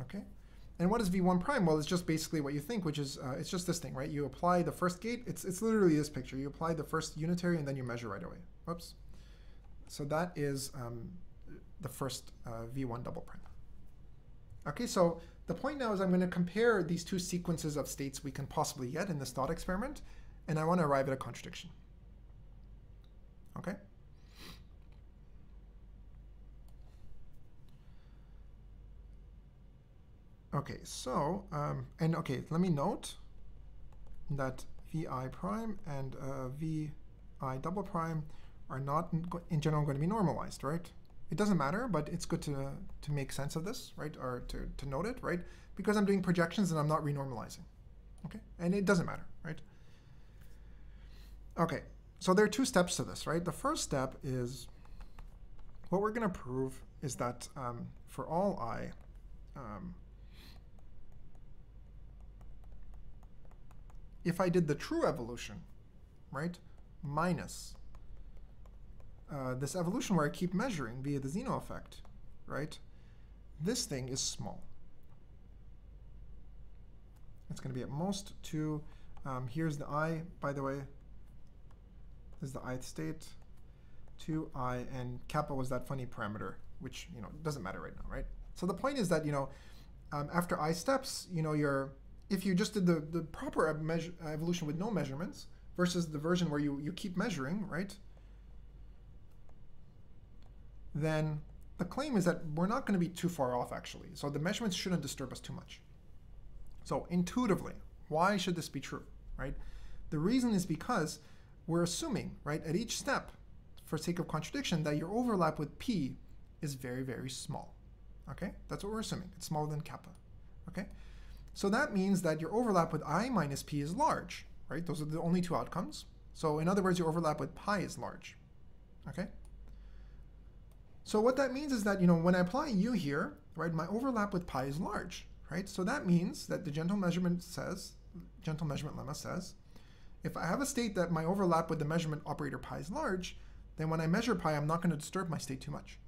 A: Okay, and what is v1 prime? Well, it's just basically what you think, which is, uh, it's just this thing, right? You apply the first gate, it's, it's literally this picture. You apply the first unitary and then you measure right away. Whoops. So that is um, the first uh, v1 double prime. Okay, so the point now is I'm going to compare these two sequences of states we can possibly get in this thought experiment, and I want to arrive at a contradiction. Okay? Okay, so, um, and okay, let me note that vi prime and uh, vi double prime are not in, in general going to be normalized, right? It doesn't matter, but it's good to, to make sense of this, right? Or to, to note it, right? Because I'm doing projections and I'm not renormalizing, okay? And it doesn't matter, right? Okay, so there are two steps to this, right? The first step is what we're going to prove is that um, for all i, um, if I did the true evolution, right, minus uh, this evolution where I keep measuring via the Zeno effect, right, this thing is small. It's going to be at most 2. Um, here's the i, by the way. This is the ith state. 2i, and kappa was that funny parameter, which, you know, doesn't matter right now, right? So the point is that, you know, um, after i steps, you know, you're, if you just did the, the proper evolution with no measurements versus the version where you, you keep measuring, right? Then the claim is that we're not going to be too far off, actually. So the measurements shouldn't disturb us too much. So intuitively, why should this be true, right? The reason is because we're assuming, right, at each step, for sake of contradiction, that your overlap with p is very, very small. Okay, that's what we're assuming. It's smaller than kappa. Okay, so that means that your overlap with i minus p is large, right? Those are the only two outcomes. So in other words, your overlap with pi is large. Okay, so what that means is that, you know, when I apply u here, right, my overlap with pi is large, right? So that means that the gentle measurement says, gentle measurement lemma says, if I have a state that my overlap with the measurement operator pi is large, then when I measure pi, I'm not going to disturb my state too much,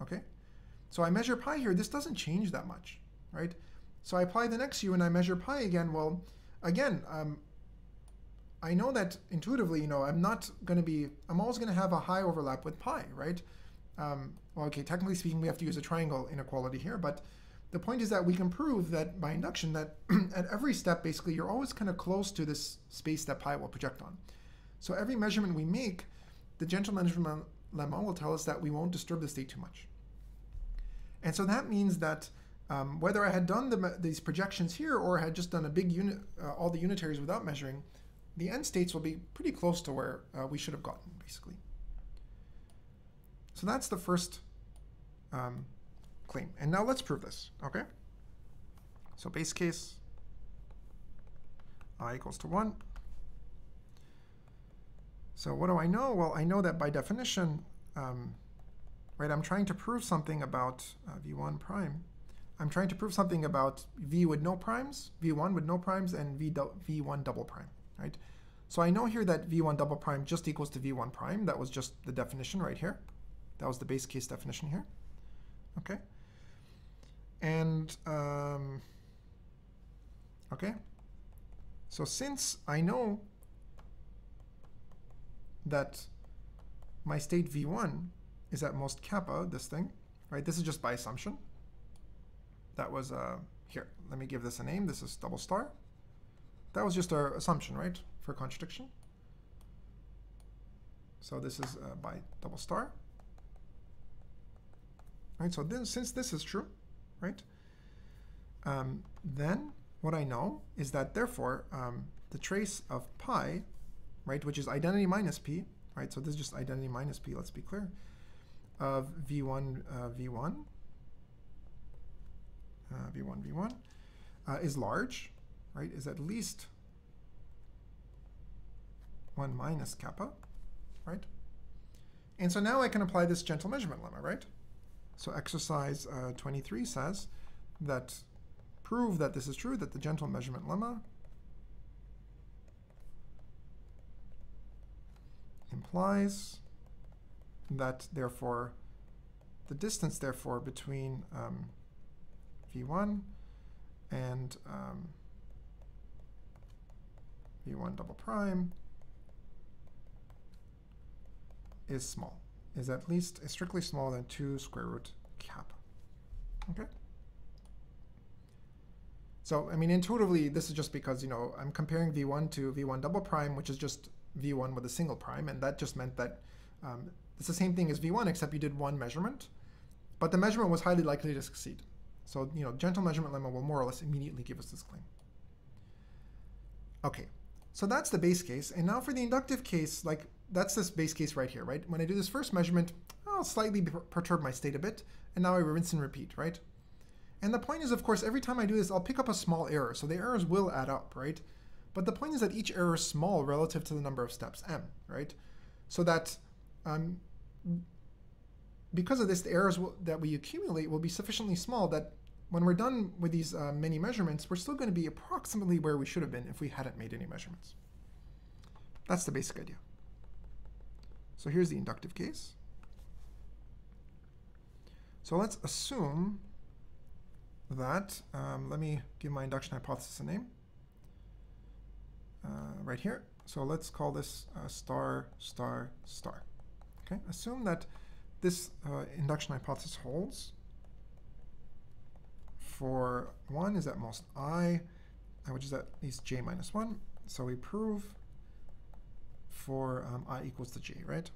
A: okay? So I measure pi here, this doesn't change that much, right? So I apply the next u and I measure pi again, well, again, um, I know that intuitively, you know, I'm not going to be, I'm always going to have a high overlap with pi, right? Um, well, okay, technically speaking, we have to use a triangle inequality here, but the point is that we can prove that by induction that at every step, basically, you're always kind of close to this space that pi will project on. So every measurement we make, the gentle measurement lemma will tell us that we won't disturb the state too much. And so that means that um, whether I had done the, these projections here or had just done a big unit, uh, all the unitaries without measuring, the end states will be pretty close to where uh, we should have gotten, basically. So that's the first um, claim. And now let's prove this, okay? So base case, i equals to 1. So what do I know? Well, I know that by definition, um, right, I'm trying to prove something about uh, v1 prime. I'm trying to prove something about v with no primes, v1 with no primes, and v v1 double prime, right? So I know here that v1 double prime just equals to v1 prime. That was just the definition right here. That was the base case definition here. Okay. And, um, okay. So since I know that my state v1 is at most kappa, this thing, right? This is just by assumption. That was, uh, here, let me give this a name. This is double star. That was just our assumption, right, for contradiction. So this is uh, by double star. Right, so then since this is true, right, um, then what I know is that therefore um, the trace of pi right, which is identity minus p, right? So this is just identity minus p, let's be clear, of v1, uh, v1, uh, v1, v1, uh, is large, right, is at least 1 minus kappa, right? And so now I can apply this gentle measurement lemma, right? So exercise uh, 23 says that prove that this is true, that the gentle measurement lemma implies that therefore the distance therefore between um, v1 and um, v1 double prime is small, is at least strictly smaller than 2 square root kappa. Okay? So, I mean, intuitively, this is just because, you know, I'm comparing v1 to v1 double prime, which is just v1 with a single prime, and that just meant that um, it's the same thing as v1, except you did one measurement, but the measurement was highly likely to succeed. So, you know, gentle measurement lemma will more or less immediately give us this claim. Okay, so that's the base case. And now for the inductive case, like that's this base case right here, right? When I do this first measurement, I'll slightly perturb my state a bit, and now I rinse and repeat, right? And the point is, of course, every time I do this, I'll pick up a small error. So the errors will add up, right? But the point is that each error is small relative to the number of steps, m, right? So that um, because of this, the errors will, that we accumulate will be sufficiently small that when we're done with these uh, many measurements, we're still going to be approximately where we should have been if we hadn't made any measurements. That's the basic idea. So here's the inductive case. So let's assume that, um, let me give my induction hypothesis a name uh, right here. So let's call this uh, star, star, star. Okay, assume that this uh, induction hypothesis holds for 1 is at most i, uh, which is at least j minus 1. So we prove for um, i equals to j, right?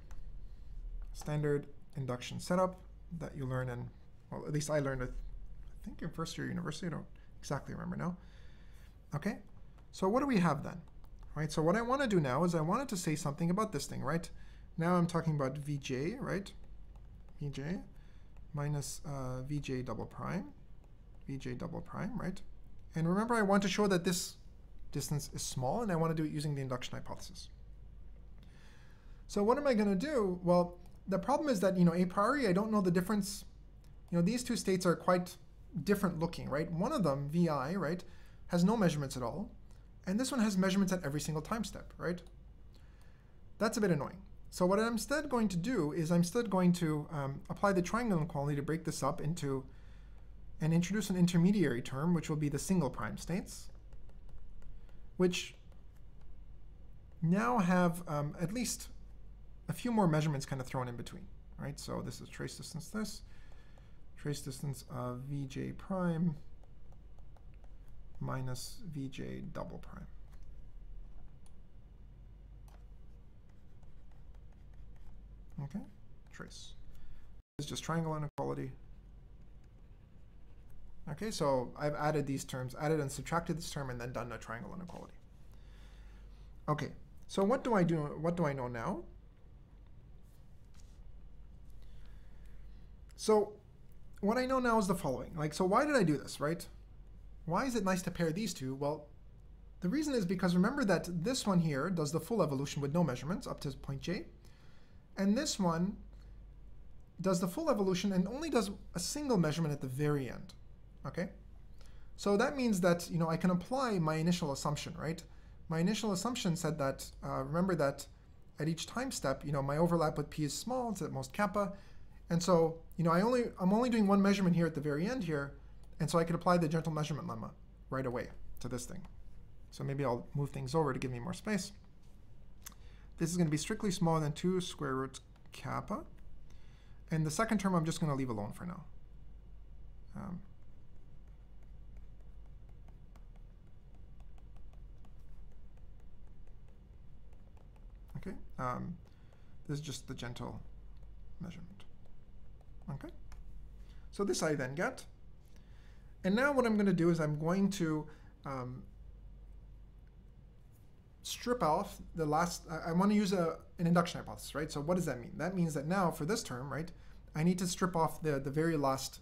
A: Standard induction setup that you learn in, well, at least I learned it, I think in first year university, I don't exactly remember now. Okay, so what do we have then? right? So what I want to do now is I wanted to say something about this thing, right? Now I'm talking about Vj, right? Vj minus uh, Vj double prime, Vj double prime, right? And remember, I want to show that this distance is small, and I want to do it using the induction hypothesis. So what am I going to do? Well, the problem is that, you know, a priori, I don't know the difference. You know, these two states are quite different looking, right? One of them, Vi, right, has no measurements at all. And this one has measurements at every single time step, right? That's a bit annoying. So what I'm instead going to do is I'm instead going to um, apply the triangle inequality to break this up into and introduce an intermediary term, which will be the single prime states, which now have um, at least a few more measurements kind of thrown in between, right? So this is trace distance this, trace distance of Vj prime minus Vj double prime. Okay, trace. This is just triangle inequality. Okay, so I've added these terms, added and subtracted this term, and then done a triangle inequality. Okay, so what do I do? What do I know now? So what I know now is the following. Like, so why did I do this, right? Why is it nice to pair these two? Well, the reason is because remember that this one here does the full evolution with no measurements up to point j. And this one does the full evolution and only does a single measurement at the very end. Okay? So that means that, you know, I can apply my initial assumption, right? My initial assumption said that, uh, remember that at each time step, you know, my overlap with p is small, it's at most kappa. And so, you know, I only, I'm only doing one measurement here at the very end here. And so I could apply the gentle measurement lemma right away to this thing. So maybe I'll move things over to give me more space. This is going to be strictly smaller than 2 square root kappa. And the second term I'm just going to leave alone for now. Um, okay, um, this is just the gentle measurement. Okay, so this I then get. And now what I'm going to do is I'm going to um, strip off the last, I, want to use a, an induction hypothesis, right? So what does that mean? That means that now for this term, right, I need to strip off the, the very last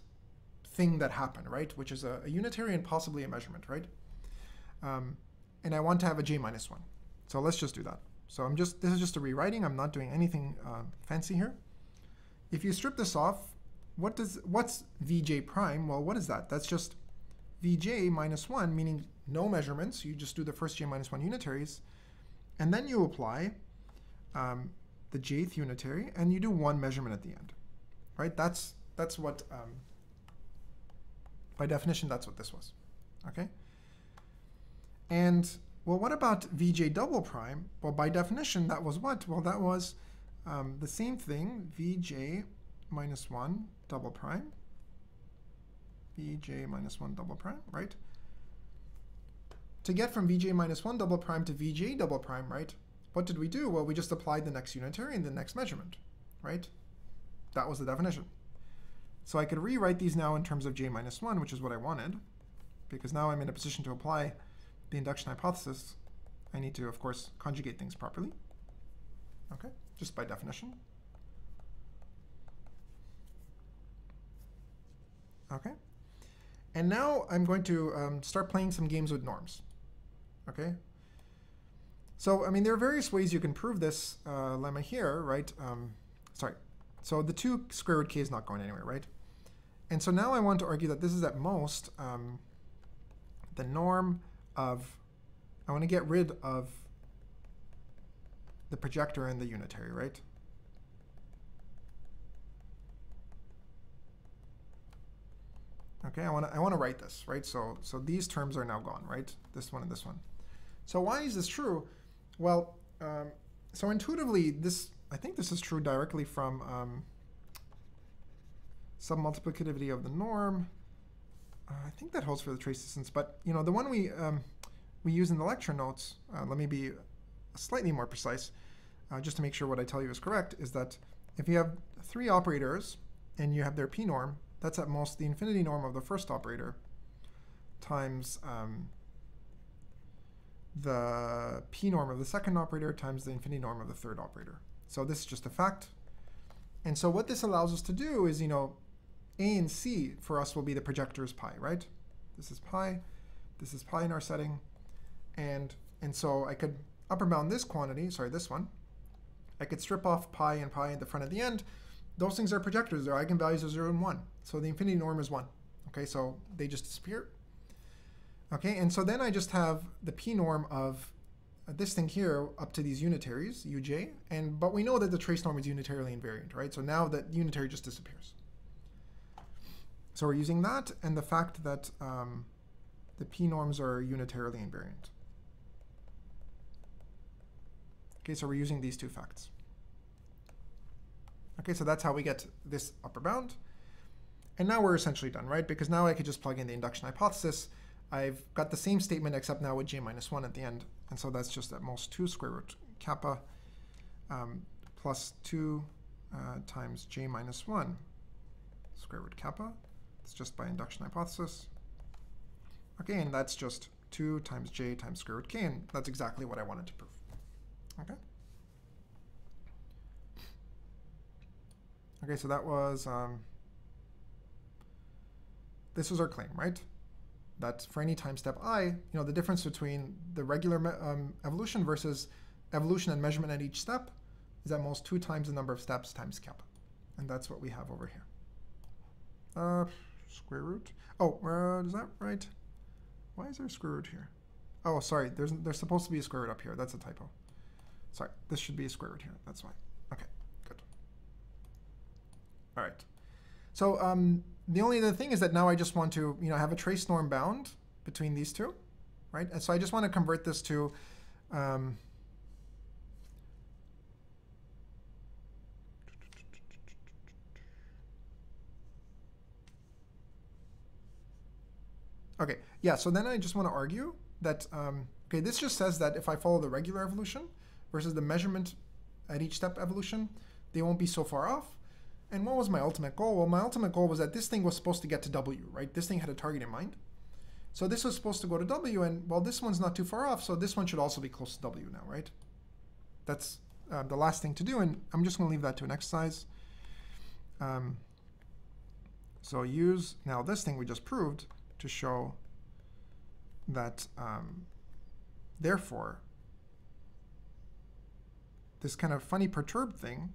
A: thing that happened, right? Which is a, a unitary and possibly a measurement, right? Um, and I want to have a j minus 1. So let's just do that. So I'm just, this is just a rewriting. I'm not doing anything uh, fancy here. If you strip this off, what does, what's vj prime? Well, what is that? That's just vj minus 1, meaning no measurements. You just do the first j minus 1 unitaries. And then you apply um, the jth unitary, and you do one measurement at the end. Right? That's, that's what, um, by definition, that's what this was. Okay? And, well, what about vj double prime? Well, by definition, that was what? Well, that was um, the same thing, vj minus 1 double prime, vj minus 1 double prime, right? To get from vj minus 1 double prime to vj double prime, right, what did we do? Well, we just applied the next unitary and the next measurement, right? That was the definition. So I could rewrite these now in terms of j minus 1, which is what I wanted, because now I'm in a position to apply the induction hypothesis. I need to, of course, conjugate things properly, okay, just by definition. Okay. And now I'm going to um, start playing some games with norms. Okay. So, I mean, there are various ways you can prove this uh, lemma here, right? Um, sorry. So the 2 square root k is not going anywhere, right? And so now I want to argue that this is at most um, the norm of, I want to get rid of the projector and the unitary, right? Okay, I want to I want to write this, right? So so these terms are now gone, right? This one and this one. So why is this true? Well, um, so intuitively, this I think this is true directly from um, submultiplicativity of the norm. Uh, I think that holds for the trace distance, but you know the one we um, we use in the lecture notes. Uh, let me be slightly more precise, uh, just to make sure what I tell you is correct. Is that if you have three operators and you have their p norm, that's at most the infinity norm of the first operator times um, the p norm of the second operator times the infinity norm of the third operator. So this is just a fact. And so what this allows us to do is, you know, a and c for us will be the projectors pi, right? This is pi, this is pi in our setting. And, and so I could upper bound this quantity, sorry, this one. I could strip off pi and pi at the front at the end, those things are projectors. Their eigenvalues are 0 and 1. So the infinity norm is 1. Okay, so they just disappear. Okay, and so then I just have the p norm of this thing here up to these unitaries, uj, and but we know that the trace norm is unitarily invariant, right? So now that unitary just disappears. So we're using that and the fact that um, the p norms are unitarily invariant. Okay, so we're using these two facts. Okay, so that's how we get this upper bound. And now we're essentially done, right? Because now I could just plug in the induction hypothesis. I've got the same statement except now with j minus 1 at the end. And so that's just at most 2 square root kappa um, plus 2 uh, times j minus 1 square root kappa. It's just by induction hypothesis. Okay, and that's just 2 times j times square root k, and that's exactly what I wanted to prove. Okay. Okay, so that was, um, this was our claim, right? That for any time step i, you know, the difference between the regular um, evolution versus evolution and measurement at each step is at most two times the number of steps times kappa. And that's what we have over here. Uh, square root. Oh, uh, is that right? Why is there a square root here? Oh, sorry. There's there's supposed to be a square root up here. That's a typo. Sorry. This should be a square root here. That's why. All right. So um, the only other thing is that now I just want to, you know, have a trace norm bound between these two, right? And so I just want to convert this to um, Okay, yeah, so then I just want to argue that, um, okay, this just says that if I follow the regular evolution versus the measurement at each step evolution, they won't be so far off. And what was my ultimate goal? Well, my ultimate goal was that this thing was supposed to get to W, right? This thing had a target in mind. So this was supposed to go to W, and well, this one's not too far off, so this one should also be close to W now, right? That's uh, the last thing to do, and I'm just going to leave that to an exercise. Um, so use now this thing we just proved to show that, um, therefore, this kind of funny perturbed thing,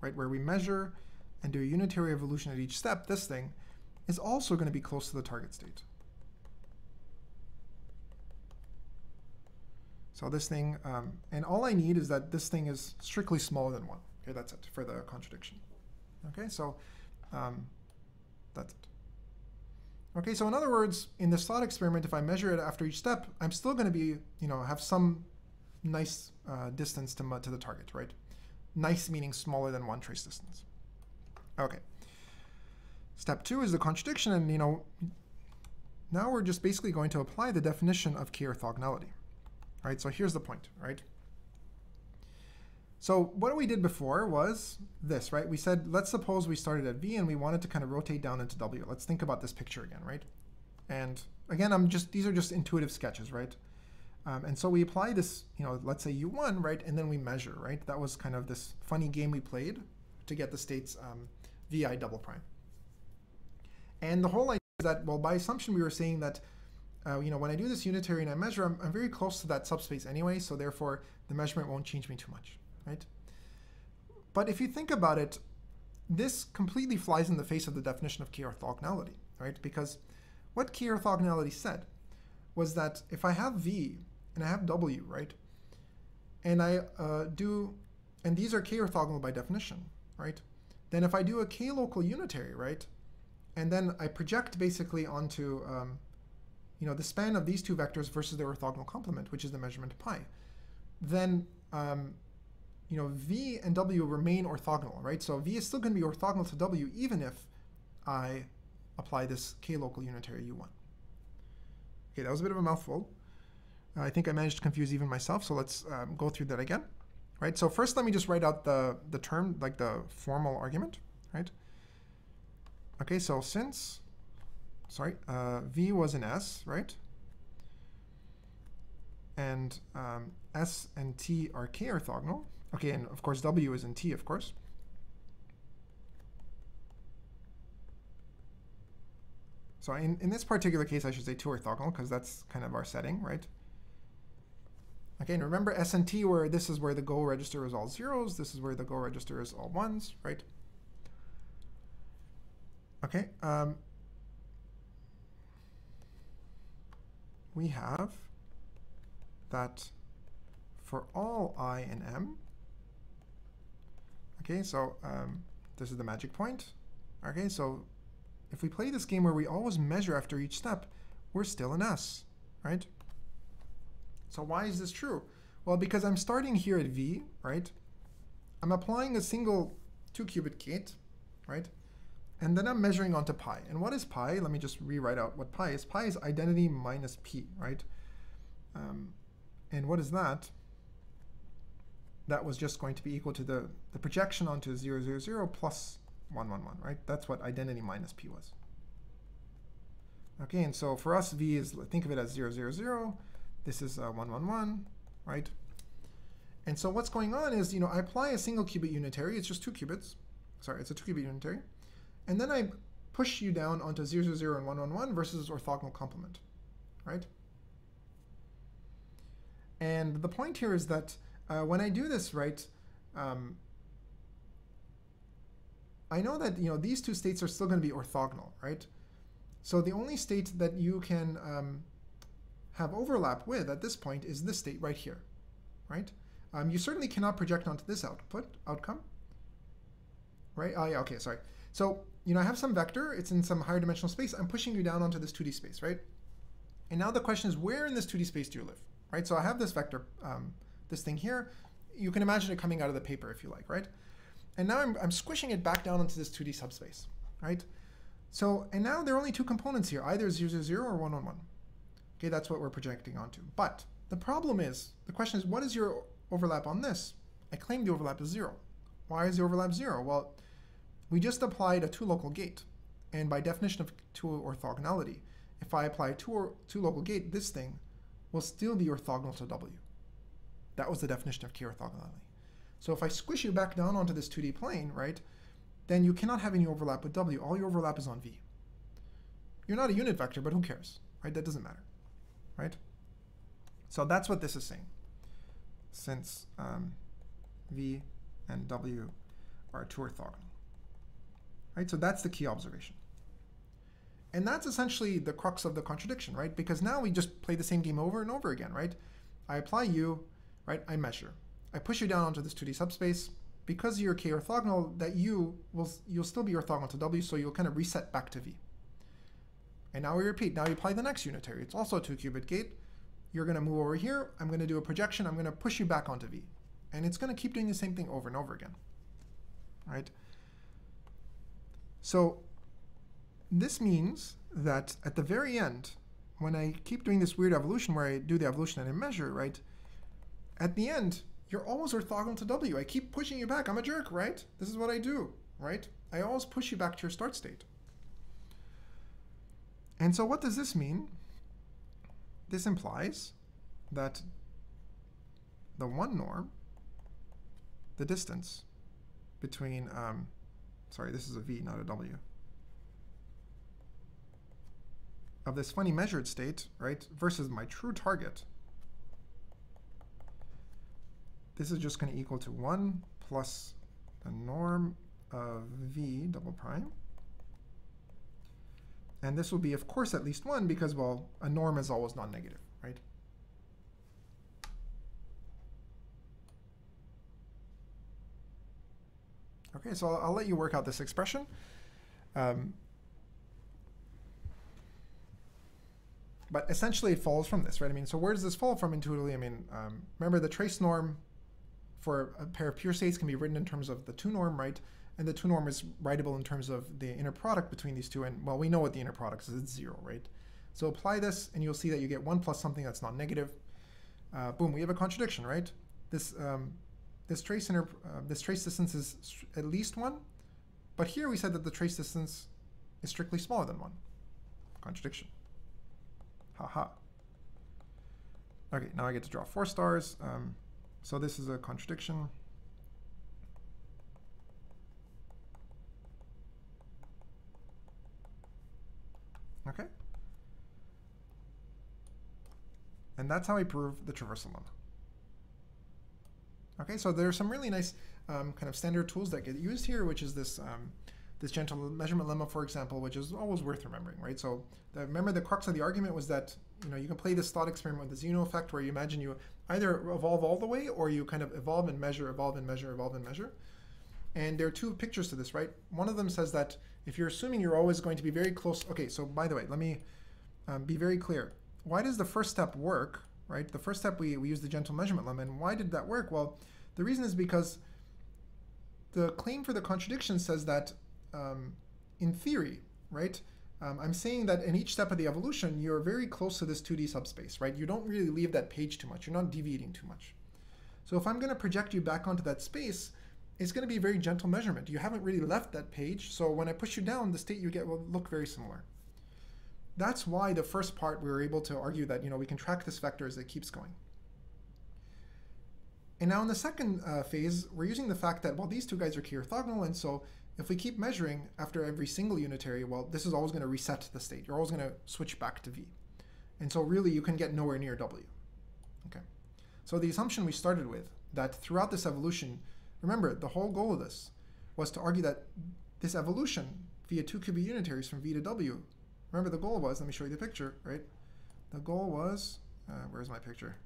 A: right, where we measure and do a unitary evolution at each step, this thing, is also going to be close to the target state. So this thing, um, and all I need is that this thing is strictly smaller than 1. Okay, that's it for the contradiction. Okay, so um, that's it. Okay, so in other words, in this thought experiment, if I measure it after each step, I'm still going to be, you know, have some nice uh, distance to, to the target, right? Nice meaning smaller than one trace distance. Okay. Step two is the contradiction, and you know, now we're just basically going to apply the definition of k orthogonality. Right, so here's the point, right? So what we did before was this, right? We said, let's suppose we started at V and we wanted to kind of rotate down into W. Let's think about this picture again, right? And again, I'm just, these are just intuitive sketches, right? Um, and so we apply this, you know, let's say U1, right? And then we measure, right? That was kind of this funny game we played to get the states um, VI double prime. And the whole idea is that, well, by assumption, we were saying that, uh, you know, when I do this unitary and I measure, I'm, I'm very close to that subspace anyway, so therefore the measurement won't change me too much right? But if you think about it, this completely flies in the face of the definition of k orthogonality, right? Because what k orthogonality said was that if I have v and I have w, right, and I uh, do, and these are k-orthogonal by definition, right? Then if I do a k-local unitary, right, and then I project basically onto, um, you know, the span of these two vectors versus their orthogonal complement, which is the measurement pi, then um, you know, v and w remain orthogonal, right? So v is still going to be orthogonal to w even if I apply this k-local unitary u1. Okay, that was a bit of a mouthful. I think I managed to confuse even myself, so let's um, go through that again. Right, so first let me just write out the, the term, like the formal argument, right? Okay, so since, sorry, uh, v was an s, right? And um, s and t are k-orthogonal, Okay, and of course W is in T, of course. So in, in this particular case, I should say two orthogonal because that's kind of our setting, right? Okay, and remember S and T where this is where the go register is all zeros, this is where the go register is all ones, right? Okay, um, we have that for all i and m, Okay, so um, this is the magic point. Okay, so if we play this game where we always measure after each step, we're still in S, right? So why is this true? Well, because I'm starting here at V, right? I'm applying a single two qubit gate, right? And then I'm measuring onto pi. And what is pi? Let me just rewrite out what pi is. Pi is identity minus p, right? Um, and what is that? That was just going to be equal to the, the projection onto 0, 0, 0 plus 1, 1, 1, right? That's what identity minus p was. Okay, and so for us, v is, think of it as 0, 0, 0. This is uh, 1, 1, 1, right? And so what's going on is, you know, I apply a single qubit unitary. It's just two qubits. Sorry, it's a two qubit unitary. And then I push you down onto 0, 0, and 1, 1, 1 versus orthogonal complement, right? And the point here is that uh, when I do this, right, um, I know that, you know, these two states are still going to be orthogonal, right? So the only state that you can um, have overlap with at this point is this state right here, right? Um, you certainly cannot project onto this output outcome, right? Oh, yeah, okay, sorry. So, you know, I have some vector, it's in some higher dimensional space, I'm pushing you down onto this 2D space, right? And now the question is, where in this 2D space do you live, right? So I have this vector, um, this thing here. You can imagine it coming out of the paper if you like, right? And now I'm, I'm squishing it back down into this 2D subspace, right? So, and now there are only two components here, either 0, 0, 0 or 1, 1, 1. Okay, that's what we're projecting onto. But the problem is, the question is, what is your overlap on this? I claim the overlap is 0. Why is the overlap 0? Well, we just applied a two-local gate. And by definition of two orthogonality, if I apply two, or, two local gate, this thing will still be orthogonal to W. That was the definition of K orthogonality. So if I squish you back down onto this 2D plane, right, then you cannot have any overlap with W. All your overlap is on V. You're not a unit vector, but who cares, right? That doesn't matter, right? So that's what this is saying. Since um, V and W are two orthogonal, right? So that's the key observation. And that's essentially the crux of the contradiction, right? Because now we just play the same game over and over again, right? I apply U, right? I measure. I push you down onto this 2D subspace. Because you're k orthogonal, that U will you'll still be orthogonal to W, so you'll kind of reset back to V. And now we repeat. Now you apply the next unitary. It's also a two qubit gate. You're going to move over here. I'm going to do a projection. I'm going to push you back onto V. And it's going to keep doing the same thing over and over again. Right? So this means that at the very end, when I keep doing this weird evolution where I do the evolution and I measure, right? At the end, you're always orthogonal to W. I keep pushing you back. I'm a jerk, right? This is what I do, right? I always push you back to your start state. And so what does this mean? This implies that the one norm, the distance between, um, sorry, this is a V, not a W, of this funny measured state, right, versus my true target, this is just going to equal to 1 plus the norm of v double prime. And this will be, of course, at least 1 because, well, a norm is always non-negative, right? Okay, so I'll, let you work out this expression. Um, but essentially it follows from this, right? I mean, so where does this fall from intuitively? I mean, um, remember the trace norm for a pair of pure states can be written in terms of the two norm, right? And the two norm is writable in terms of the inner product between these two. And well, we know what the inner product is, it's zero, right? So apply this and you'll see that you get one plus something that's not negative. Uh, boom, we have a contradiction, right? This, um, this, trace inner, uh, this trace distance is at least one, but here we said that the trace distance is strictly smaller than one. Contradiction. Haha. -ha. Okay, now I get to draw four stars. Um, so this is a contradiction. Okay. And that's how I prove the traversal lemma. Okay, so there are some really nice um, kind of standard tools that get used here, which is this um, this gentle measurement lemma, for example, which is always worth remembering, right? So the, remember the crux of the argument was that you know you can play this thought experiment with the Zeno effect, where you imagine you either evolve all the way or you kind of evolve and measure, evolve and measure, evolve and measure. And there are two pictures to this, right? One of them says that if you're assuming you're always going to be very close. Okay, so by the way, let me um, be very clear. Why does the first step work, right? The first step we, we use the gentle measurement lemma, and why did that work? Well, the reason is because the claim for the contradiction says that um, in theory, right, um, I'm saying that in each step of the evolution, you're very close to this 2D subspace, right? You don't really leave that page too much. You're not deviating too much. So if I'm going to project you back onto that space, it's going to be a very gentle measurement. You haven't really left that page, so when I push you down, the state you get will look very similar. That's why the first part we were able to argue that you know we can track this vector as it keeps going. And now in the second uh, phase, we're using the fact that, well, these two guys are orthogonal, and so if we keep measuring after every single unitary, well, this is always going to reset the state. You're always going to switch back to V. And so really you can get nowhere near W. Okay. So the assumption we started with, that throughout this evolution, remember, the whole goal of this was to argue that this evolution via two qubit unitaries from V to W, remember the goal was, let me show you the picture, right? The goal was, uh, where's my picture?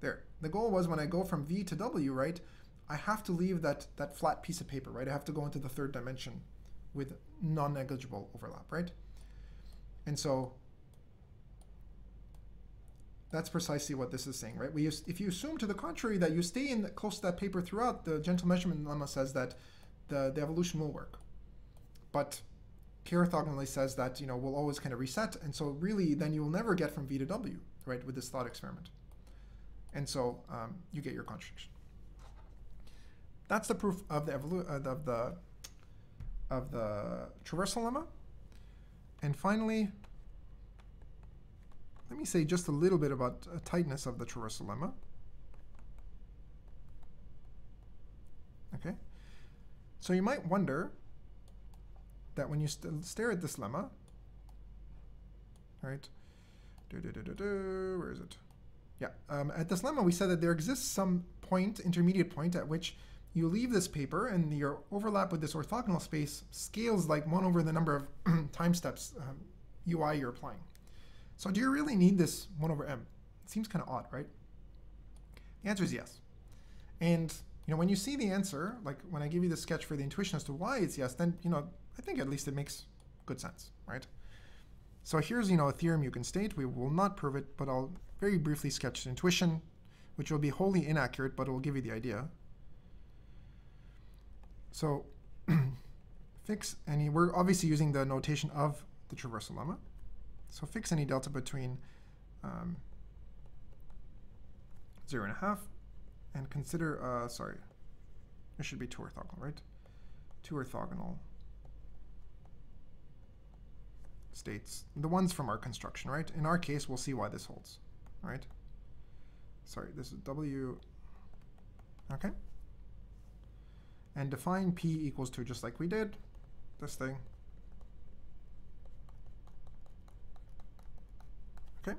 A: There. The goal was when I go from V to W, right, I have to leave that, that flat piece of paper, right? I have to go into the third dimension with non-negligible overlap, right? And so that's precisely what this is saying, right? We if you assume to the contrary that you stay in close to that paper throughout, the gentle measurement lemma says that the, the evolution will work. But k-orthogonally says that you know we'll always kind of reset, and so really then you will never get from V to W, right, with this thought experiment. And so um, you get your contradiction. That's the proof of the uh, of the of the traversal lemma. And finally, let me say just a little bit about a tightness of the traversal lemma. Okay, so you might wonder that when you st stare at this lemma, right? Where is it? Yeah, um, at this lemma, we said that there exists some point, intermediate point, at which you leave this paper and your overlap with this orthogonal space scales like 1 over the number of time steps um, UI you're applying. So do you really need this 1 over m? It seems kind of odd, right? The answer is yes. And you know, when you see the answer, like when I give you the sketch for the intuition as to why it's yes, then you know, I think at least it makes good sense, right? So here's you know a theorem you can state. We will not prove it, but I'll very briefly sketch the intuition, which will be wholly inaccurate, but it will give you the idea. So fix any, we're obviously using the notation of the traversal lemma. So fix any delta between um, 0 and a half and consider, uh, sorry, it should be two orthogonal, right? Two orthogonal states, the ones from our construction, right? In our case, we'll see why this holds, right? Sorry, this is W, okay? and define p equals to just like we did, this thing. Okay.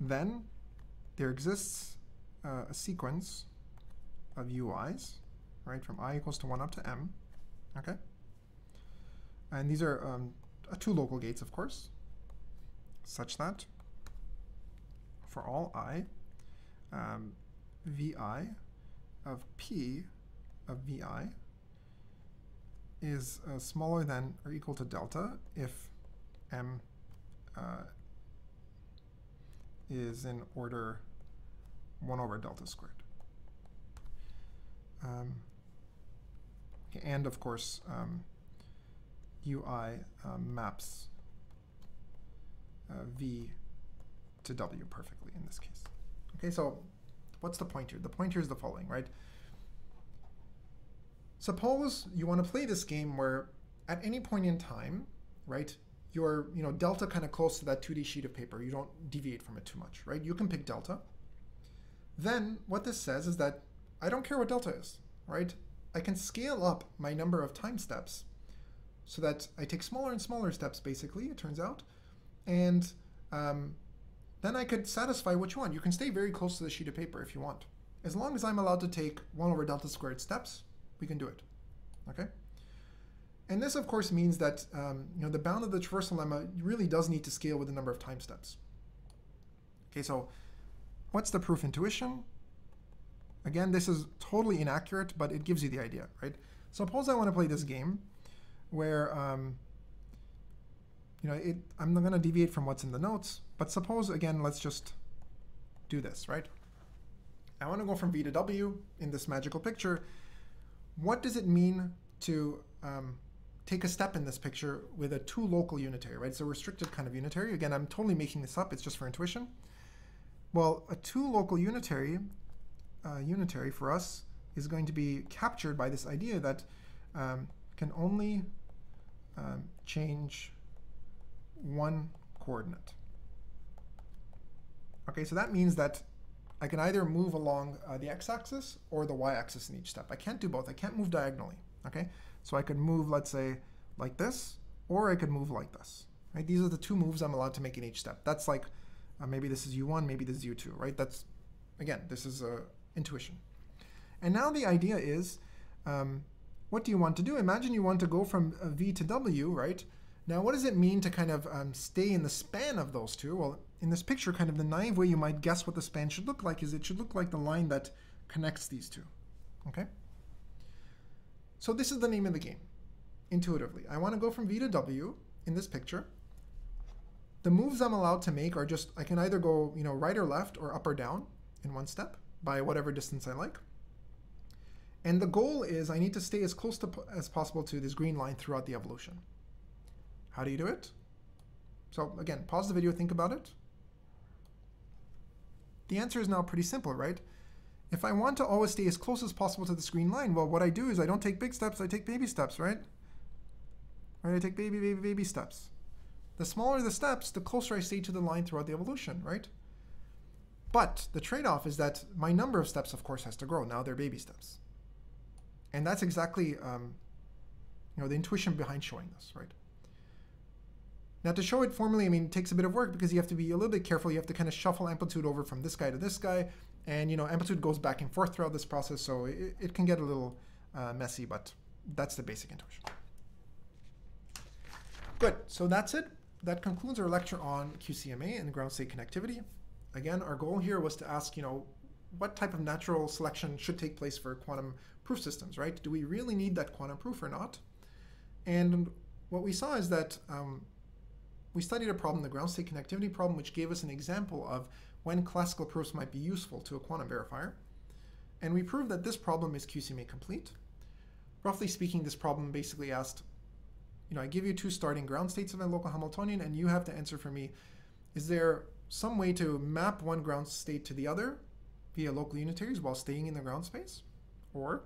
A: Then there exists uh, a sequence of UIs, right, from i equals to 1 up to m, okay? And these are um, uh, two local gates, of course, such that for all i, um, vi of p of vi is uh, smaller than or equal to delta if m uh, is in order 1 over delta squared. Um, and of course, um, ui um, maps uh, v to w perfectly in this case. Okay, so what's the point here? The point here is the following, right? Suppose you want to play this game where at any point in time, right, you're, you know, delta kind of close to that 2D sheet of paper. You don't deviate from it too much, right? You can pick delta. Then what this says is that I don't care what delta is, right? I can scale up my number of time steps so that I take smaller and smaller steps, basically, it turns out. And um, then I could satisfy what you want. You can stay very close to the sheet of paper if you want. As long as I'm allowed to take 1 over delta squared steps, we can do it. Okay? And this, of course, means that um, you know the bound of the traversal lemma really does need to scale with the number of time steps. Okay, so what's the proof intuition? Again, this is totally inaccurate, but it gives you the idea, right? Suppose I want to play this game where um, you know it, I'm not going to deviate from what's in the notes, but suppose again, let's just do this, right? I want to go from V to W in this magical picture, what does it mean to um, take a step in this picture with a two local unitary, right? It's a restricted kind of unitary. Again, I'm totally making this up. It's just for intuition. Well, a two local unitary, uh, unitary for us is going to be captured by this idea that um, can only um, change one coordinate. Okay, so that means that I can either move along uh, the x-axis or the y-axis in each step. I can't do both. I can't move diagonally. Okay, so I could move, let's say, like this, or I could move like this. Right? These are the two moves I'm allowed to make in each step. That's like uh, maybe this is u1, maybe this is u2. Right? That's again, this is a intuition. And now the idea is, um, what do you want to do? Imagine you want to go from uh, v to w, right? Now, what does it mean to kind of um, stay in the span of those two? Well, in this picture, kind of the naive way you might guess what the span should look like is it should look like the line that connects these two. Okay? So this is the name of the game, intuitively. I want to go from V to W in this picture. The moves I'm allowed to make are just, I can either go you know, right or left or up or down in one step by whatever distance I like. And the goal is I need to stay as close to, as possible to this green line throughout the evolution. How do you do it? So again, pause the video, think about it. The answer is now pretty simple, right? If I want to always stay as close as possible to the screen line, well, what I do is I don't take big steps, I take baby steps, right? Right, I take baby, baby, baby steps. The smaller the steps, the closer I stay to the line throughout the evolution, right? But the trade-off is that my number of steps, of course, has to grow. Now they're baby steps. And that's exactly um, you know, the intuition behind showing this, right? Now to show it formally, I mean, it takes a bit of work because you have to be a little bit careful. You have to kind of shuffle amplitude over from this guy to this guy. And, you know, amplitude goes back and forth throughout this process, so it, it can get a little uh, messy, but that's the basic intuition. Good, so that's it. That concludes our lecture on QCMA and ground state connectivity. Again, our goal here was to ask, you know, what type of natural selection should take place for quantum proof systems, right? Do we really need that quantum proof or not? And what we saw is that um, we studied a problem, the ground state connectivity problem, which gave us an example of when classical proofs might be useful to a quantum verifier. And we proved that this problem is QCMA complete. Roughly speaking, this problem basically asked, you know, I give you two starting ground states of a local Hamiltonian, and you have to answer for me, is there some way to map one ground state to the other via local unitaries while staying in the ground space? Or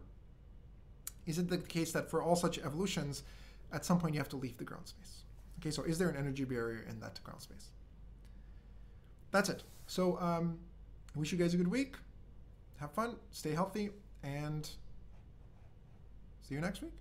A: is it the case that for all such evolutions, at some point you have to leave the ground space? Okay, so is there an energy barrier in that ground space? That's it. So um, wish you guys a good week. Have fun, stay healthy, and see you next week.